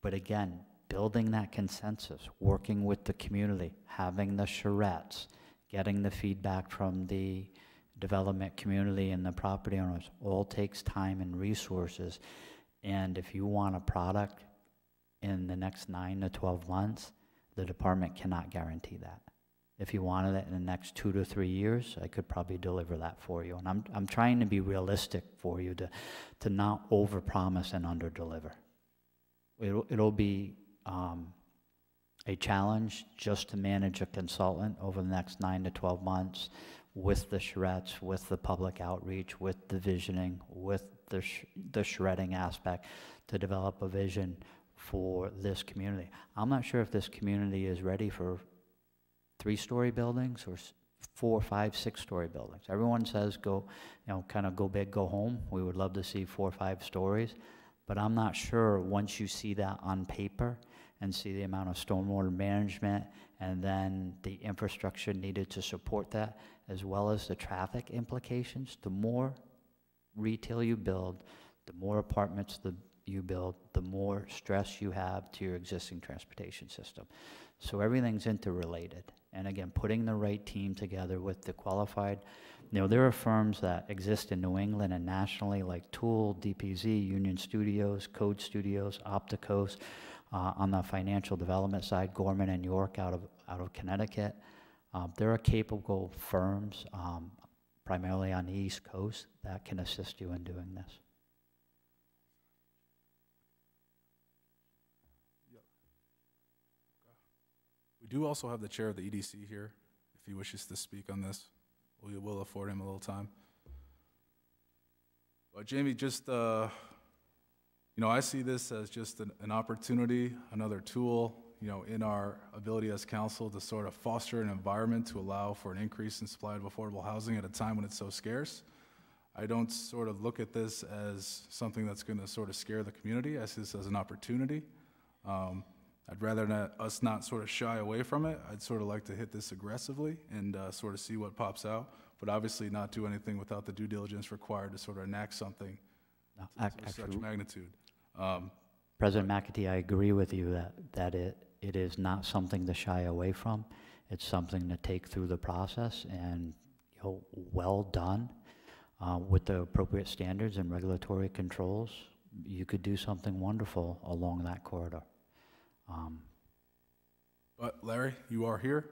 But again, building that consensus, working with the community, having the charrettes, getting the feedback from the development community and the property owners, all takes time and resources. And if you want a product in the next nine to 12 months, the department cannot guarantee that. If you wanted it in the next two to three years, I could probably deliver that for you. And I'm, I'm trying to be realistic for you to, to not overpromise and underdeliver. It'll, it'll be um, a challenge just to manage a consultant over the next nine to 12 months with the charrettes, with the public outreach, with the visioning, with the, sh- the shredding aspect to develop a vision for this community. I'm not sure if this community is ready for three-story buildings or four, five, six-story buildings. Everyone says go, you know, kind of go big, go home. We would love to see four or five stories. But I'm not sure, once you see that on paper and see the amount of stormwater management and then the infrastructure needed to support that, as well as the traffic implications, the more retail you build, the more apartments the, you build, the more stress you have to your existing transportation system. So everything's interrelated. And again, putting the right team together with the qualified, you know, there are firms that exist in New England and nationally, like Toole, DPZ, Union Studios, Code Studios, Opticos. Uh, on the financial development side, Goman and York out of out of Connecticut. Um, there are capable firms, um, primarily on the East Coast, that can assist you in doing this. We do also have the chair of the EDC here, if he wishes to speak on this. We will afford him a little time. But Jamie, just, uh, you know, I see this as just an, an opportunity, another tool, you know, in our ability as council to sort of foster an environment to allow for an increase in supply of affordable housing at a time when it's so scarce. I don't sort of look at this as something that's going to sort of scare the community. I see this as an opportunity. Um, I'd rather not, us not sort of shy away from it. I'd sort of like to hit this aggressively and uh, sort of see what pops out, but obviously not do anything without the due diligence required to sort of enact something No, to ac- sort of such magnitude. Um, President McEntee, I agree with you that, that it, it is not something to shy away from. It's something to take through the process and, you know, well done uh, with the appropriate standards and regulatory controls. You could do something wonderful along that corridor. Um, But Larry, you are here.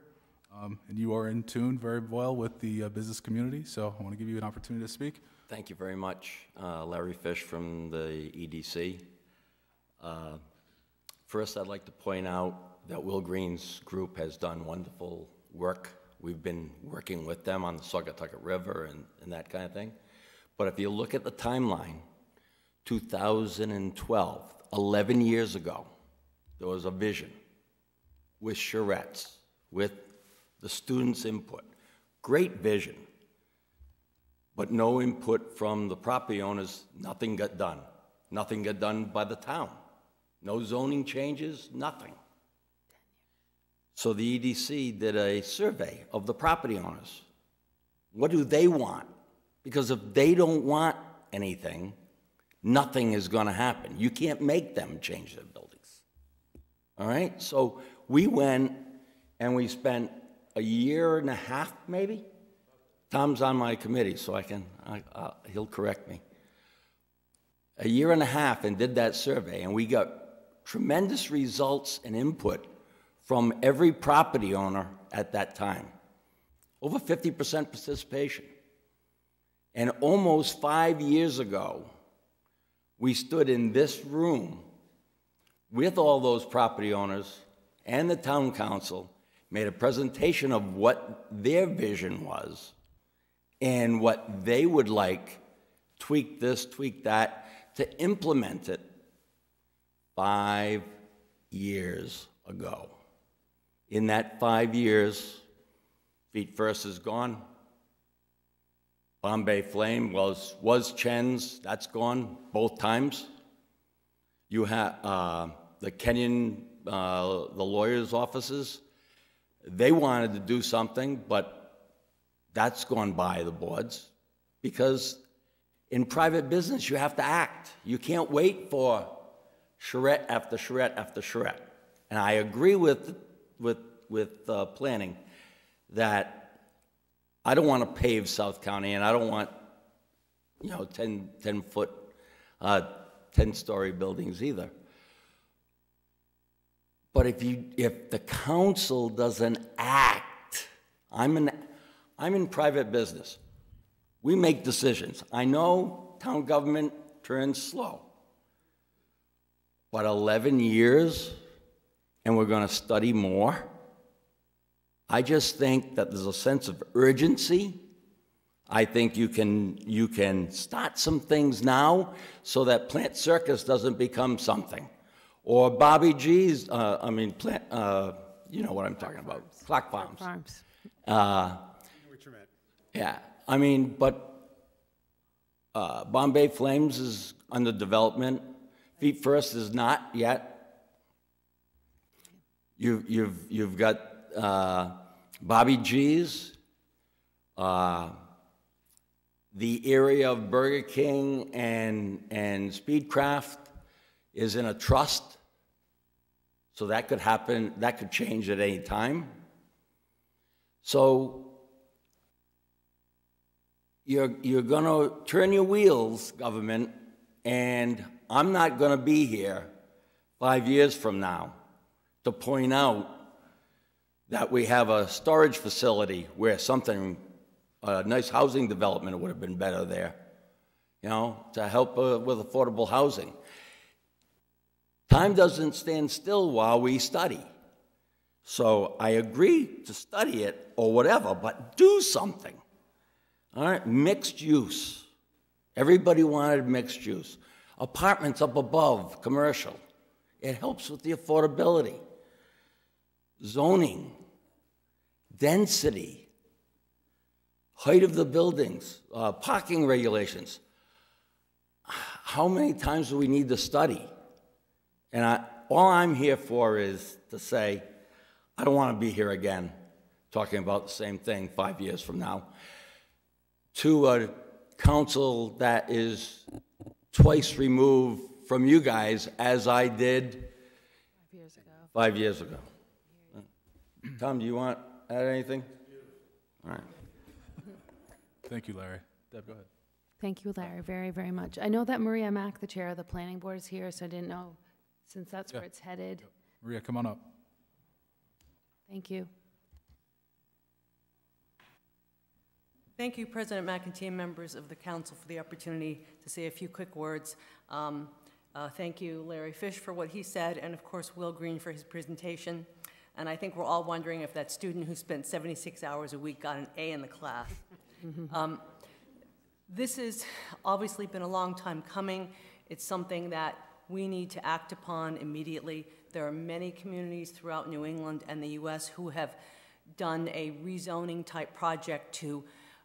Um, And you are in tune very well with the uh, business community, so I want to give you an opportunity to speak. Thank you very much. Uh, Larry Fish from the EDC. Uh, First, I'd like to point out that Will Green's group has done wonderful work. We've been working with them on the Saugatucket River and, and that kind of thing. But if you look at the timeline, 2012, 11 years ago, there was a vision with charrettes, with the students' input. Great vision but no input from the property owners, nothing got done. Nothing got done by the town. No zoning changes, nothing. So the EDC did a survey of the property owners. What do they want? Because if they don't want anything, nothing is going to happen. You can't make them change their buildings. All right? So we went and we spent a year and a half, maybe, Tom's on my committee, so I can, I, uh, he'll correct me. A year and a half and did that survey, and we got tremendous results and input from every property owner at that time. Over 50% participation. And almost five years ago, we stood in this room with all those property owners and the town council, made a presentation of what their vision was and what they would like, tweak this, tweak that, to implement it five years ago. In that five years, Feet First is gone. Bombay Flame was, was Chen's, that's gone both times. You have uh, the Kenyan, uh, the lawyers' offices, they wanted to do something, but that's gone by the boards because in private business, you have to act. You can't wait for charrette after charrette after charrette. And I agree with, with, with uh, planning that I don't want to pave South County and I don't want, you know, 10, 10 foot, uh, 10 story buildings either. But if you, if the council doesn't act, I'm an I'm in private business. We make decisions. I know town government turns slow. But 11 years, and we're going to study more? I just think that there's a sense of urgency. I think you can, you can start some things now so that Plant Circus doesn't become something. Or Bobby G's, uh, I mean, plant, uh, you know what I'm talking about, Clock Farms. Farms. Uh, yeah, I mean, but uh, Bombay Flames is under development. Feet First is not yet. You've, you've, you've got uh, Bobby G's, uh, the area of Burger King and, and Speedcraft is in a trust. So that could happen, that could change at any time. So you're, you're going to turn your wheels, government, and I'm not going to be here five years from now to point out that we have a storage facility where something, a nice housing development would have been better there, you know, to help uh, with affordable housing. Time doesn't stand still while we study. So I agree to study it or whatever, but do something. All right, mixed use. Everybody wanted mixed use. Apartments up above, commercial. It helps with the affordability. Zoning, density, height of the buildings, uh, parking regulations. How many times do we need to study? And I, all I'm here for is to say, I don't want to be here again talking about the same thing five years from now to a council that is twice removed from you guys as I did Five years ago. five years ago. Tom, do you want to add anything? All right. Thank you, Larry. Deb, go ahead. Thank you, Larry, very, very much. I know that Maria Mack, the chair of the planning board, is here, so I didn't know, since that's where it's headed. Maria, come on up. Thank you. Thank you, President McEntee, and members of the council for the opportunity to say a few quick words. Um, uh, Thank you, Larry Fish, for what he said, and of course, Will Green for his presentation. And I think we're all wondering if that student who spent 76 hours a week got an A in the class. Um, This has obviously been a long time coming. It's something that we need to act upon immediately. There are many communities throughout New England and the US who have done a rezoning type project to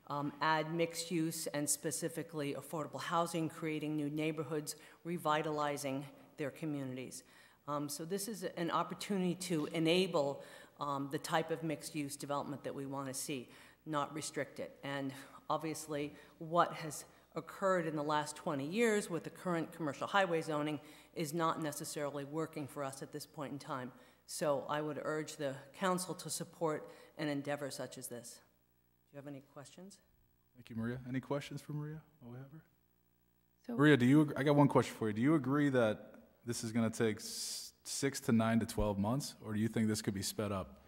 um, add mixed use and specifically affordable housing, creating new neighborhoods, revitalizing their communities. Um, so this is an opportunity to enable um, the type of mixed use development that we want to see, not restrict it. And obviously, what has occurred in the last 20 years with the current commercial highway zoning is not necessarily working for us at this point in time. So I would urge the council to support an endeavor such as this. Do you have any questions? Thank you, Maria. Any questions for Maria while we have her? So- Maria, do you, I got one question for you. Do you agree that this is going to take six to nine to 12 months, or do you think this could be sped up?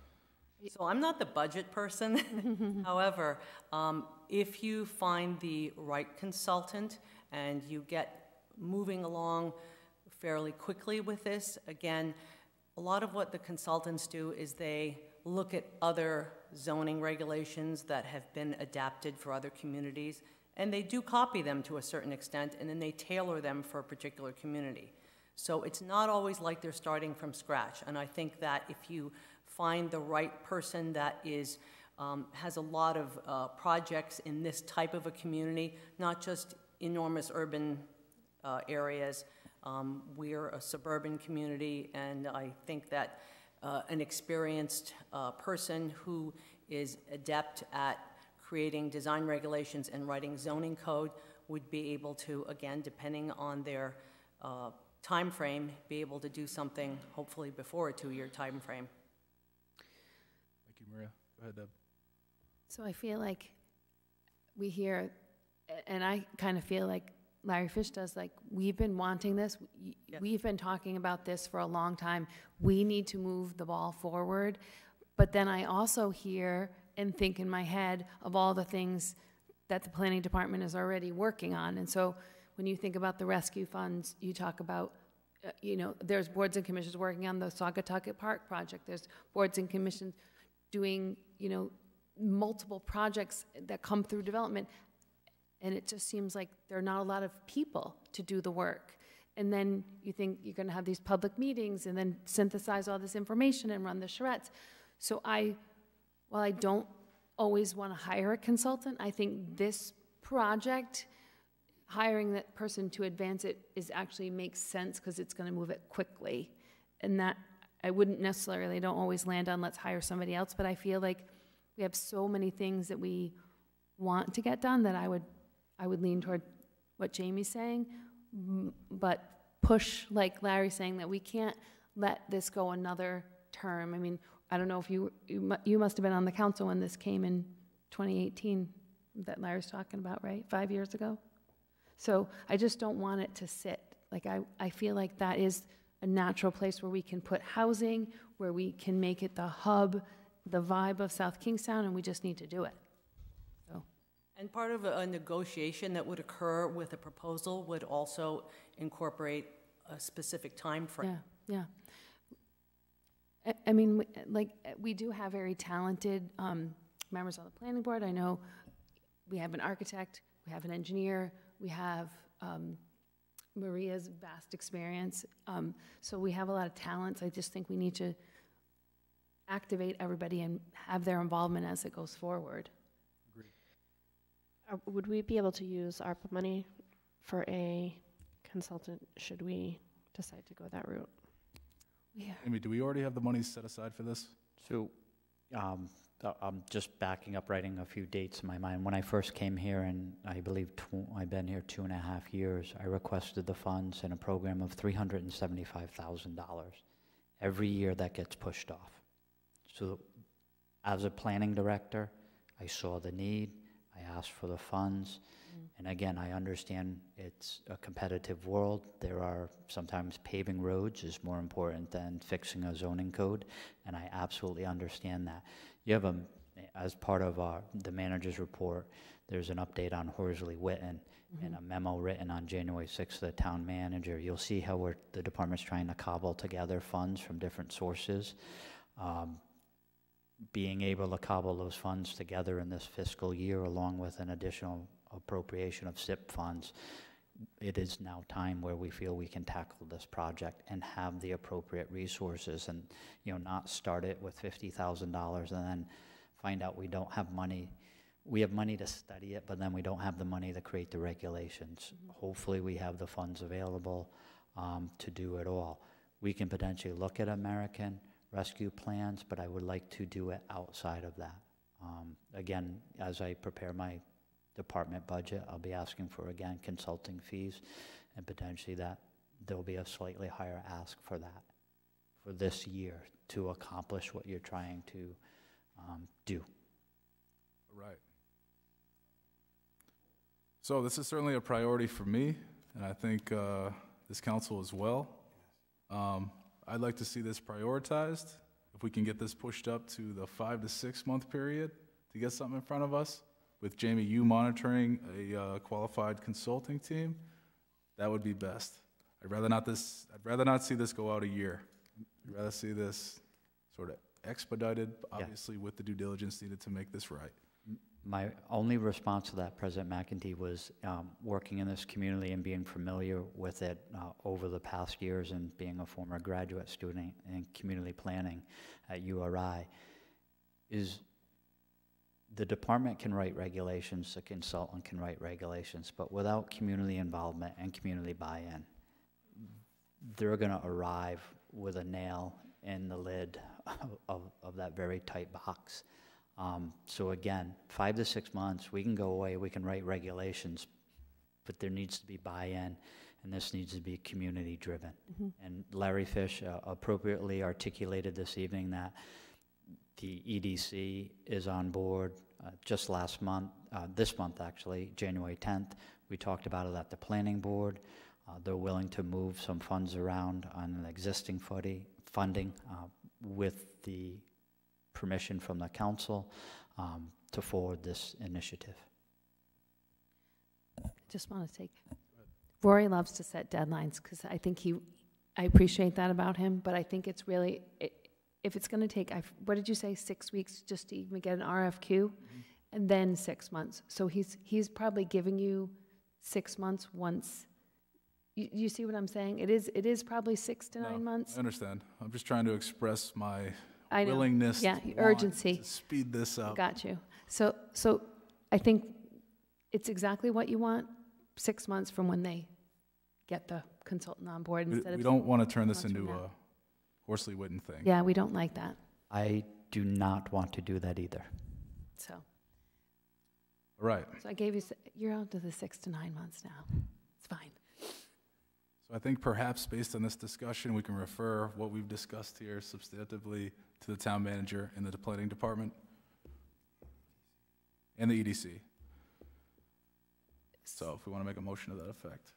So I'm not the budget person. However, um, if you find the right consultant and you get moving along fairly quickly with this, again, a lot of what the consultants do is they look at other zoning regulations that have been adapted for other communities, and they do copy them to a certain extent, and then they tailor them for a particular community. So it's not always like they're starting from scratch. And I think that if you find the right person that is, um, has a lot of uh, projects in this type of a community, not just enormous urban uh, areas. Um, We're a suburban community, and I think that uh, an experienced uh, person who is adept at creating design regulations and writing zoning code would be able to, again, depending on their uh, timeframe, be able to do something hopefully before a two-year time frame. Thank you, Maria. Go ahead, Deb. So I feel like we hear, and I kind of feel like Larry Fish does, like, we've been wanting this. We've been talking about this for a long time. We need to move the ball forward. But then I also hear and think in my head of all the things that the planning department is already working on. And so when you think about the rescue funds, you talk about, uh, you know, there's boards and commissions working on the Saugatucket Park project. There's boards and commissions doing, you know, multiple projects that come through development. And it just seems like there are not a lot of people to do the work. And then you think you're gonna have these public meetings and then synthesize all this information and run the charrettes. So I, while I don't always wanna hire a consultant, I think this project, hiring that person to advance it is actually makes sense because it's gonna move it quickly. And that, I wouldn't necessarily, don't always land on let's hire somebody else, but I feel like we have so many things that we want to get done that I would, I would lean toward what Jamie's saying, but push, like Larry's saying, that we can't let this go another term. I mean, I don't know if you, you you must have been on the council when this came in 2018, that Larry's talking about, right? Five years ago? So I just don't want it to sit. Like, I, I feel like that is a natural place where we can put housing, where we can make it the hub, the vibe of South Kingstown, and we just need to do it. So, And part of a negotiation that would occur with a proposal would also incorporate a specific timeframe. yeah, yeah. I, I mean, like, we do have very talented um, members on the planning board. I know we have an architect, we have an engineer, we have um, Maria's vast experience. Um, So we have a lot of talents. I just think we need to activate everybody and have their involvement as it goes forward. Uh, Would we be able to use ARPA money for a consultant, should we decide to go that route? Yeah. Amy, do we already have the money set aside for this? So, um, th- I'm just backing up, writing a few dates in my mind. When I first came here, and I believe tw- I've been here two and a half years, I requested the funds in a program of three hundred and seventy-five thousand dollars. Every year that gets pushed off. So, as a planning director, I saw the need, I asked for the funds, and again, I understand it's a competitive world. There are, sometimes paving roads is more important than fixing a zoning code, and I absolutely understand that. You have a, as part of our, the manager's report, There's an update on Horsley Witten and a memo written on January 6th to the town manager. You'll see how we're, the department's trying to cobble together funds from different sources. Um, being able to cobble those funds together in this fiscal year, along with an additional appropriation of SIP funds, it is now time where we feel we can tackle this project and have the appropriate resources and, you know, not start it with fifty thousand dollars and then find out we don't have money. We have money to study it, but then we don't have the money to create the regulations. Hopefully, we have the funds available um, to do it all. We can potentially look at American rescue plans, but I would like to do it outside of that. Um, Again, as I prepare my department budget, I'll be asking for, again, consulting fees, and potentially that, there'll be a slightly higher ask for that, for this year, to accomplish what you're trying to um, do. Right. So this is certainly a priority for me, and I think uh, this council as well. Um, I'd like to see this prioritized. If we can get this pushed up to the five to six month period to get something in front of us, with Jamie, you monitoring a uh, qualified consulting team, that would be best. I'd rather not this. I'd rather not see this go out a year. I'd rather see this sort of expedited, obviously with the due diligence needed to make this right. My only response to that, President McEntee, was um, working in this community and being familiar with it uh, over the past years and being a former graduate student in community planning at URI, is the department can write regulations, the consultant can write regulations, but without community involvement and community buy-in, they're going to arrive with a nail in the lid of, of that very tight box. Um, so again, five to six months, we can go away, we can write regulations, but there needs to be buy-in, and this needs to be community-driven. Mhm. And Larry Fish uh, appropriately articulated this evening that the EDC is on board. Uh, Just last month, uh, this month actually, January 10th, we talked about it at the planning board. Uh, They're willing to move some funds around on an existing footing, funding uh, with the permission from the council um, to forward this initiative. Just want to take, Rory loves to set deadlines, because I think he, I appreciate that about him, but I think it's really, i- if it's going to take, I- what did you say, six weeks just to even get an RFQ? And then six months. So he's, he's probably giving you six months once, you, you see what I'm saying? It is, it is probably six to No, nine months. I understand. I'm just trying to express my I know. willingness, Yeah, to want urgency. to speed this up. Got you. So, so I think it's exactly what you want, six months from when they get the consultant on board We, instead of. we don't want to turn this months from into now. a Horsley Witten thing. Yeah, we don't like that, I do not want to do that either. so. All right. So I gave you, s- you're out to the six to nine months now. It's fine. So I think perhaps based on this discussion, we can refer what we've discussed here substantively to the town manager and the planning department and the EDC. So if we want to make a motion to that effect.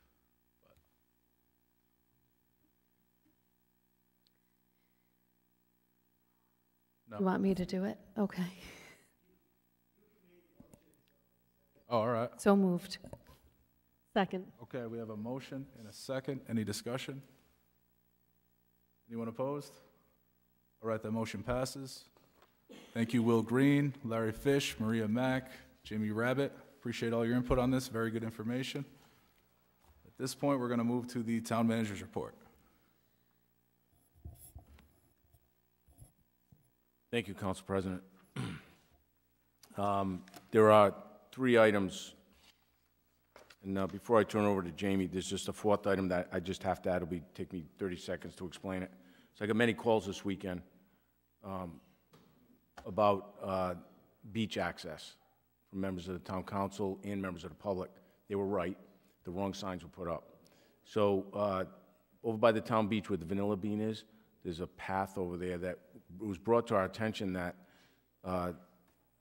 No. You want me to do it? Okay. Oh, all right. So moved. Second. Okay, we have a motion and a second. Any discussion? Anyone opposed? All right, that motion passes. Thank you, Will Green, Larry Fish, Maria Mack, Jamie Rabbitt. Appreciate all your input on this. Very good information. At this point, we're going to move to the town manager's report. Thank you, Council President. Um, There are three items, and uh, before I turn over to Jamie, there's just a fourth item that I just have to add. It'll be, take me 30 seconds to explain it. So I got many calls this weekend um, about uh, beach access from members of the town council and members of the public. They were right. The wrong signs were put up. So uh, over by the town beach where the Vanilla Bean is, there's a path over there that was brought to our attention that uh,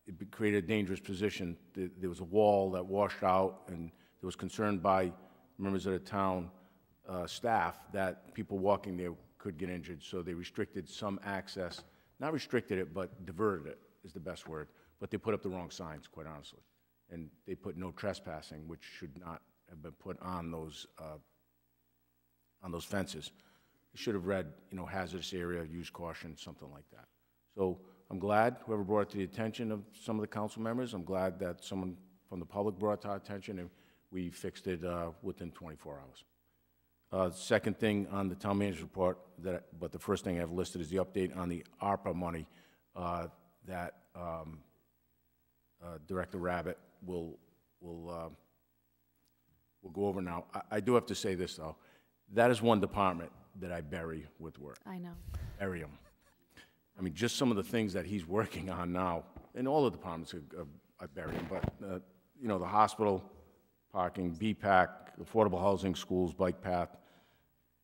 it created a dangerous position. There was a wall that washed out, and there was concern by members of the town uh, staff that people walking there could get injured, so they restricted some access. Not restricted it, but diverted it, is the best word. But they put up the wrong signs, quite honestly. and they put no trespassing, which should not have been put on those, uh, on those fences. It should have read, you know, hazardous area, use caution, something like that. So I'm glad whoever brought it to the attention of some of the council members, I'm glad that someone from the public brought it to our attention, and we fixed it uh, within 24 hours. Uh, Second thing on the town manager's report, that, but the first thing I have listed is the update on the ARPA money uh, that um, uh, Director Rabbitt will, will, uh, will go over now. I- I do have to say this, though. That is one department that I bury with work. I know. Bury him. I mean, just some of the things that he's working on now, in all the departments, uh, uh, I bury him, but, uh, you know, the hospital, parking, BPAC, affordable housing, schools, bike path,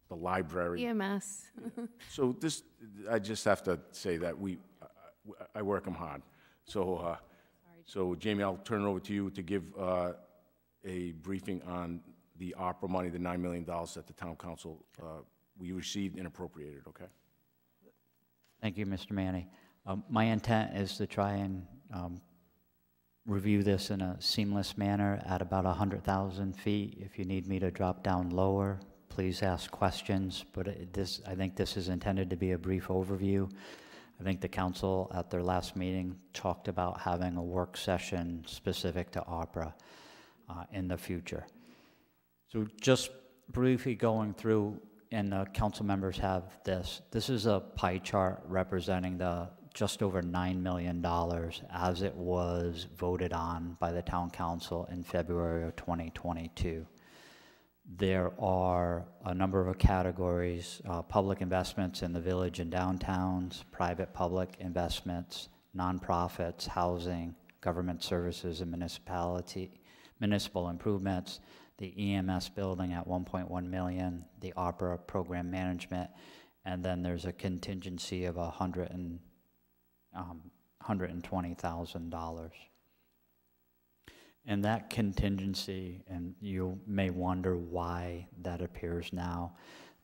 the library. EMS. So this, I just have to say that we, I- I work them hard. So, uh, so Jamie, I'll turn it over to you to give uh, a briefing on the ARPA money, the $9 million that the town council, uh, we received and appropriated, okay? Thank you, Mr. Manni. Um, My intent is to try and um, review this in a seamless manner at about 100,000 feet. If you need me to drop down lower, please ask questions, but this, I think this is intended to be a brief overview. I think the council at their last meeting talked about having a work session specific to ARPA uh, in the future. So just briefly going through, and the council members have this, this is a pie chart representing the just over $9 million as it was voted on by the town council in February of 2022. There are a number of categories, uh, public investments in the village and downtowns, private public investments, nonprofits, housing, government services and municipality, municipal improvements, the EMS building at 1.1 million, the ARPA program management, and then there's a contingency of a hundred and, um, $120,000. And that contingency, and you may wonder why that appears now,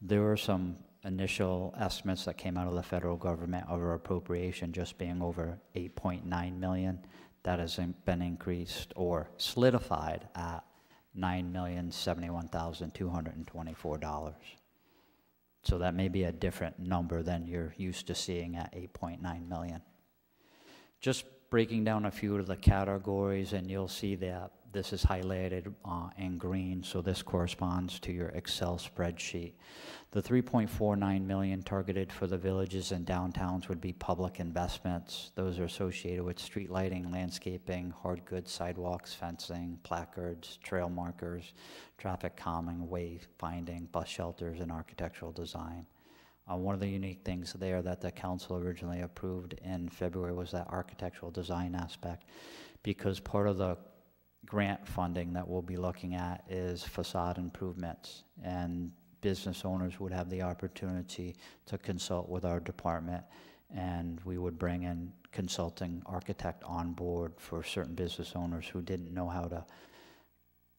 there were some initial estimates that came out of the federal government of our appropriation just being over 8.9 million. That has been increased or solidified at $9,071,224. So that may be a different number than you're used to seeing at 8.9 million. Just breaking down a few of the categories, and you'll see that this is highlighted uh, in green, so this corresponds to your Excel spreadsheet. The 3.49 million targeted for the villages and downtowns would be public investments. Those are associated with street lighting, landscaping, hard goods, sidewalks, fencing, placards, trail markers, traffic calming, wayfinding, bus shelters, and architectural design. Uh, one of the unique things there that the council originally approved in February was that architectural design aspect, because part of the grant funding that we'll be looking at is facade improvements, and business owners would have the opportunity to consult with our department, and we would bring in consulting architect on board for certain business owners who didn't know how to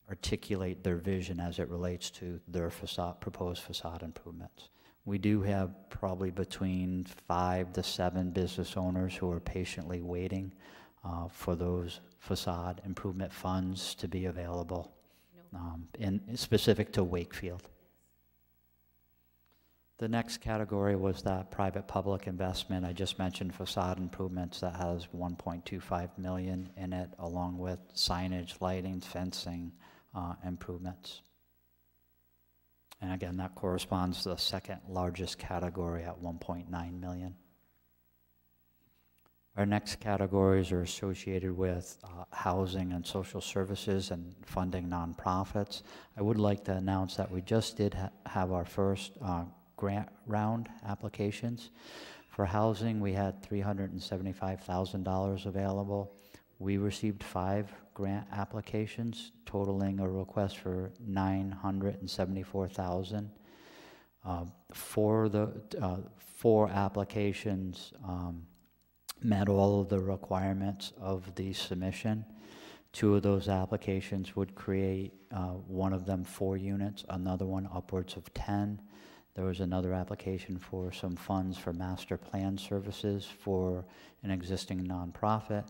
articulate their vision as it relates to their facade, proposed facade improvements. We do have probably between five to seven business owners who are patiently waiting uh, for those facade improvement funds to be available, um, in, specific to Wakefield. The next category was that private-public investment. I just mentioned facade improvements that has 1.25 million in it, along with signage, lighting, fencing, uh, improvements. And again, that corresponds to the second largest category at 1.9 million. Our next categories are associated with uh, housing and social services and funding nonprofits. I would like to announce that we just did ha- have our first uh, grant round applications. For housing, we had $375,000 available. We received five grant applications totaling a request for 974,000. Uh, Four the, uh, four applications um, met all of the requirements of the submission. Two of those applications would create, uh, one of them four units, another one upwards of 10. There was another application for some funds for master plan services for an existing nonprofit.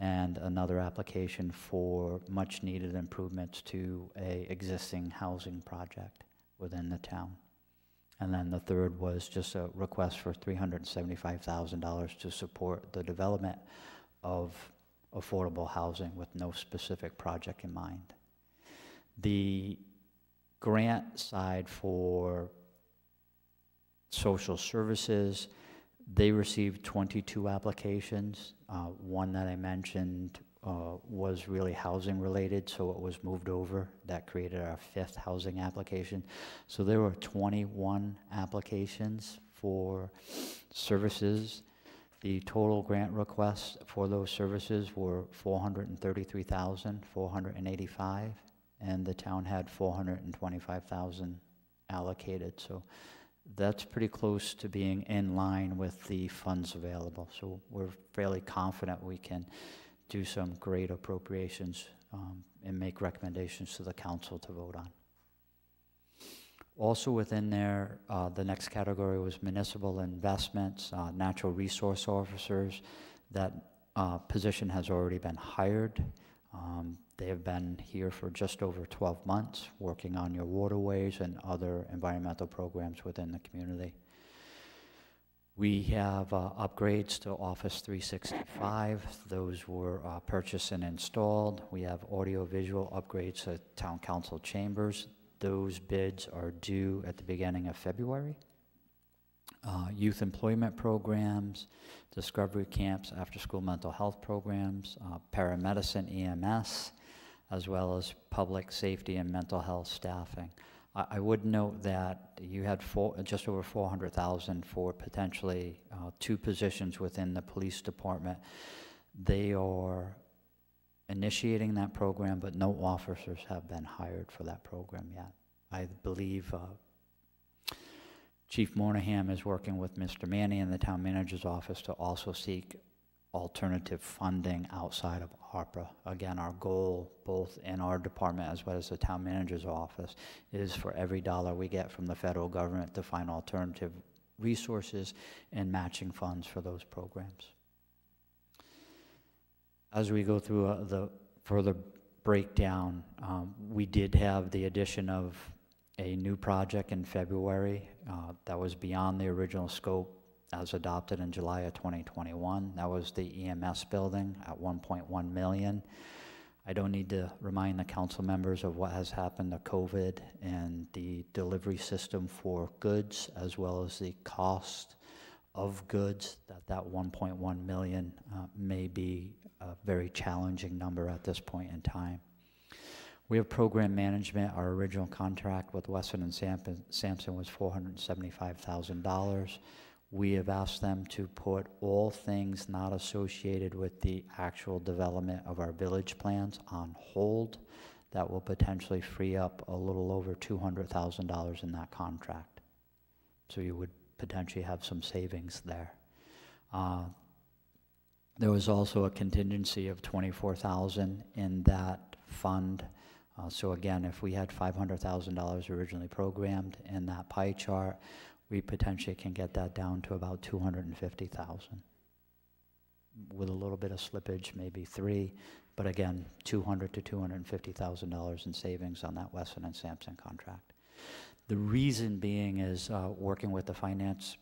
And another application for much-needed improvements to a existing housing project within the town. And then the third was just a request for $375,000 to support the development of affordable housing with no specific project in mind. The grant side for social services, they received 22 applications. Uh, One that I mentioned uh, was really housing related, so it was moved over. That created our fifth housing application. So there were 21 applications for services. The total grant requests for those services were 433,485, and the town had 425,000 allocated. So that's pretty close to being in line with the funds available. So we're fairly confident we can do some great appropriations um, and make recommendations to the council to vote on. Also within there, uh, the next category was municipal investments, uh, natural resource officers. That uh, position has already been hired. Um, They have been here for just over 12 months, working on your waterways and other environmental programs within the community. We have uh, upgrades to Office 365. Those were uh, purchased and installed. We have audiovisual upgrades to town council chambers. Those bids are due at the beginning of February. Uh, Youth employment programs, discovery camps, after-school mental health programs, uh, paramedicine EMS, as well as public safety and mental health staffing. I, I would note that you had four, just over 400,000 for potentially uh, two positions within the police department. They are initiating that program, but no officers have been hired for that program yet. I believe uh, Chief Moynihan is working with Mr. Manni in the town manager's office to also seek alternative funding outside of ARPA. Again, our goal, both in our department as well as the town manager's office, is for every dollar we get from the federal government to find alternative resources and matching funds for those programs. As we go through uh, the further breakdown, um, we did have the addition of a new project in February uh, that was beyond the original scope as adopted in July of 2021. That was the EMS building at 1.1 million. I don't need to remind the council members of what has happened to COVID and the delivery system for goods, as well as the cost of goods, that that 1.1 million uh, may be a very challenging number at this point in time. We have program management. Our original contract with Weston and Sampson, was $475,000. We have asked them to put all things not associated with the actual development of our village plans on hold. That will potentially free up a little over $200,000 in that contract. So you would potentially have some savings there. Uh, there was also a contingency of 24,000 in that fund. Uh, so again, if we had $500,000 originally programmed in that pie chart, we potentially can get that down to about 250,000. With a little bit of slippage, maybe three, but again, 200 to 250,000 dollars in savings on that Weston and Sampson contract. The reason being is uh, working with the finance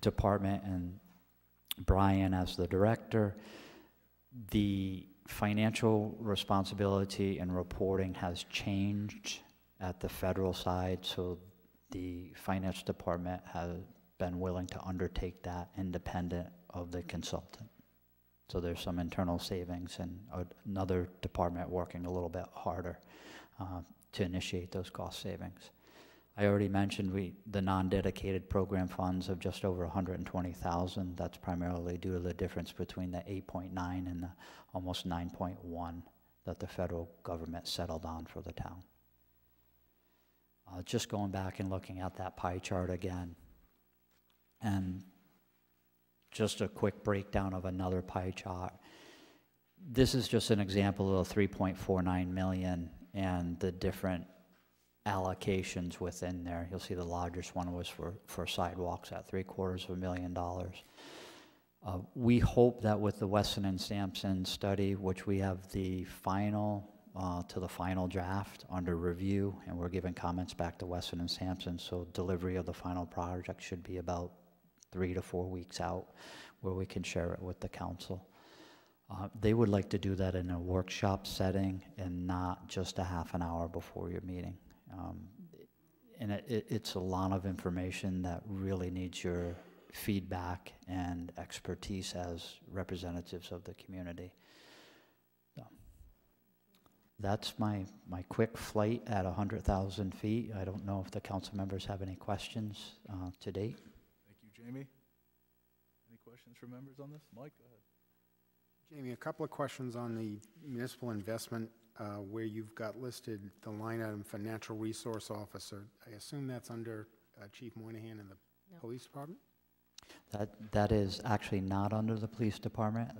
department and Brian as the director, the financial responsibility and reporting has changed at the federal side, so the finance department has been willing to undertake that independent of the consultant. So there's some internal savings and another department working a little bit harder uh, to initiate those cost savings. I already mentioned we, the non-dedicated program funds of just over 120,000. That's primarily due to the difference between the 8.9 and the almost 9.1 that the federal government settled on for the town. Uh, just going back and looking at that pie chart again. And just a quick breakdown of another pie chart. This is just an example of 3.49 million and the different allocations within there. You'll see the largest one was for, for sidewalks at three quarters of a million dollars. Uh, We hope that with the Weston and Sampson study, which we have the final, uh, to the final draft under review, and we're giving comments back to Weston and Sampson, so delivery of the final project should be about three to four weeks out, where we can share it with the council. Uh, They would like to do that in a workshop setting and not just a half an hour before your meeting. Um, And it, it- it's a lot of information that really needs your feedback and expertise as representatives of the community. So, That's my, my quick flight at 100,000 feet. I don't know if the council members have any questions uh, to date. Thank you, Jamie. Any questions from members on this? Mike, go ahead. Jamie, a couple of questions on the municipal investment, uh, where you've got listed the line item for natural resource officer. I assume that's under uh, Chief Moynihan and the No. police department? That, that is actually not under the police department,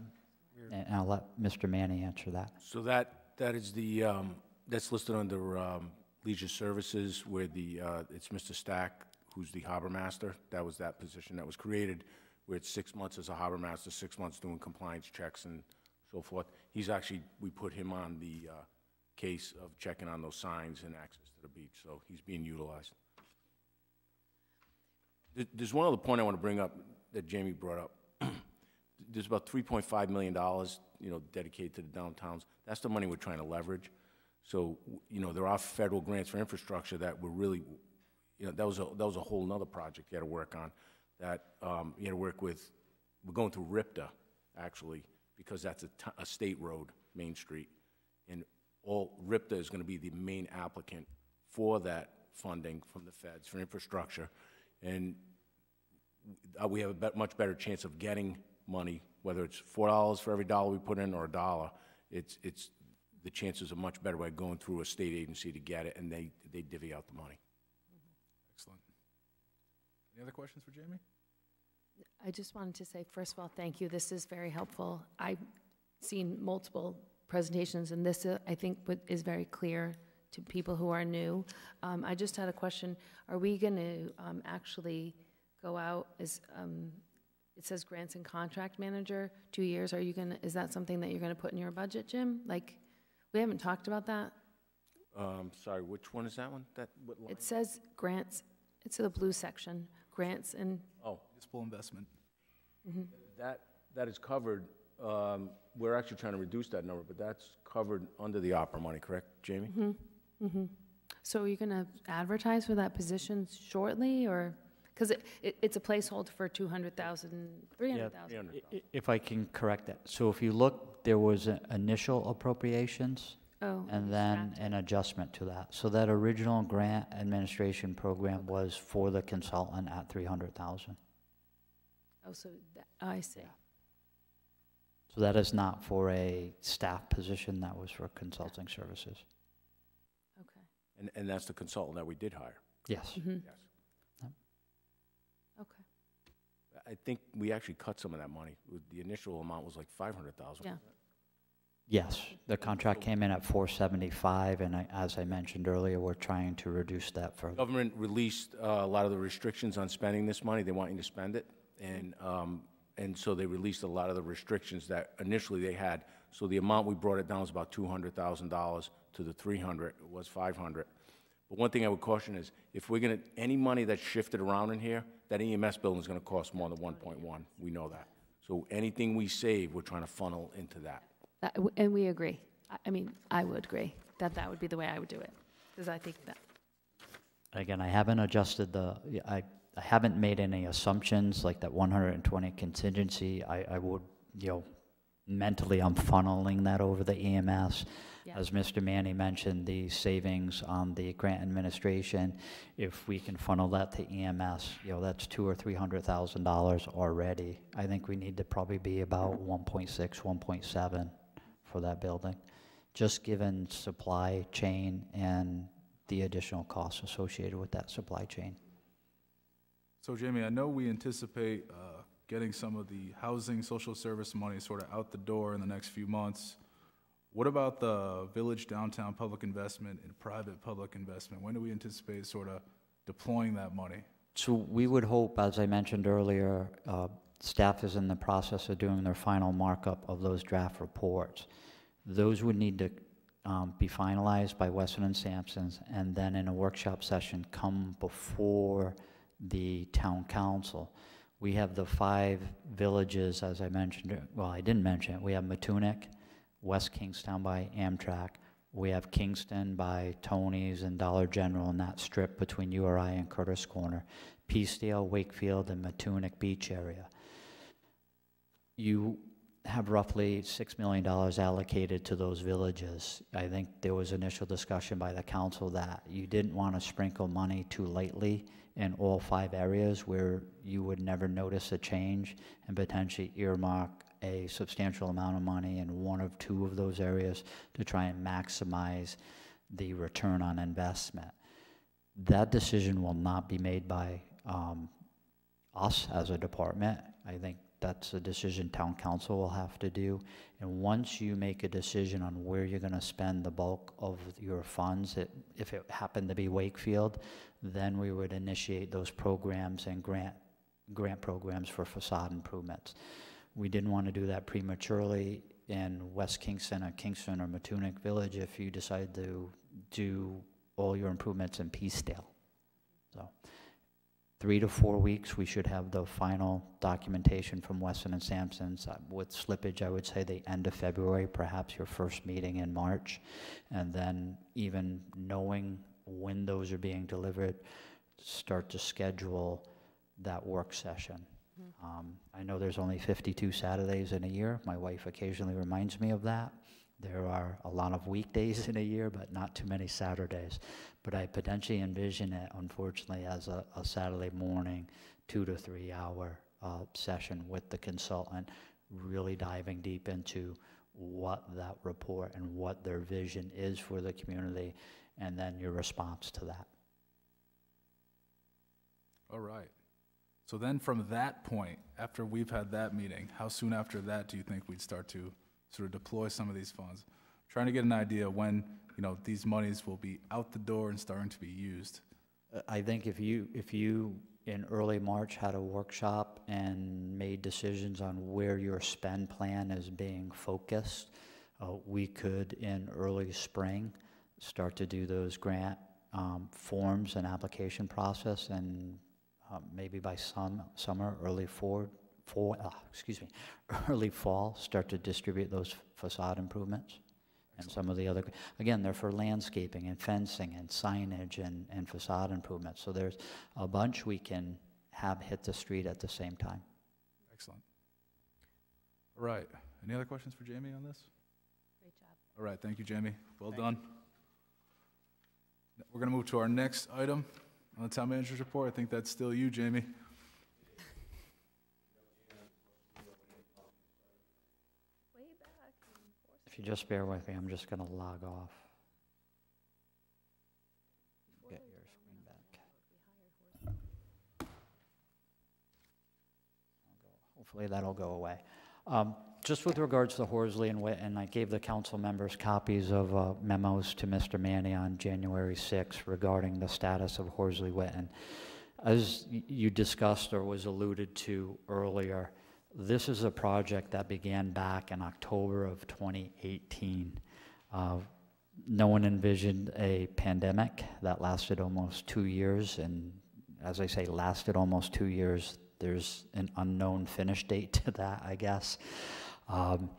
and I'll let Mr. Manni answer that. So that, that is the, um, that's listed under um, leisure services where the, uh, it's Mr. Stack, who's the harbor master. That was that position that was created, where it's six months as a harbor master, six months doing compliance checks and so forth. He's actually, we put him on the uh, case of checking on those signs and access to the beach, so he's being utilized. There- There's one other point I want to bring up that Jamie brought up. There's about $3.5 million, you know, dedicated to the downtowns. That's the money we're trying to leverage. So, you know, there are federal grants for infrastructure that we're really, you know, that was a, that was a whole nother project you had to work on. That, um, you had to work with, we're going through RIPTA, actually, because that's a, a state road, Main Street. And all, RIPTA is going to be the main applicant for that funding from the feds for infrastructure. And uh, we have a bet- much better chance of getting money, whether it's four dollars for every dollar we put in or a dollar. It's, it's, the chances are much better by going through a state agency to get it, and they, they divvy out the money. Excellent. Any other questions for Jamie? I just wanted to say, first of all, thank you. This is very helpful. I've seen multiple presentations, and this, uh, I think, is very clear to people who are new. Um, I just had a question. Are we going to actually go out as, um, it says grants and contract manager, two years? Are you going to, is that something that you're going to put in your budget, Jim? Like, we haven't talked about that. Um, sorry, which one is that one? That, what line? It says grants, it's the blue section, grants and, Oh, Municipal investment. mhm. that, that is covered, um, we're actually trying to reduce that number, but that's covered under the ARPA money, correct, Jamie? Mhm, mhm. So are you going to advertise for that position shortly, or, because it, it- it's a placeholder for 200,000, 300,000? I- If I can correct that, so if you look, there was a- initial appropriations Oh, and then an adjustment to that. So that original grant administration program was for the consultant at 300,000. Oh, so, that- I see. So that is not for a staff position, that was for consulting services. Okay. And, and that's the consultant that we did hire. Yes. Mhm. Yes. Okay. I think we actually cut some of that money. The initial amount was like five hundred thousand. Yeah. Yes, the contract came in at 475, and I, as I mentioned earlier, we're trying to reduce that further. Government released uh, a lot of the restrictions on spending this money. They want you to spend it. And, um, and so they released a lot of the restrictions that initially they had. So the amount we brought it down was about $200,000 to the 300, it was 500. But one thing I would caution is, if we're gonna, any money that's shifted around in here, that EMS building is gonna cost more than 1.1. We know that. So anything we save, we're trying to funnel into that. That- And we agree. I- I mean, I would agree that that would be the way I would do it, because I think that, Again, I haven't adjusted the, I, I haven't made any assumptions, like that 120 contingency. I, I would, you know, mentally, I'm funneling that over the EMS. Yeah. As Mr. Manni mentioned, the savings on the grant administration, if we can funnel that to EMS, you know, that's two or three hundred thousand dollars already. I think we need to probably be about 1.6, 1.7 for that building, just given supply chain and the additional costs associated with that supply chain. So Jamie, I know we anticipate uh, getting some of the housing, social service money sort of out the door in the next few months. What about the village downtown public investment and private public investment? When do we anticipate sort of deploying that money? So we would hope, as I mentioned earlier, uh, Staff is in the process of doing their final markup of those draft reports. Those would need to um, be finalized by Weston and Sampson's, and then in a workshop session, come before the town council. We have the five villages, as I mentioned, well, I didn't mention it. We have Matunuck, West Kingston by Amtrak. We have Kingston by Tony's and Dollar General in that strip between URI and Curtis Corner. Peacedale, Wakefield, and Matunuck Beach area. You have roughly $6 million allocated to those villages. I think there was initial discussion by the council that you didn't want to sprinkle money too lightly in all five areas where you would never notice a change and potentially earmark a substantial amount of money in one of two of those areas to try and maximize the return on investment. That decision will not be made by um, us as a department. I think that's a decision town council will have to do. And once you make a decision on where you're going to spend the bulk of your funds, it, if it happened to be Wakefield, then we would initiate those programs and grant grant programs for facade improvements. We didn't want to do that prematurely in West Kingston or Kingston or Matunuck Village if you decide to do all your improvements in Peacedale. So three to four weeks, we should have the final documentation from Weston and Sampson's. With slippage, I would say the end of February, perhaps your first meeting in March. And then even knowing when those are being delivered, start to schedule that work session. Um, I know there's only 52 Saturdays in a year. My wife occasionally reminds me of that. There are a lot of weekdays in a year, but not too many Saturdays. But I potentially envision it, unfortunately, as a, a Saturday morning, two to three hour uh, session with the consultant, really diving deep into what that report and what their vision is for the community, and then your response to that. All right. So then from that point, after we've had that meeting, how soon after that do you think we'd start to sort of deploy some of these funds? Trying to get an idea when, you know, these monies will be out the door and starting to be used. Uh, I think if you, if you, in early March, had a workshop and made decisions on where your spend plan is being focused, uh, we could, in early spring, start to do those grant um, forms and application process, and uh, maybe by some, summer, early for, for, uh, excuse me, early fall, start to distribute those facade improvements. And some of the other, again, they're for landscaping and fencing and signage and, and facade improvements. So there's a bunch we can have hit the street at the same time. Excellent. All right. Any other questions for Jamie on this? Great job. All right, thank you, Jamie. Well done. We're going to move to our next item on the town manager's report. I think that's still you, Jamie. If you just bear with me, I'm just going to log off. Hopefully that'll go away. Um, Just with regards to Horsley and Witten, I gave the council members copies of uh, memos to Mr. Manni on January 6th regarding the status of Horsley Witten. As you discussed or was alluded to earlier, this is a project that began back in October of 2018. Uh, No one envisioned a pandemic that lasted almost two years, and as I say, lasted almost two years. There's an unknown finish date to that, I guess. Um,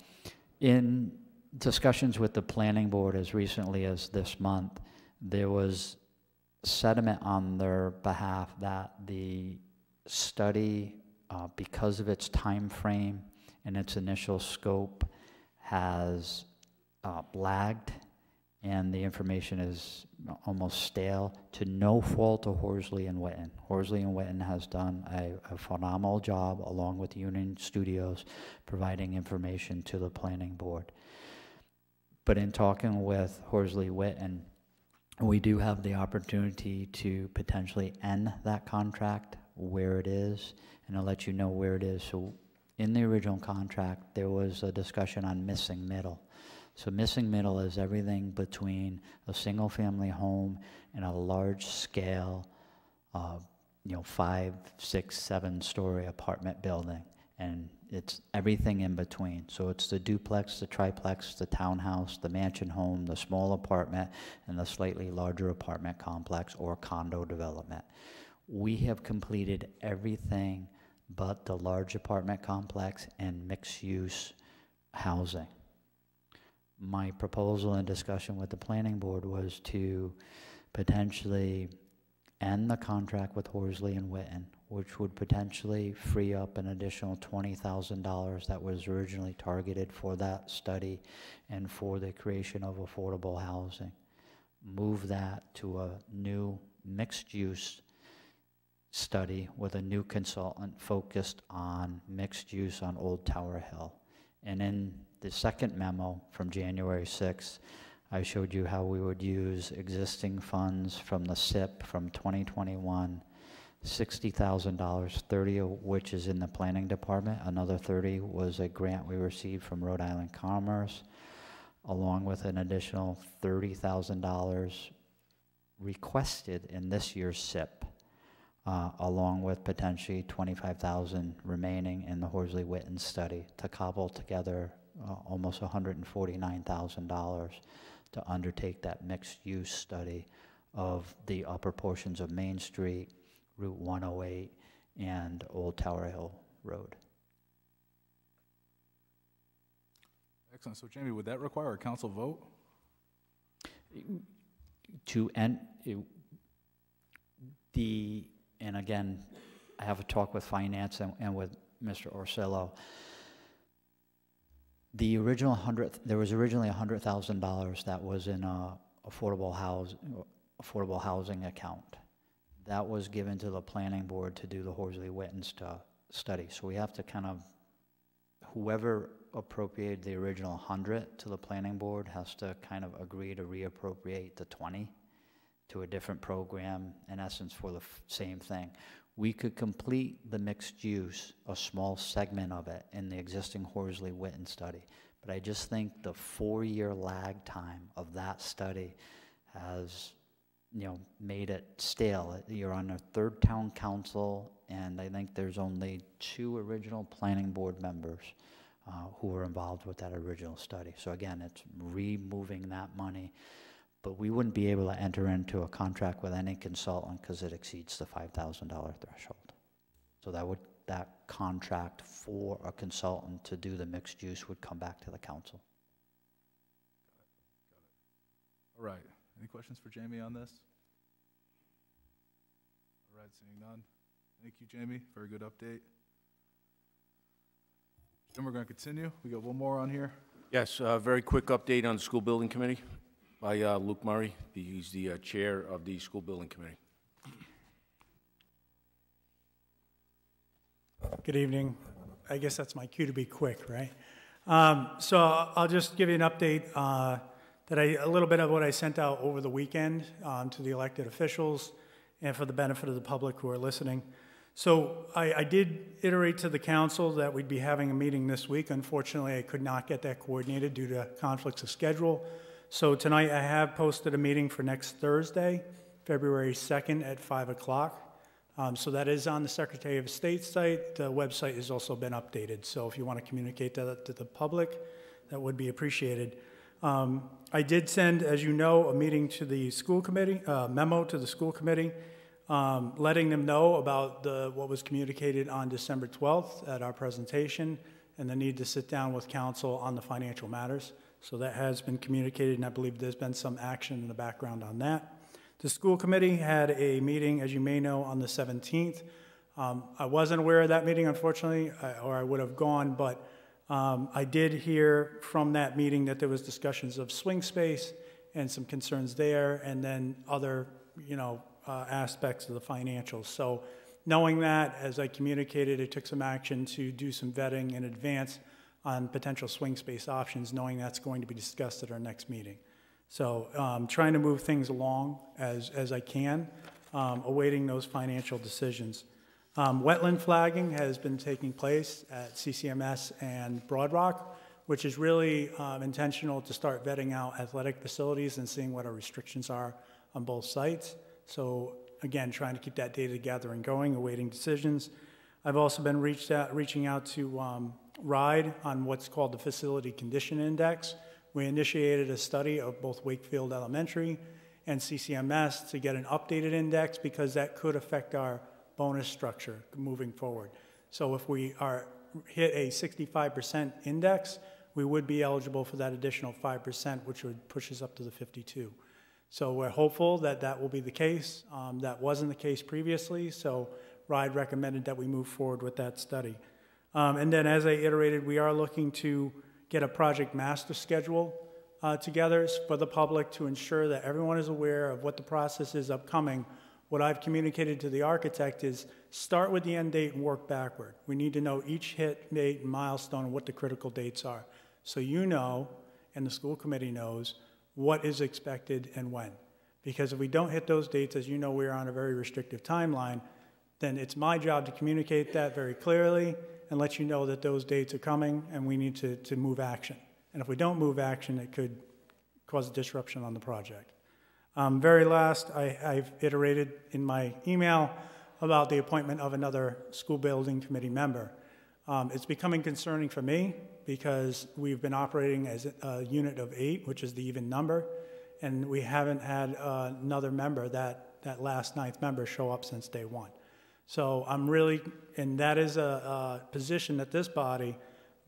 in discussions with the planning board as recently as this month, there was sentiment on their behalf that the study, uh, because of its time frame and its initial scope, has uh, lagged and the information is almost stale to no fault of Horsley and Witten. Horsley and Witten has done a, a phenomenal job along with Union Studios providing information to the planning board. But in talking with Horsley Witten, we do have the opportunity to potentially end that contract where it is, and I'll let you know where it is. So in the original contract, there was a discussion on missing middle. So missing middle is everything between a single-family home and a large-scale, uh, you know, five, six, seven-story apartment building. and it's everything in between. So it's the duplex, the triplex, the townhouse, the mansion home, the small apartment, and the slightly larger apartment complex or condo development. We have completed everything but the large apartment complex and mixed-use housing. My proposal and discussion with the planning board was to potentially end the contract with Horsley and Witten, which would potentially free up an additional $20,000 that was originally targeted for that study and for the creation of affordable housing. Move that to a new mixed-use study with a new consultant focused on mixed use on Old Tower Hill. And in the second memo from January 6th, I showed you how we would use existing funds from the CIP from 2021, $60,000, 30 of which is in the planning department. Another 30 was a grant we received from Rhode Island Commerce, along with an additional $30,000 requested in this year's CIP, uh, along with potentially 25,000 remaining in the Horsley Witten study to cobble together uh, almost $149,000 to undertake that mixed-use study of the upper portions of Main Street, Route 108, and Old Tower Hill Road. Excellent. So Jamie, would that require a council vote? To end, it- the, and again, I have a talk with finance and, and with Mr. Ursillo. The original hundred, there was originally hundred thousand dollars that was in a affordable house, affordable housing account. That was given to the planning board to do the Horsley Witten stu- study. So we have to kind of, whoever appropriated the original hundred to the planning board has to kind of agree to reappropriate the twenty to a different program, in essence, for the same thing. We could complete the mixed use, a small segment of it, in the existing Horsley Witten study. But I just think the four-year lag time of that study has, you know, made it stale. You're on a third town council, and I think there's only two original planning board members uh, who were involved with that original study. So again, it's removing that money but we wouldn't be able to enter into a contract with any consultant because it exceeds the $5,000 threshold. So that would, that contract for a consultant to do the mixed use would come back to the council. Got it. Got it. All right. Any questions for Jamie on this? All right, seeing none. Thank you, Jamie. Very good update. Then we're going to continue. We got one more on here. Yes, a very quick update on the school building committee by uh, Luke Murray. He's the uh, chair of the school building committee. Good evening. I guess that's my cue to be quick, right? Um, so I'll just give you an update uh, that I, a little bit of what I sent out over the weekend um, to the elected officials and for the benefit of the public who are listening. So I, I did iterate to the council that we'd be having a meeting this week. Unfortunately, I could not get that coordinated due to conflicts of schedule. So tonight I have posted a meeting for next Thursday, February 2nd at 5 o'clock. Um, so that is on the Secretary of State site. The website has also been updated. So if you want to communicate that to the public, that would be appreciated. Um, I did send, as you know, a meeting to the school committee, uh, memo to the school committee, um, letting them know about the, what was communicated on December 12th at our presentation and the need to sit down with council on the financial matters. So that has been communicated, and I believe there's been some action in the background on that. The school committee had a meeting, as you may know, on the 17th. Um, I wasn't aware of that meeting, unfortunately, or I would have gone, but um, I did hear from that meeting that there was discussions of swing space and some concerns there, and then other, you know, uh, aspects of the financials. So knowing that, as I communicated, I took some action to do some vetting in advance on potential swing space options, knowing that's going to be discussed at our next meeting. So um, trying to move things along as, as I can, um, awaiting those financial decisions. Um, wetland flagging has been taking place at CCMS and Broad Rock, which is really um, intentional to start vetting out athletic facilities and seeing what our restrictions are on both sites. So again, trying to keep that data gathering going, awaiting decisions. I've also been reached out, reaching out to um, RIDE on what's called the Facility Condition Index. We initiated a study of both Wakefield Elementary and CCMS to get an updated index because that could affect our bonus structure moving forward. So if we are hit a 65% index, we would be eligible for that additional 5%, which would push us up to the 52. So we're hopeful that that will be the case. Um, that wasn't the case previously, so RIDE recommended that we move forward with that study. Um, and then, as I iterated, we are looking to get a project master schedule uh, together for the public to ensure that everyone is aware of what the process is upcoming. What I've communicated to the architect is start with the end date and work backward. We need to know each hit, date, and milestone and what the critical dates are. So you know, and the school committee knows, what is expected and when. Because if we don't hit those dates, as you know, we're on a very restrictive timeline, then it's my job to communicate that very clearly and let you know that those dates are coming and we need to, to move action. And if we don't move action, it could cause a disruption on the project. Um, very last, I, I've iterated in my email about the appointment of another school building committee member. Um, it's becoming concerning for me because we've been operating as a unit of eight, which is the even number, and we haven't had uh, another member, that, that last ninth member, show up since day one. So I'm really, and that is a, a position that this body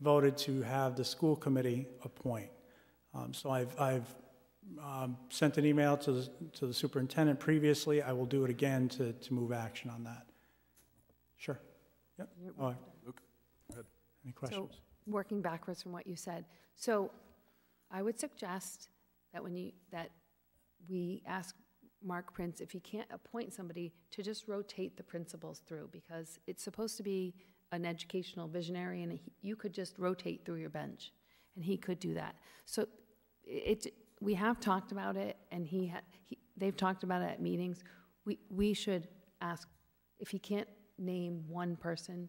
voted to have the school committee appoint. Um, so I've, I've um, sent an email to the, to the superintendent previously. I will do it again to, to move action on that. Sure. Yep. All right. Luke, go ahead. Any questions? So, working backwards from what you said, so I would suggest that when you, that we ask Mark Prince if he can't appoint somebody to just rotate the principals through, because it's supposed to be an educational visionary, and he- you could just rotate through your bench, and he could do that. So it, we have talked about it, and he, ha- he, they've talked about it at meetings. We, we should ask, if he can't name one person,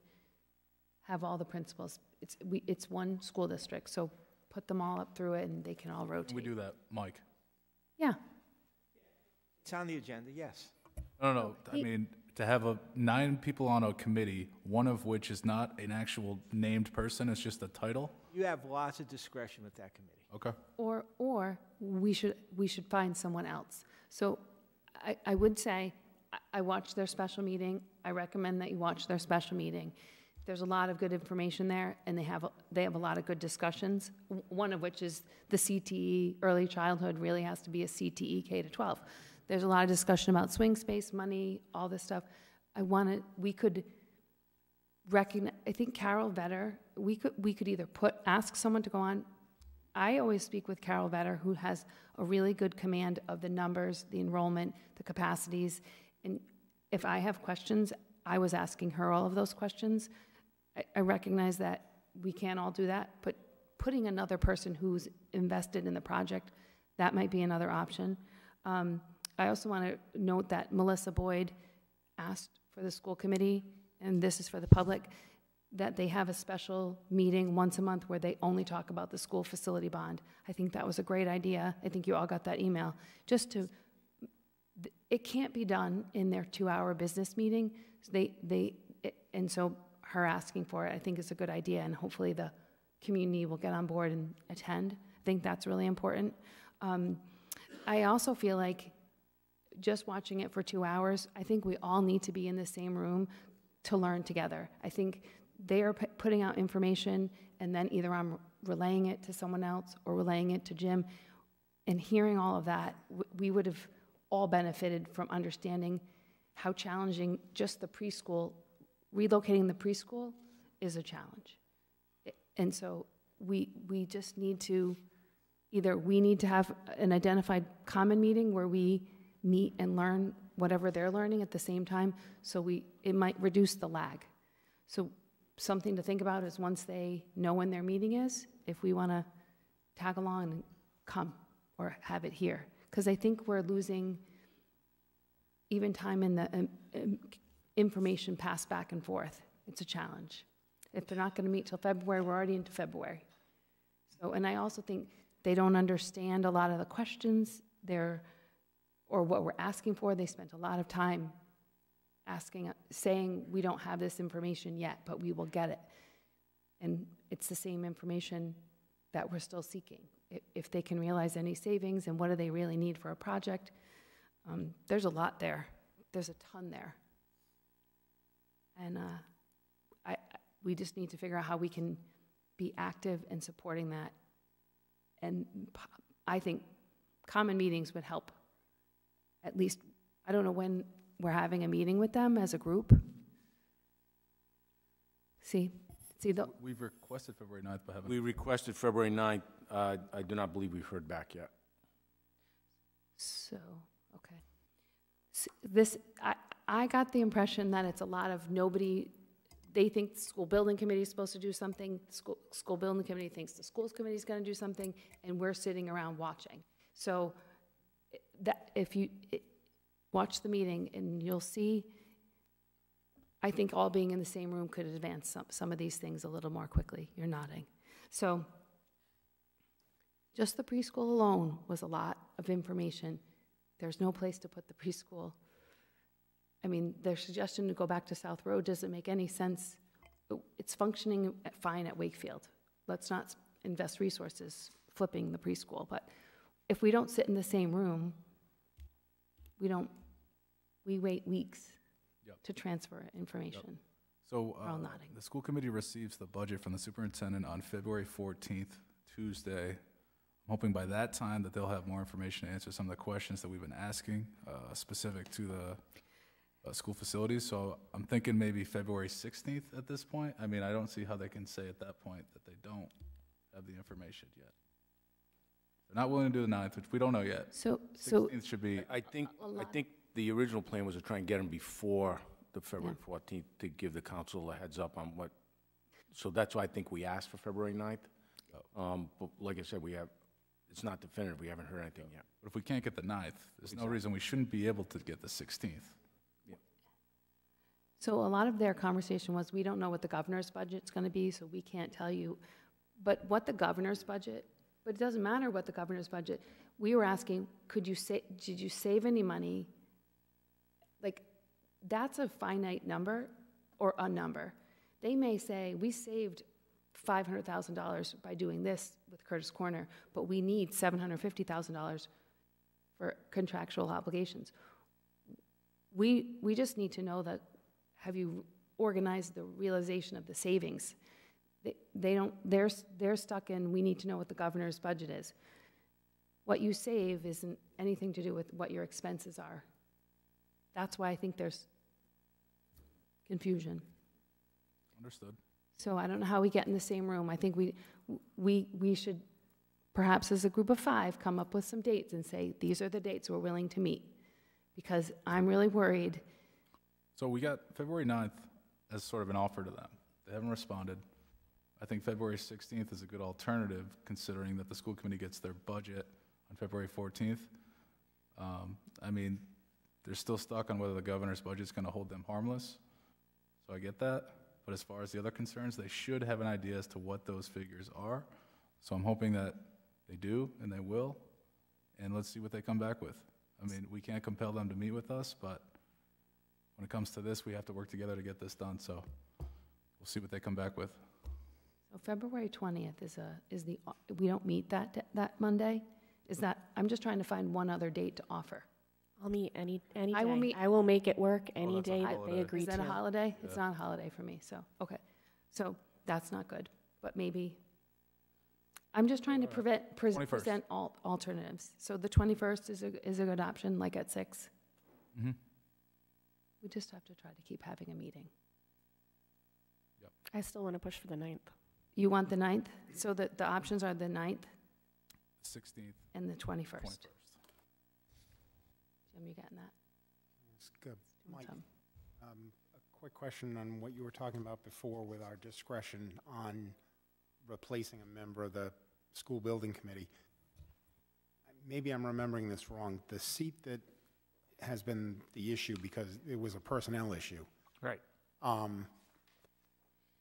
have all the principals. It's, we, it's one school district, so put them all up through it, and they can all rotate. We do that, Mike. Yeah, It's on the agenda, yes. No, no, no. Oh, I He- mean, to have a, nine people on a committee, one of which is not an actual named person, it's just a title? You have lots of discretion with that committee. Okay. Or, or we should, we should find someone else. So I, I would say, I- I watched their special meeting. I recommend that you watch their special meeting. There's a lot of good information there, and they have, a- they have a lot of good discussions, w- one of which is the CTE, early childhood really has to be a CTE K to 12. There's a lot of discussion about swing space, money, all this stuff. I want to, we could recognize, I think Carol Vetter, we could, we could either put, ask someone to go on. I always speak with Carol Vetter, who has a really good command of the numbers, the enrollment, the capacities. And if I have questions, I was asking her all of those questions. I, I recognize that we can't all do that, but putting another person who's invested in the project, that might be another option. Um, I also want to note that Melissa Boyd asked for the school committee, and this is for the public, that they have a special meeting once a month where they only talk about the school facility bond. I think that was a great idea. I think you all got that email. Just to, it can't be done in their two-hour business meeting. So They, they, and so her asking for it, I think is a good idea, and hopefully the community will get on board and attend. I think that's really important. Um, I also feel like just watching it for two hours, I think we all need to be in the same room to learn together. I think they are pu- putting out information, and then either I'm relaying it to someone else or relaying it to Jim. And hearing all of that, we would have all benefited from understanding how challenging just the preschool, relocating the preschool is a challenge. And so we, we just need to, either we need to have an identified common meeting where we meet and learn whatever they're learning at the same time, so we, it might reduce the lag. So something to think about is once they know when their meeting is, if we want to tag along and come or have it here. Because I think we're losing even time in the um, um, information passed back and forth. It's a challenge. If they're not going to meet till February, we're already into February. So, and I also think they don't understand a lot of the questions they're, or what we're asking for. They spent a lot of time asking, saying, we don't have this information yet, but we will get it. And it's the same information that we're still seeking. If, they can realize any savings and what do they really need for a project, um, there's a lot there. There's a ton there. And uh, I- we just need to figure out how we can be active in supporting that. And I think common meetings would help. At least, I don't know when we're having a meeting with them as a group. See, see, the, We've requested February 9th, but haven't. We requested February 9th. Uh, I do not believe we've heard back yet. So, okay. S- This, I, I got the impression that it's a lot of nobody, they think the school building committee is supposed to do something, school, school building committee thinks the schools committee is gonna do something, and we're sitting around watching. So, i- that, if you, i- watch the meeting, and you'll see, I think all being in the same room could advance some, some of these things a little more quickly. You're nodding. So, just the preschool alone was a lot of information. There's no place to put the preschool. I mean, their suggestion to go back to South Road doesn't make any sense. Oh, it's functioning fine at Wakefield. Let's not invest resources flipping the preschool. But if we don't sit in the same room, we don't, we wait weeks Yep. to transfer information. So We're uh, nodding. the school committee receives the budget from the superintendent on February 14th, Tuesday. I'm hoping by that time that they'll have more information to answer some of the questions that we've been asking, uh, specific to the uh, school facilities. So I'm thinking maybe February 16th at this point. I mean, I don't see how they can say at that point that they don't have the information yet. They're not willing to do the 9th, which we don't know yet. So, so 16th should be, I think, A I lot. think the original plan was to try and get them before the February 14th to give the council a heads up on what, so that's why I think we asked for February 9th. Um, But like I said, we have, it's not definitive, we haven't heard anything yet. but if we can't get the 9th, there's no reason we shouldn't be able to get the 16th. So a lot of their conversation was, we don't know what the governor's budget's gonna be, so we can't tell you. But what the governor's budget, but it doesn't matter what the governor's budget. We were asking, could you say, did you save any money? Like, that's a finite number or a number. They may say, we saved five hundred thousand dollars by doing this with Curtis Corner, but we need seven hundred fifty thousand dollars for contractual obligations. We, we just need to know that, have you organized the realization of the savings? They, they don't, they're, they're stuck in, we need to know what the governor's budget is. What you save isn't anything to do with what your expenses are. That's why I think there's confusion. Understood. So I don't know how we get in the same room. I think we, we, we should, perhaps as a group of five, come up with some dates and say, these are the dates we're willing to meet. Because I'm really worried. So we got February 9th as sort of an offer to them. They haven't responded. I think February 16th is a good alternative, considering that the school committee gets their budget on February 14th. Um, I mean, they're still stuck on whether the governor's budget is going to hold them harmless, so I get that. But as far as the other concerns, they should have an idea as to what those figures are. So I'm hoping that they do, and they will, and let's see what they come back with. I mean, we can't compel them to meet with us, but when it comes to this, we have to work together to get this done, so we'll see what they come back with. So February 20th is a, is the, we don't meet that, that Monday? Is that, I'm just trying to find one other date to offer. I'll meet any, any I will day. meet- I will make it work any that's a day that holiday. they agree Is to. that a holiday? It's Yeah. not a holiday for me, so, okay. So that's not good, but maybe, I'm just trying to prevent, pres- 21st. present al- alternatives. So the 21st is a, is a good option, like at six. Mhm. We just have to try to keep having a meeting. I still want to push for the 9th. You want the 9th? So the, the options are the 9th 16th, and the 21st. 21st. Jim, you getting that? It's good. Mike, um, a quick question on what you were talking about before with our discretion on replacing a member of the school building committee. Maybe I'm remembering this wrong. The seat that has been the issue because it was a personnel issue. Right. Um,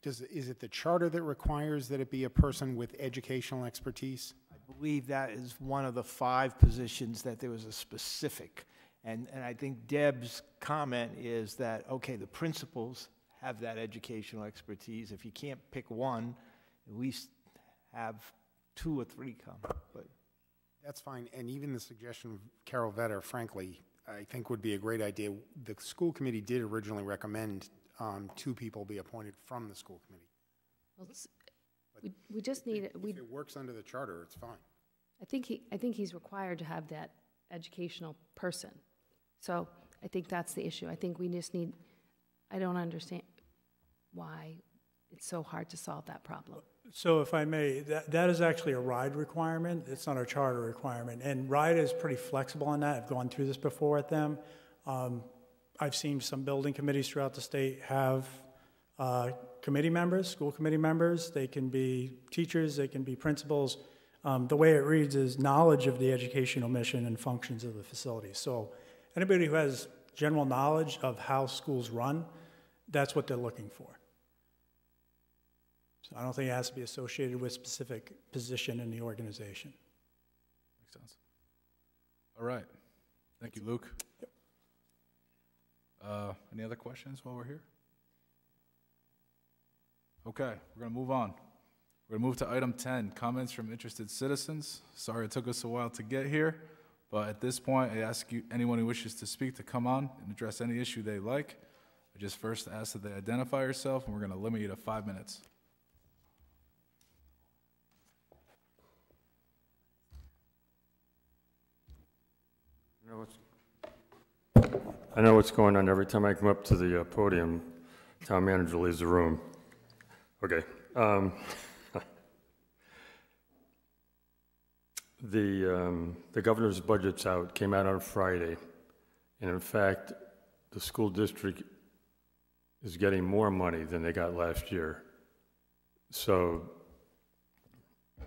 Does, is it the charter that requires that it be a person with educational expertise? I believe that is one of the five positions that there was a specific And, and I think Deb's comment is that, okay, the principals have that educational expertise. If you can't pick one, at least have two or three come. But That's fine, and even the suggestion of Carol Vetter, frankly, I think would be a great idea. The school committee did originally recommend um, two people be appointed from the school committee. Well, We, we just need, we, If it works under the charter, it's fine. I think he, I think he's required to have that educational person. So I think that's the issue. I think we just need, I don't understand why it's so hard to solve that problem. So if I may, that, that is actually a RIDE requirement. It's not a charter requirement. And RIDE is pretty flexible on that. I've gone through this before with them. Um, I've seen some building committees throughout the state have uh, committee members, school committee members. They can be teachers, they can be principals. Um, the way it reads is knowledge of the educational mission and functions of the facility. So anybody who has general knowledge of how schools run, that's what they're looking for. So I don't think it has to be associated with specific position in the organization. Makes sense. All right. Thank you, Luke. Uh, Any other questions while we're here? Okay, we're going to move on. We're going to move to item 10, comments from interested citizens. Sorry it took us a while to get here, but at this point, I ask you, anyone who wishes to speak to come on and address any issue they like. I just first ask that they identify yourself, and we're going to limit you to five minutes. I know I know what's going on. Every time I come up to the uh, podium, town manager leaves the room. Okay. um, The, um, the governor's budget's out, came out on Friday. And in fact, the school district is getting more money than they got last year. So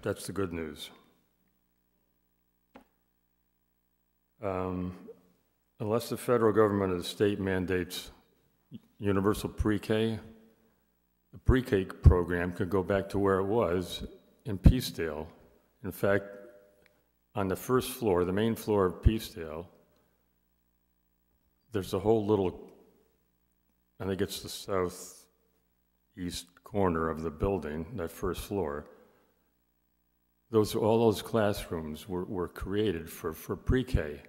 that's the good news. Um, Unless the federal government or the state mandates universal pre-K, the pre-K program could go back to where it was in Peacedale. In fact, on the first floor, the main floor of Peacedale, there's a whole little, I think it's the southeast corner of the building, that first floor. Those, all those classrooms were, were created for, for pre-K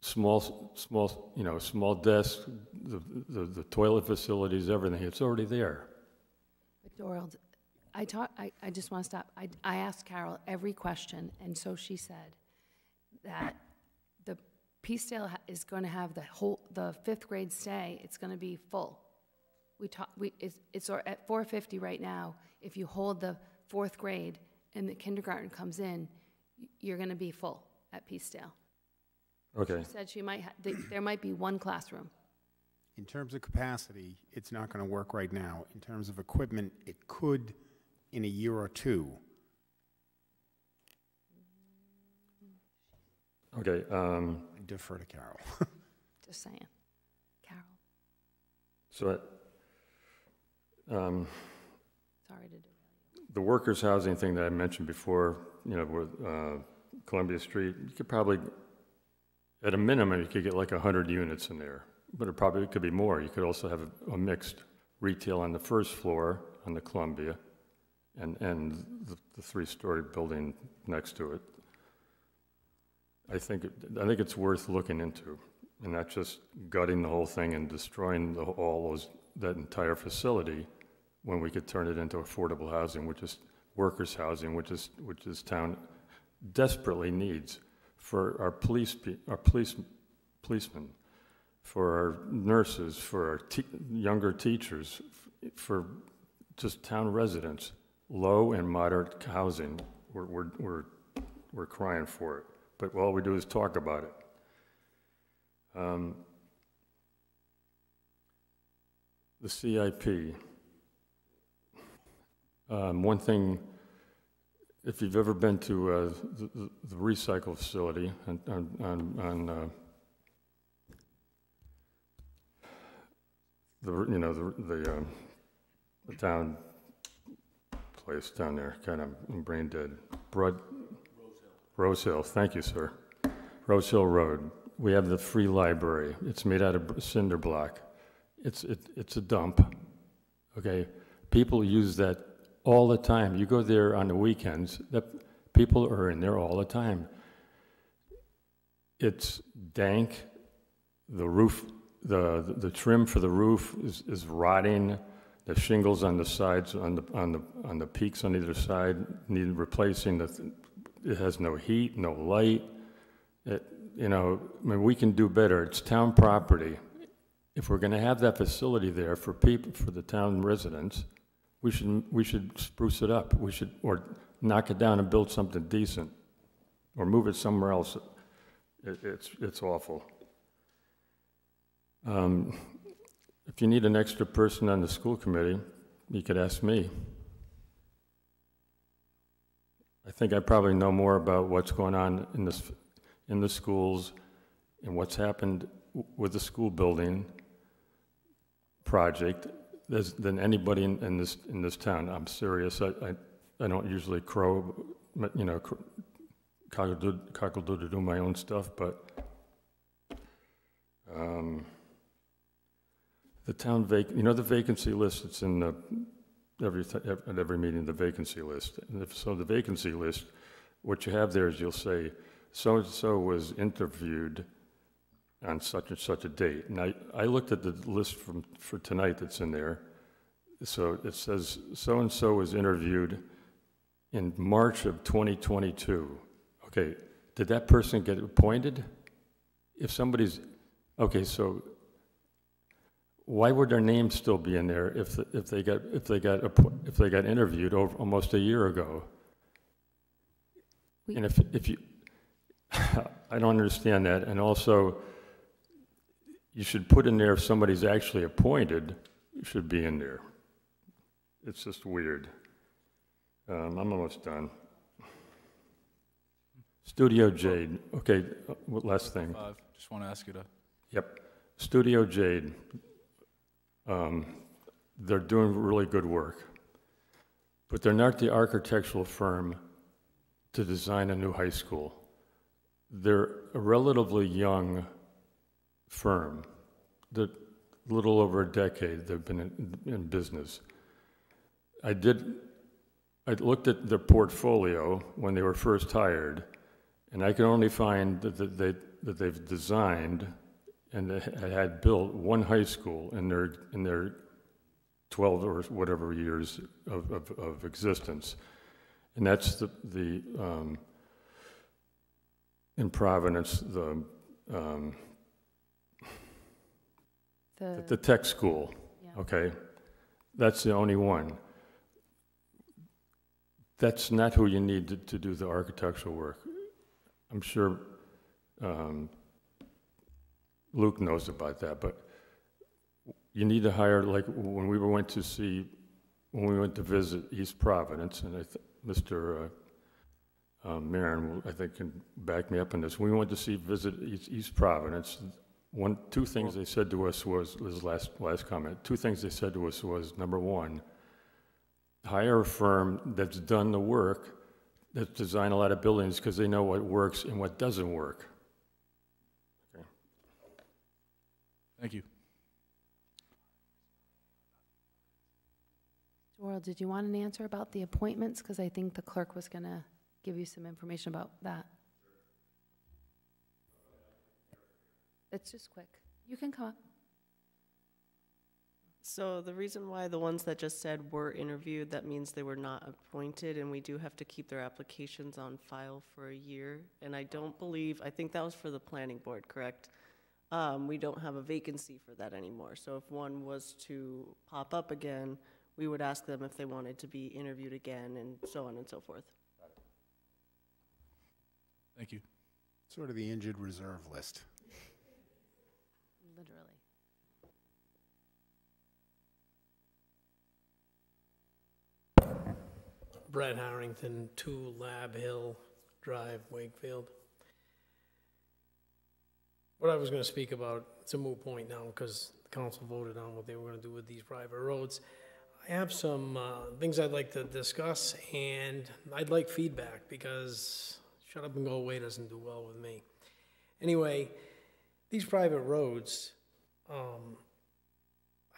small, small, you know, small desks, the, the, the toilet facilities, everything, it's already there. But I taught, I, I just want to stop. I, I asked Carol every question, and so she said that the Peacedale is going to have the whole, the fifth grade stay, it's going to be full. We taught, we, it's, it's at four fifty right now. If you hold the fourth grade and the kindergarten comes in, you're going to be full at Peacedale. Okay, She said she might, ha- th- there might be one classroom. In terms of capacity, it's not going to work right now. In terms of equipment, it could in a year or two. okay, um, I defer to Carol. Just saying. Carol, so, um, sorry to do. the workers' housing thing that I mentioned before, you know, with, uh, Columbia Street, you could probably, at a minimum, you could get like hundred units in there, but it probably could be more. You could also have a, a mixed retail on the first floor on the Columbia and, and the, the three-story building next to it. I think, I think it's worth looking into, and not just gutting the whole thing and destroying the, all those, that entire facility, when we could turn it into affordable housing, which is workers' housing, which is, which is town desperately needs for our police, our police, policemen, for our nurses, for our te- younger teachers, for just town residents, low and moderate housing, we're, we're, we're, we're crying for it. But all we do is talk about it. Um, The CIP. Um, One thing, if you've ever been to uh, the the- recycle facility on- on, on, uh, the, you know, the, the, um, the town place down there, kind of, brain dead. Broad. Rose Hill, thank you, sir. Rose Hill Road. we have the free library. It's made out of cinder block. It's, it, it's a dump, okay? People use that all the time. You go there on the weekends, that, people are in there all the time. It's dank, the roof, the, the trim for the roof is, is rotting, the shingles on the sides, on the, on the, on the peaks on either side need replacing, the, it has no heat, no light. It, you know, I mean, we can do better. It's town property. If we're gonna have that facility there for people, for the town residents, we should, we should spruce it up. We should, or knock it down and build something decent, or move it somewhere else. It, it's, it's awful. Um, if you need an extra person on the school committee, you could ask me. I think I probably know more about what's going on in this, in the schools and what's happened with the school building project than anybody in, in this, in this town. I'm serious. I, I, I don't usually crow, you know, cr- cockle-doodle cockle-doodle do my own stuff, but, um, the town vac, you know the vacancy list It's in the, every, at every meeting, the vacancy list. And if, so the vacancy list, what you have there is you'll say, so-and-so was interviewed on such and such a date. And I, I looked at the list from, for tonight that's in there. So it says, so-and-so was interviewed in March of 2022. Okay, did that person get appointed? If somebody's, okay, so why would their name still be in there if, the- if they got, if they got, if they got interviewed over, almost a year ago? And if, if you, I don't understand that, and also, you should put in there if somebody's actually appointed, it should be in there. It's just weird. Um, I'm almost done. Studio JAED, okay, uh, what last thing? Five, just want to ask you to, Yep. Studio JAED. Um, they're doing really good work. But they're not the architectural firm to design a new high school. They're a relatively young firm. They're a little over a decade they've been in, in business. I did, I looked at their portfolio when they were first hired, and I could only find that, that they, that they've designed and they had built one high school in their, in their 12 or whatever years of, of, of existence. And that's the, the, um, in Providence, the, um, the, the tech school, okay? That's the only one. That's not who you need to, to do the architectural work. I'm sure, um, Luke knows about that, but you need to hire, like, when we went to see, when we went to visit East Providence, and I, th- Mr. uh, uh, Maron, will- I think, can back me up on this. We went to see, visit East, East Providence. One, two things they said to us was, this is last, last comment, two things they said to us was, number one, hire a firm that's done the work, that's designed a lot of buildings, because they know what works and what doesn't work. Okay. thank you. Doral, did you want an answer about the appointments? Because I think the clerk was going to give you some information about that. It's just quick. You can come up. So the reason why the ones that just said were interviewed, that means they were not appointed, and we do have to keep their applications on file for a year. And I don't believe, I think that was for the planning board, correct? Um, we don't have a vacancy for that anymore. So if one was to pop up again, we would ask them if they wanted to be interviewed again, and so on and so forth. Thank you. Sort of the injured reserve list. Literally. Brad Harrington, 2 Lab Hill Drive, Wakefield. What I was going to speak about, it's a moot point now because the council voted on what they were going to do with these private roads. I have some uh, things I'd like to discuss and I'd like feedback because shut up and go away doesn't do well with me. Anyway, these private roads, um,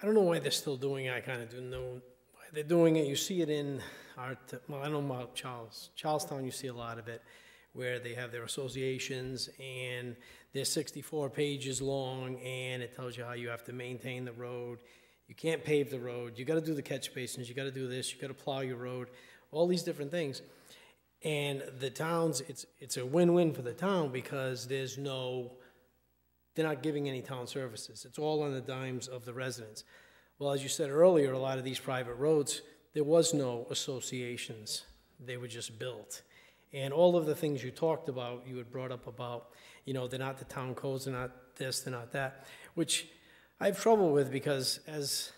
I don't know why they're still doing it. I kind of do know why they're doing it. You see it in our, well, I know about Charles, Charlestown, you see a lot of it, where they have their associations and they're 64 pages long and it tells you how you have to maintain the road. You can't pave the road. You got to do the catch basins. You got to do this. You got to plow your road. All these different things. And the towns, it's, it's a win-win for the town because there's no, they're not giving any town services. It's all on the dimes of the residents. Well, as you said earlier, a lot of these private roads, there was no associations. They were just built. And all of the things you talked about, you had brought up about, you know, they're not the town codes, they're not this, they're not that, which I have trouble with because as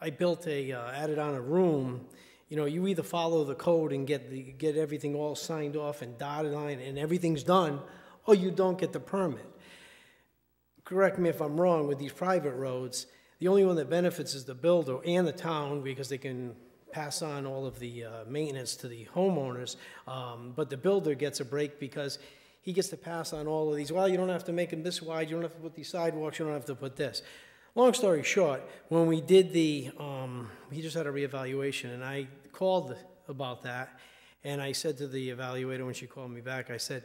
I built a, uh, added on a room, you know, you either follow the code and get the, get everything all signed off and dotted line and everything's done, or you don't get the permit. Correct me if I'm wrong, with these private roads, the only one that benefits is the builder and the town because they can pass on all of the uh, maintenance to the homeowners. Um, but the builder gets a break because he gets to pass on all of these. Well, you don't have to make them this wide. You don't have to put these sidewalks. You don't have to put this. Long story short, when we did the, um, we just had a reevaluation, and I called about that, and I said to the evaluator when she called me back, I said,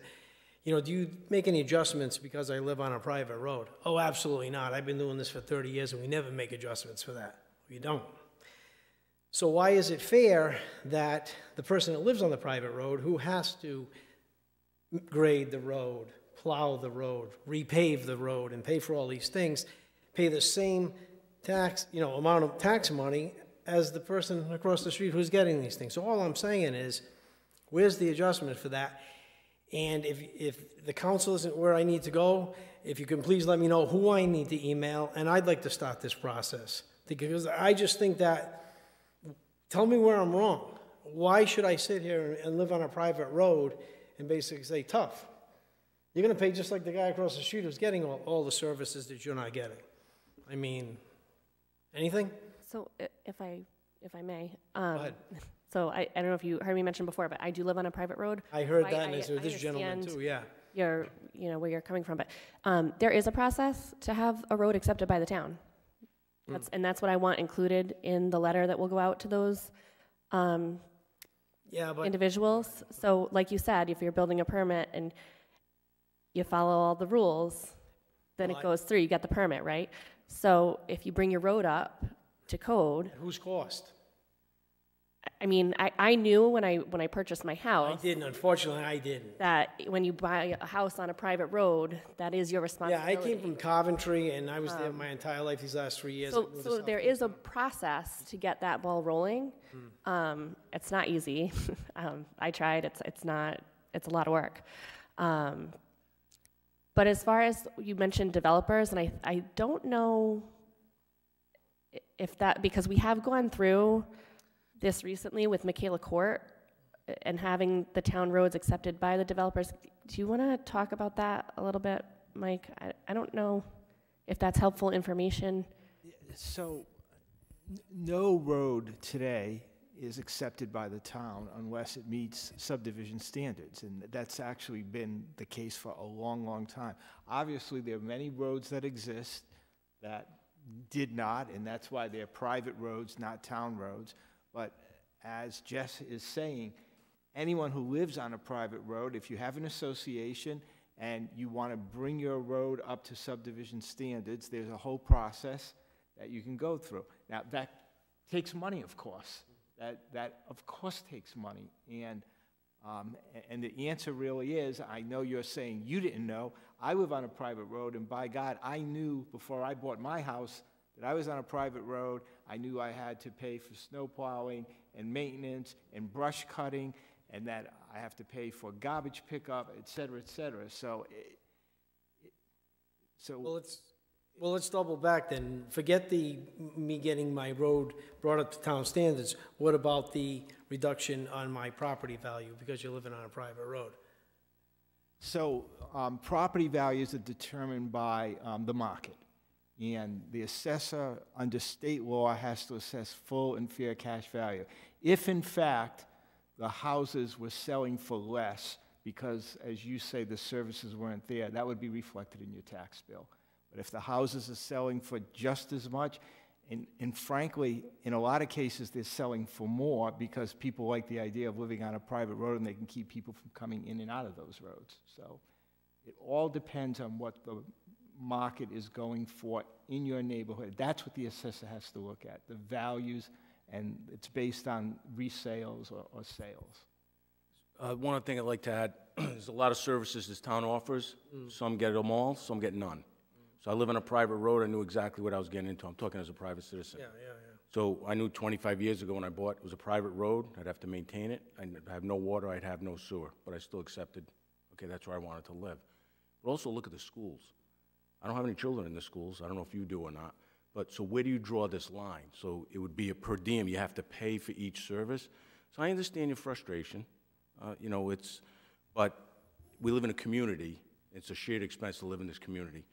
you know, do you make any adjustments because I live on a private road? Oh, absolutely not. I've been doing this for 30 years, and we never make adjustments for that. We don't. So why is it fair that the person that lives on the private road, who has to grade the road, plow the road, repave the road, and pay for all these things, pay the same tax, you know, amount of tax money as the person across the street who's getting these things. So all I'm saying is, where's the adjustment for that? And if, if the council isn't where I need to go, if you can please let me know who I need to email, and I'd like to start this process. Because I just think that, tell me where I'm wrong. Why should I sit here and live on a private road and basically say, tough? You're going to pay just like the guy across the street who's getting all, all the services that you're not getting. I mean, anything? So if I, if I may. um, ahead. So I, I don't know if you heard me mention before, but I do live on a private road. I heard So that, and I said, I this gentleman too, yeah. Your, you know, where you're coming from, but um, there is a process to have a road accepted by the town. Hmm. That's, and that's what I want included in the letter that will go out to those um, Yeah, but individuals. So like you said, if you're building a permit and you follow all the rules, then Well, it I- goes through, you get the permit, right? So if you bring your road up to code, whose cost? I mean, I, I knew when I, when I purchased my house. I didn't, unfortunately, I didn't. that when you buy a house on a private road, that is your responsibility. Yeah. I came from Coventry, and I was there my entire life, these last three years. So, so there is a process to get that ball rolling. Um, it's not easy. um, I tried. It's it's not. It's a lot of work. Um, but as far as you mentioned developers, and I I don't know if that because we have gone through this recently with Michaela Court uh, and having the town roads accepted by the developers. Do you want to talk about that a little bit, Mike? I, I don't know if that's helpful information. So, no road today is accepted by the town unless it meets subdivision standards, and that's actually been the case for a long, long time. Obviously, there are many roads that exist that did not, and that's why they're private roads, not town roads. But as Jess is saying, anyone who lives on a private road, if you have an association and you want to bring your road up to subdivision standards, there's a whole process that you can go through. Now, that takes money, of course. That, that of course takes money. And, um, and the answer really is, I know you're saying you didn't know. I live on a private road, and by God, I knew before I bought my house that I was on a private road. I knew I had to pay for snow plowing and maintenance and brush cutting, and that I have to pay for garbage pickup, et cetera, et cetera. So, it, it- so. Well, let's, well, let's double back then. Forget the, me getting my road brought up to town standards. What about the reduction on my property value because you're living on a private road? So, um, property values are determined by, um, the market. And the assessor, under state law, has to assess full and fair cash value. If in fact, the houses were selling for less because, as you say, the services weren't there, that would be reflected in your tax bill. But if the houses are selling for just as much, and, and frankly, in a lot of cases, they're selling for more because people like the idea of living on a private road and they can keep people from coming in and out of those roads. So it all depends on what the market is going for in your neighborhood. That's what the assessor has to look at, the values, and it's based on resales or, or sales. Uh, One other thing I'd like to add, there's a lot of services this town offers. Some get them all, some get none. So I live on a private road, I knew exactly what I was getting into. I'm talking as a private citizen. Yeah, yeah, yeah. So I knew 25 years ago when I bought, it was a private road, I'd have to maintain it, I'd have no water, I'd have no sewer, but I still accepted, okay, that's where I wanted to live. But also look at the schools. I don't have any children in the schools, I don't know if you do or not, but so where do you draw this line? So it would be a per diem, you have to pay for each service. So I understand your frustration, uh, you know, it's, but we live in a community, it's a shared expense to live in this community.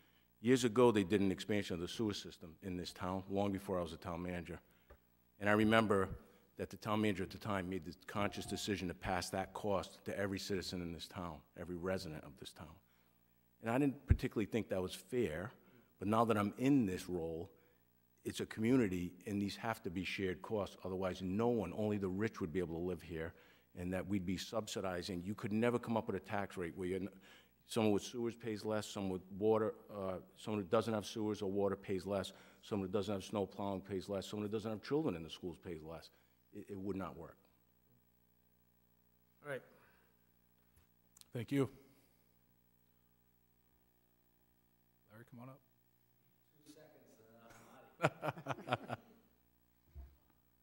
Years ago, they did an expansion of the sewer system in this town, long before I was a town manager. And I remember that the town manager at the time made the conscious decision to pass that cost to every citizen in this town, every resident of this town. And I didn't particularly think that was fair, but now that I'm in this role, it's a community, and these have to be shared costs, otherwise no one, only the rich would be able to live here, and that we'd be subsidizing. You could never come up with a tax rate where you're, someone with sewers pays less, someone with water, uh, someone who doesn't have sewers or water pays less, someone who doesn't have snow plowing pays less, someone who doesn't have children in the schools pays less. It, it would not work. All right. Thank you. Come on up. I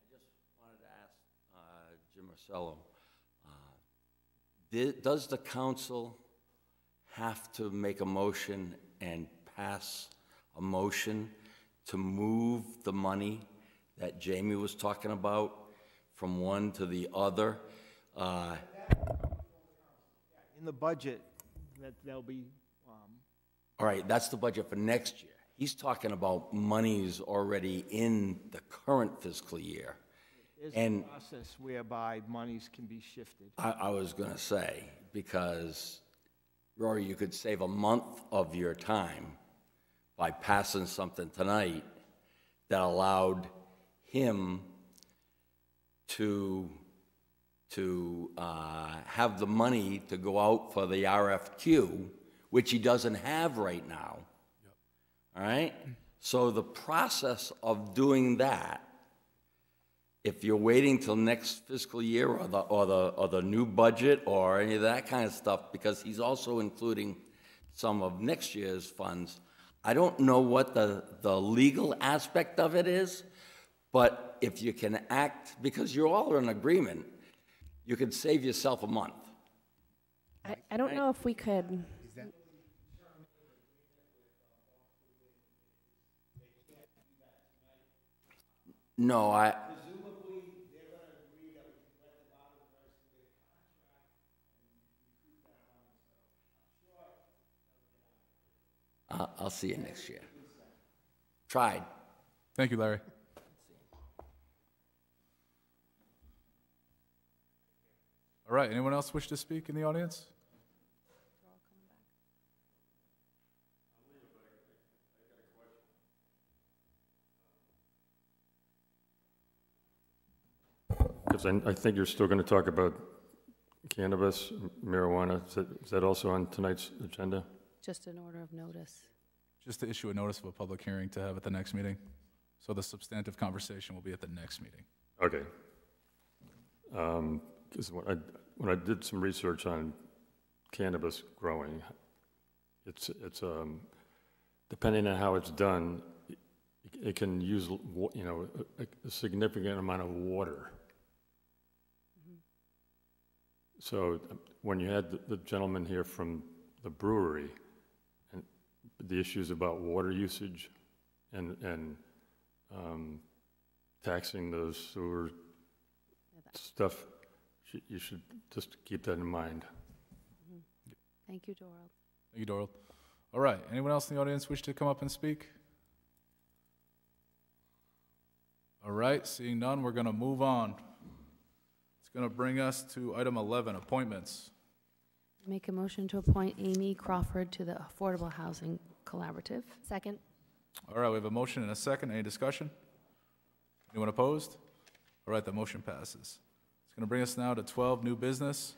just wanted to ask uh, Jim Marcello, uh, di- does the council have to make a motion and pass a motion to move the money that Jamie was talking about from one to the other? Uh, In the budget, that, there'll be, All right, that's the budget for next year. He's talking about monies already in the current fiscal year. there's a And process whereby monies can be shifted. I, I was gonna say, because Rory, you could save a month of your time by passing something tonight that allowed him to, to, uh, have the money to go out for the RFQ, which he doesn't have right now. All right? So the process of doing that if you're waiting till next fiscal year or the, or the, or the new budget or any of that kind of stuff, because he's also including some of next year's funds, I don't know what the, the legal aspect of it is, but if you can act, because you're all in agreement, you could save yourself a month. I, I don't know if we could, No, I, I'll, I'll see you next year. Tried. Thank you, Larry. All right, anyone else wish to speak in the audience? Because I, I think you're still going to talk about cannabis, marijuana. Is that, is that also on tonight's agenda? Just an order of notice. Just to issue a notice of a public hearing to have at the next meeting. So the substantive conversation will be at the next meeting. Okay. Because when I, when I did some research on cannabis growing, it's, it's, um, depending on how it's done, it- it can use, you know, a a significant amount of water. So uh, when you had the- the gentleman here from the brewery, and the issues about water usage and, and um, taxing those sewer stuff, you should just keep that in mind. Thank you, Doral. Thank you, Doral. All right, anyone else in the audience wish to come up and speak? All right, seeing none, we're going to move on. It's going to bring us to item 11, appointments. Make a motion to appoint Amy Crawford to the Affordable Housing Collaborative. Second. All right, we have a motion and a second. Any discussion? Anyone opposed? All right, the motion passes. It's going to bring us now to 12, new business.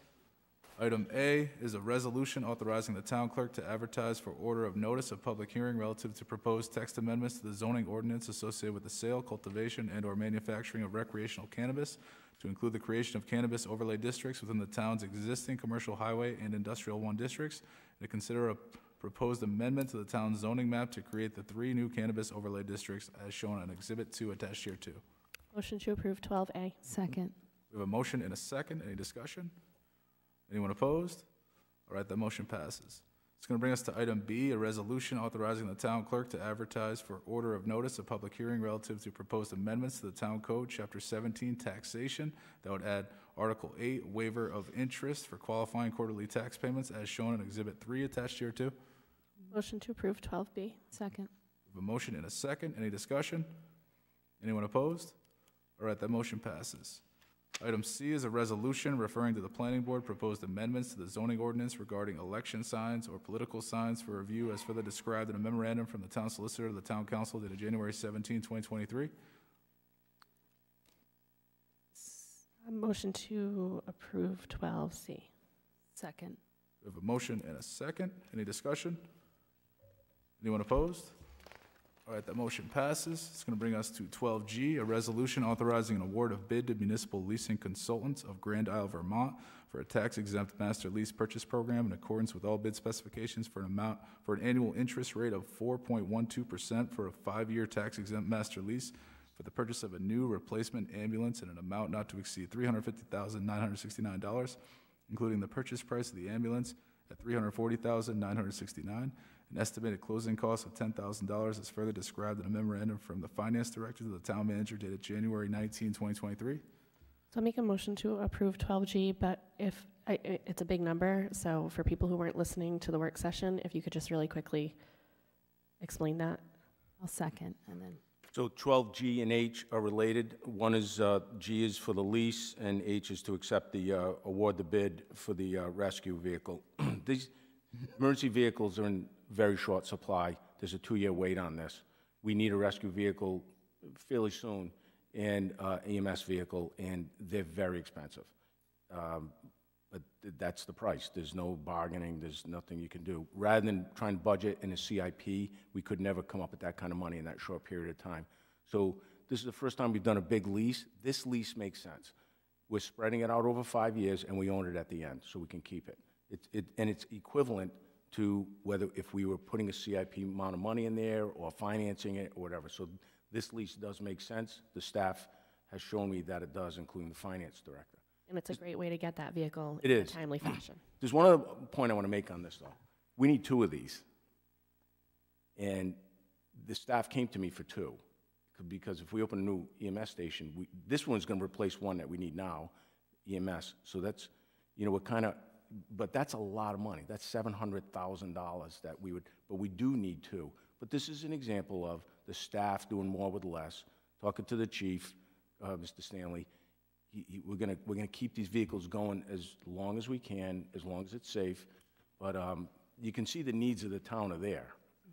Item A is a resolution authorizing the town clerk to advertise for order of notice of public hearing relative to proposed text amendments to the zoning ordinance associated with the sale, cultivation, and/or manufacturing of recreational cannabis to include the creation of cannabis overlay districts within the town's existing commercial highway and industrial one districts, and to consider a proposed amendment to the town's zoning map to create the three new cannabis overlay districts as shown on Exhibit 2 attached here too. Motion to approve 12A. Second. We have a motion and a second. Any discussion? Anyone opposed? All right, the motion passes. It's going to bring us to item B, a resolution authorizing the town clerk to advertise for order of notice of public hearing relative to proposed amendments to the town code, chapter 17, taxation, that would add Article 8, waiver of interest for qualifying quarterly tax payments as shown in Exhibit 3 attached here too. Motion to approve 12B. Second. We have a motion and a second. Any discussion? Anyone opposed? All right, that motion passes. Item C is a resolution referring to the planning board proposed amendments to the zoning ordinance regarding election signs or political signs for review as further described in a memorandum from the town solicitor to the town council dated January 17, 2023. A Motion to approve 12C. Second. We have a motion and a second. Any discussion? Anyone opposed? All right, that motion passes. It's going to bring us to 12G, a resolution authorizing an award of bid to municipal leasing consultants of Grand Isle, Vermont for a tax-exempt master lease purchase program in accordance with all bid specifications for an amount, for an annual interest rate of 4.12% for a five-year tax-exempt master lease for the purchase of a new replacement ambulance in an amount not to exceed $350,969, including the purchase price of the ambulance at $340,969, an estimated closing cost of $10,000 is further described in a memorandum from the finance director to the town manager dated January 19, 2023. So I'll make a motion to approve 12G, but if, I- I- it's a big number, so for people who weren't listening to the work session, if you could just really quickly explain that. I'll second, and then. So 12G and H are related. One is, uh, G is for the lease, and H is to accept the, uh, award the bid for the uh, rescue vehicle. These emergency vehicles are in very short supply. There's a two-year wait on this. We need a rescue vehicle fairly soon, and uh, EMS vehicle, and they're very expensive. Um, But th- that's the price. There's no bargaining, there's nothing you can do. Rather than trying to budget in a CIP, we could never come up with that kind of money in that short period of time. So this is the first time we've done a big lease. This lease makes sense. We're spreading it out over five years, and we own it at the end, so we can keep it. It's, it, and it's equivalent to whether, if we were putting a CIP amount of money in there, or financing it, or whatever. So this lease does make sense. The staff has shown me that it does, including the finance director. And it's a great way to get that vehicle It in a timely fashion. There's one other point I want to make on this, though. We need two of these. And the staff came to me for two, because if we open a new EMS station, we, this one's going to replace one that we need now, EMS. So that's, you know, we're kind of, but that's a lot of money. That's $700,000 that we would, but we do need two. But this is an example of the staff doing more with less, talking to the chief, uh, Mr. Stanley, he, he, we're gonna, we're gonna keep these vehicles going as long as we can, as long as it's safe. But, um, you can see the needs of the town are there,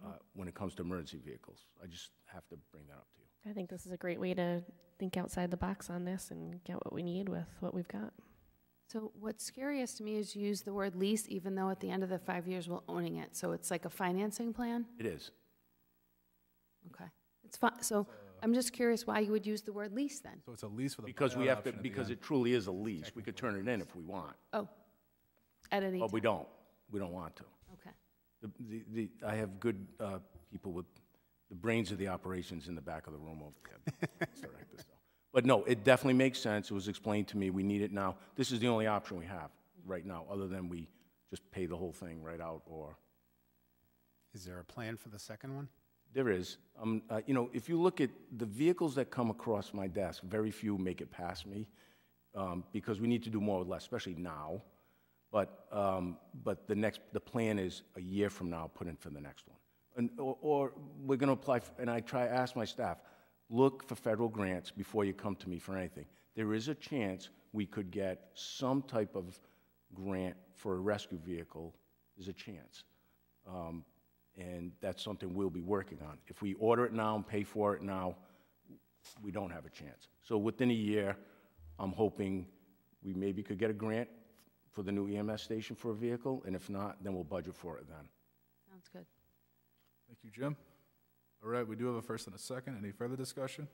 uh, when it comes to emergency vehicles. I just have to bring that up to you. I think this is a great way to think outside the box on this and get what we need with what we've got. So what's scariest to me is you use the word lease, even though at the end of the five years we're owning it. So it's like a financing plan? It is. Okay. It's fine, so I'm just curious why you would use the word lease then? So it's a lease with a Because we buyout have to, option at the because end. it truly is a lease. We could turn it in if we want. Oh, at any But we don't. We don't want to. Okay. The, the, the, I have good, uh, people with the brains of the operations in the back of the room over there. Let's direct this, though. But no, it definitely makes sense. It was explained to me. We need it now. This is the only option we have right now, other than we just pay the whole thing right out or. Is there a plan for the second one? There is. Um, uh, you know, if you look at the vehicles that come across my desk, very few make it past me um, because we need to do more with less, especially now. But, um, but the next, the plan is a year from now, put in for the next one. And, or, or we're going to apply, f and I try, ask my staff, look for federal grants before you come to me for anything. There is a chance we could get some type of grant for a rescue vehicle, there's a chance. Um, And that's something we'll be working on. If we order it now and pay for it now, we don't have a chance. So within a year, I'm hoping we maybe could get a grant for the new EMS station for a vehicle, and if not, then we'll budget for it then. Sounds good. Thank you, Jim. All right, we do have a first and a second. Any further discussion?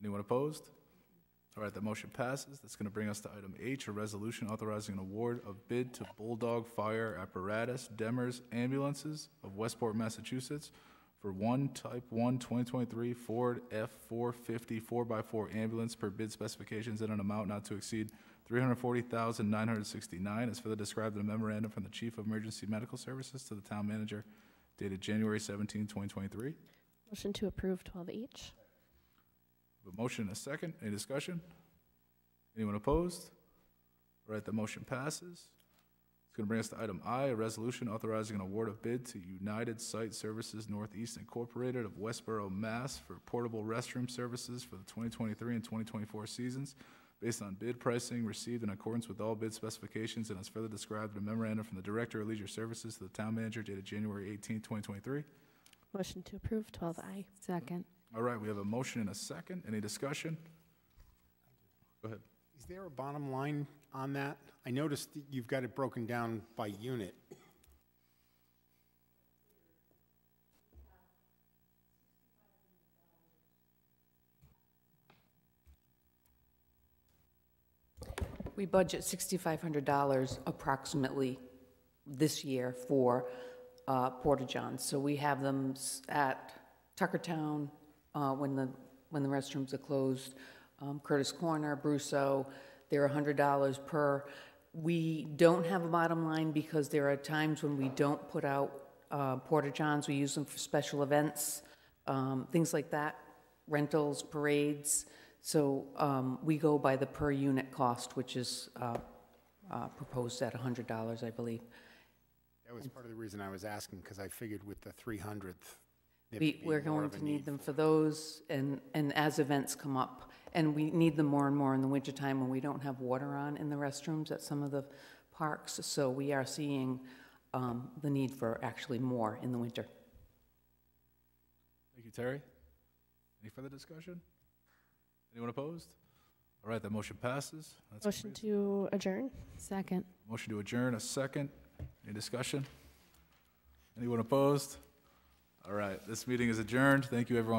Anyone opposed? All right, the motion passes. That's going to bring us to item H, a resolution authorizing an award of bid to Bulldog Fire Apparatus Demers Ambulances of Westport, Massachusetts for one Type 1 2023 Ford F-450 4x4 ambulance per bid specifications in an amount not to exceed 340,969 as further described in a memorandum from the Chief of Emergency Medical Services to the Town Manager dated January 17, 2023. Motion to approve 12H. A motion and a second. Any discussion? Anyone opposed? All right, the motion passes. It's going to bring us to item I, a resolution authorizing an award of bid to United Site Services Northeast Incorporated of Westboro, Mass. for portable restroom services for the 2023 and 2024 seasons based on bid pricing received in accordance with all bid specifications and as further described in a memorandum from the Director of Leisure Services to the Town Manager dated January 18, 2023. Motion to approve 12I. Second. All right, we have a motion and a second. Any discussion? Go ahead. Is there a bottom line on that? I noticed that you've got it broken down by unit. We budget $6,500 approximately this year for uh, Porta-Johns. So we have them at Tuckertown uh, when the, when the restrooms are closed, um, Curtis Corner, Brusso, they're $100 per. We don't have a bottom line because there are times when we don't put out uh, Porta-Johns. We use them for special events, um, things like that, rentals, parades. So um, we go by the per unit cost, which is uh, uh, proposed at $100, I believe. That was part of the reason I was asking, because I figured with the 300th, we, we're going of a to need them for those and, and as events come up. And we need them more and more in the wintertime when we don't have water on in the restrooms at some of the parks. So we are seeing um, the need for actually more in the winter. Thank you, Terry. Any further discussion? Anyone opposed? All right, that motion passes. That's Motion to adjourn. Second. Motion to adjourn, a second. Any discussion? Anyone opposed? All right, this meeting is adjourned. Thank you, everyone.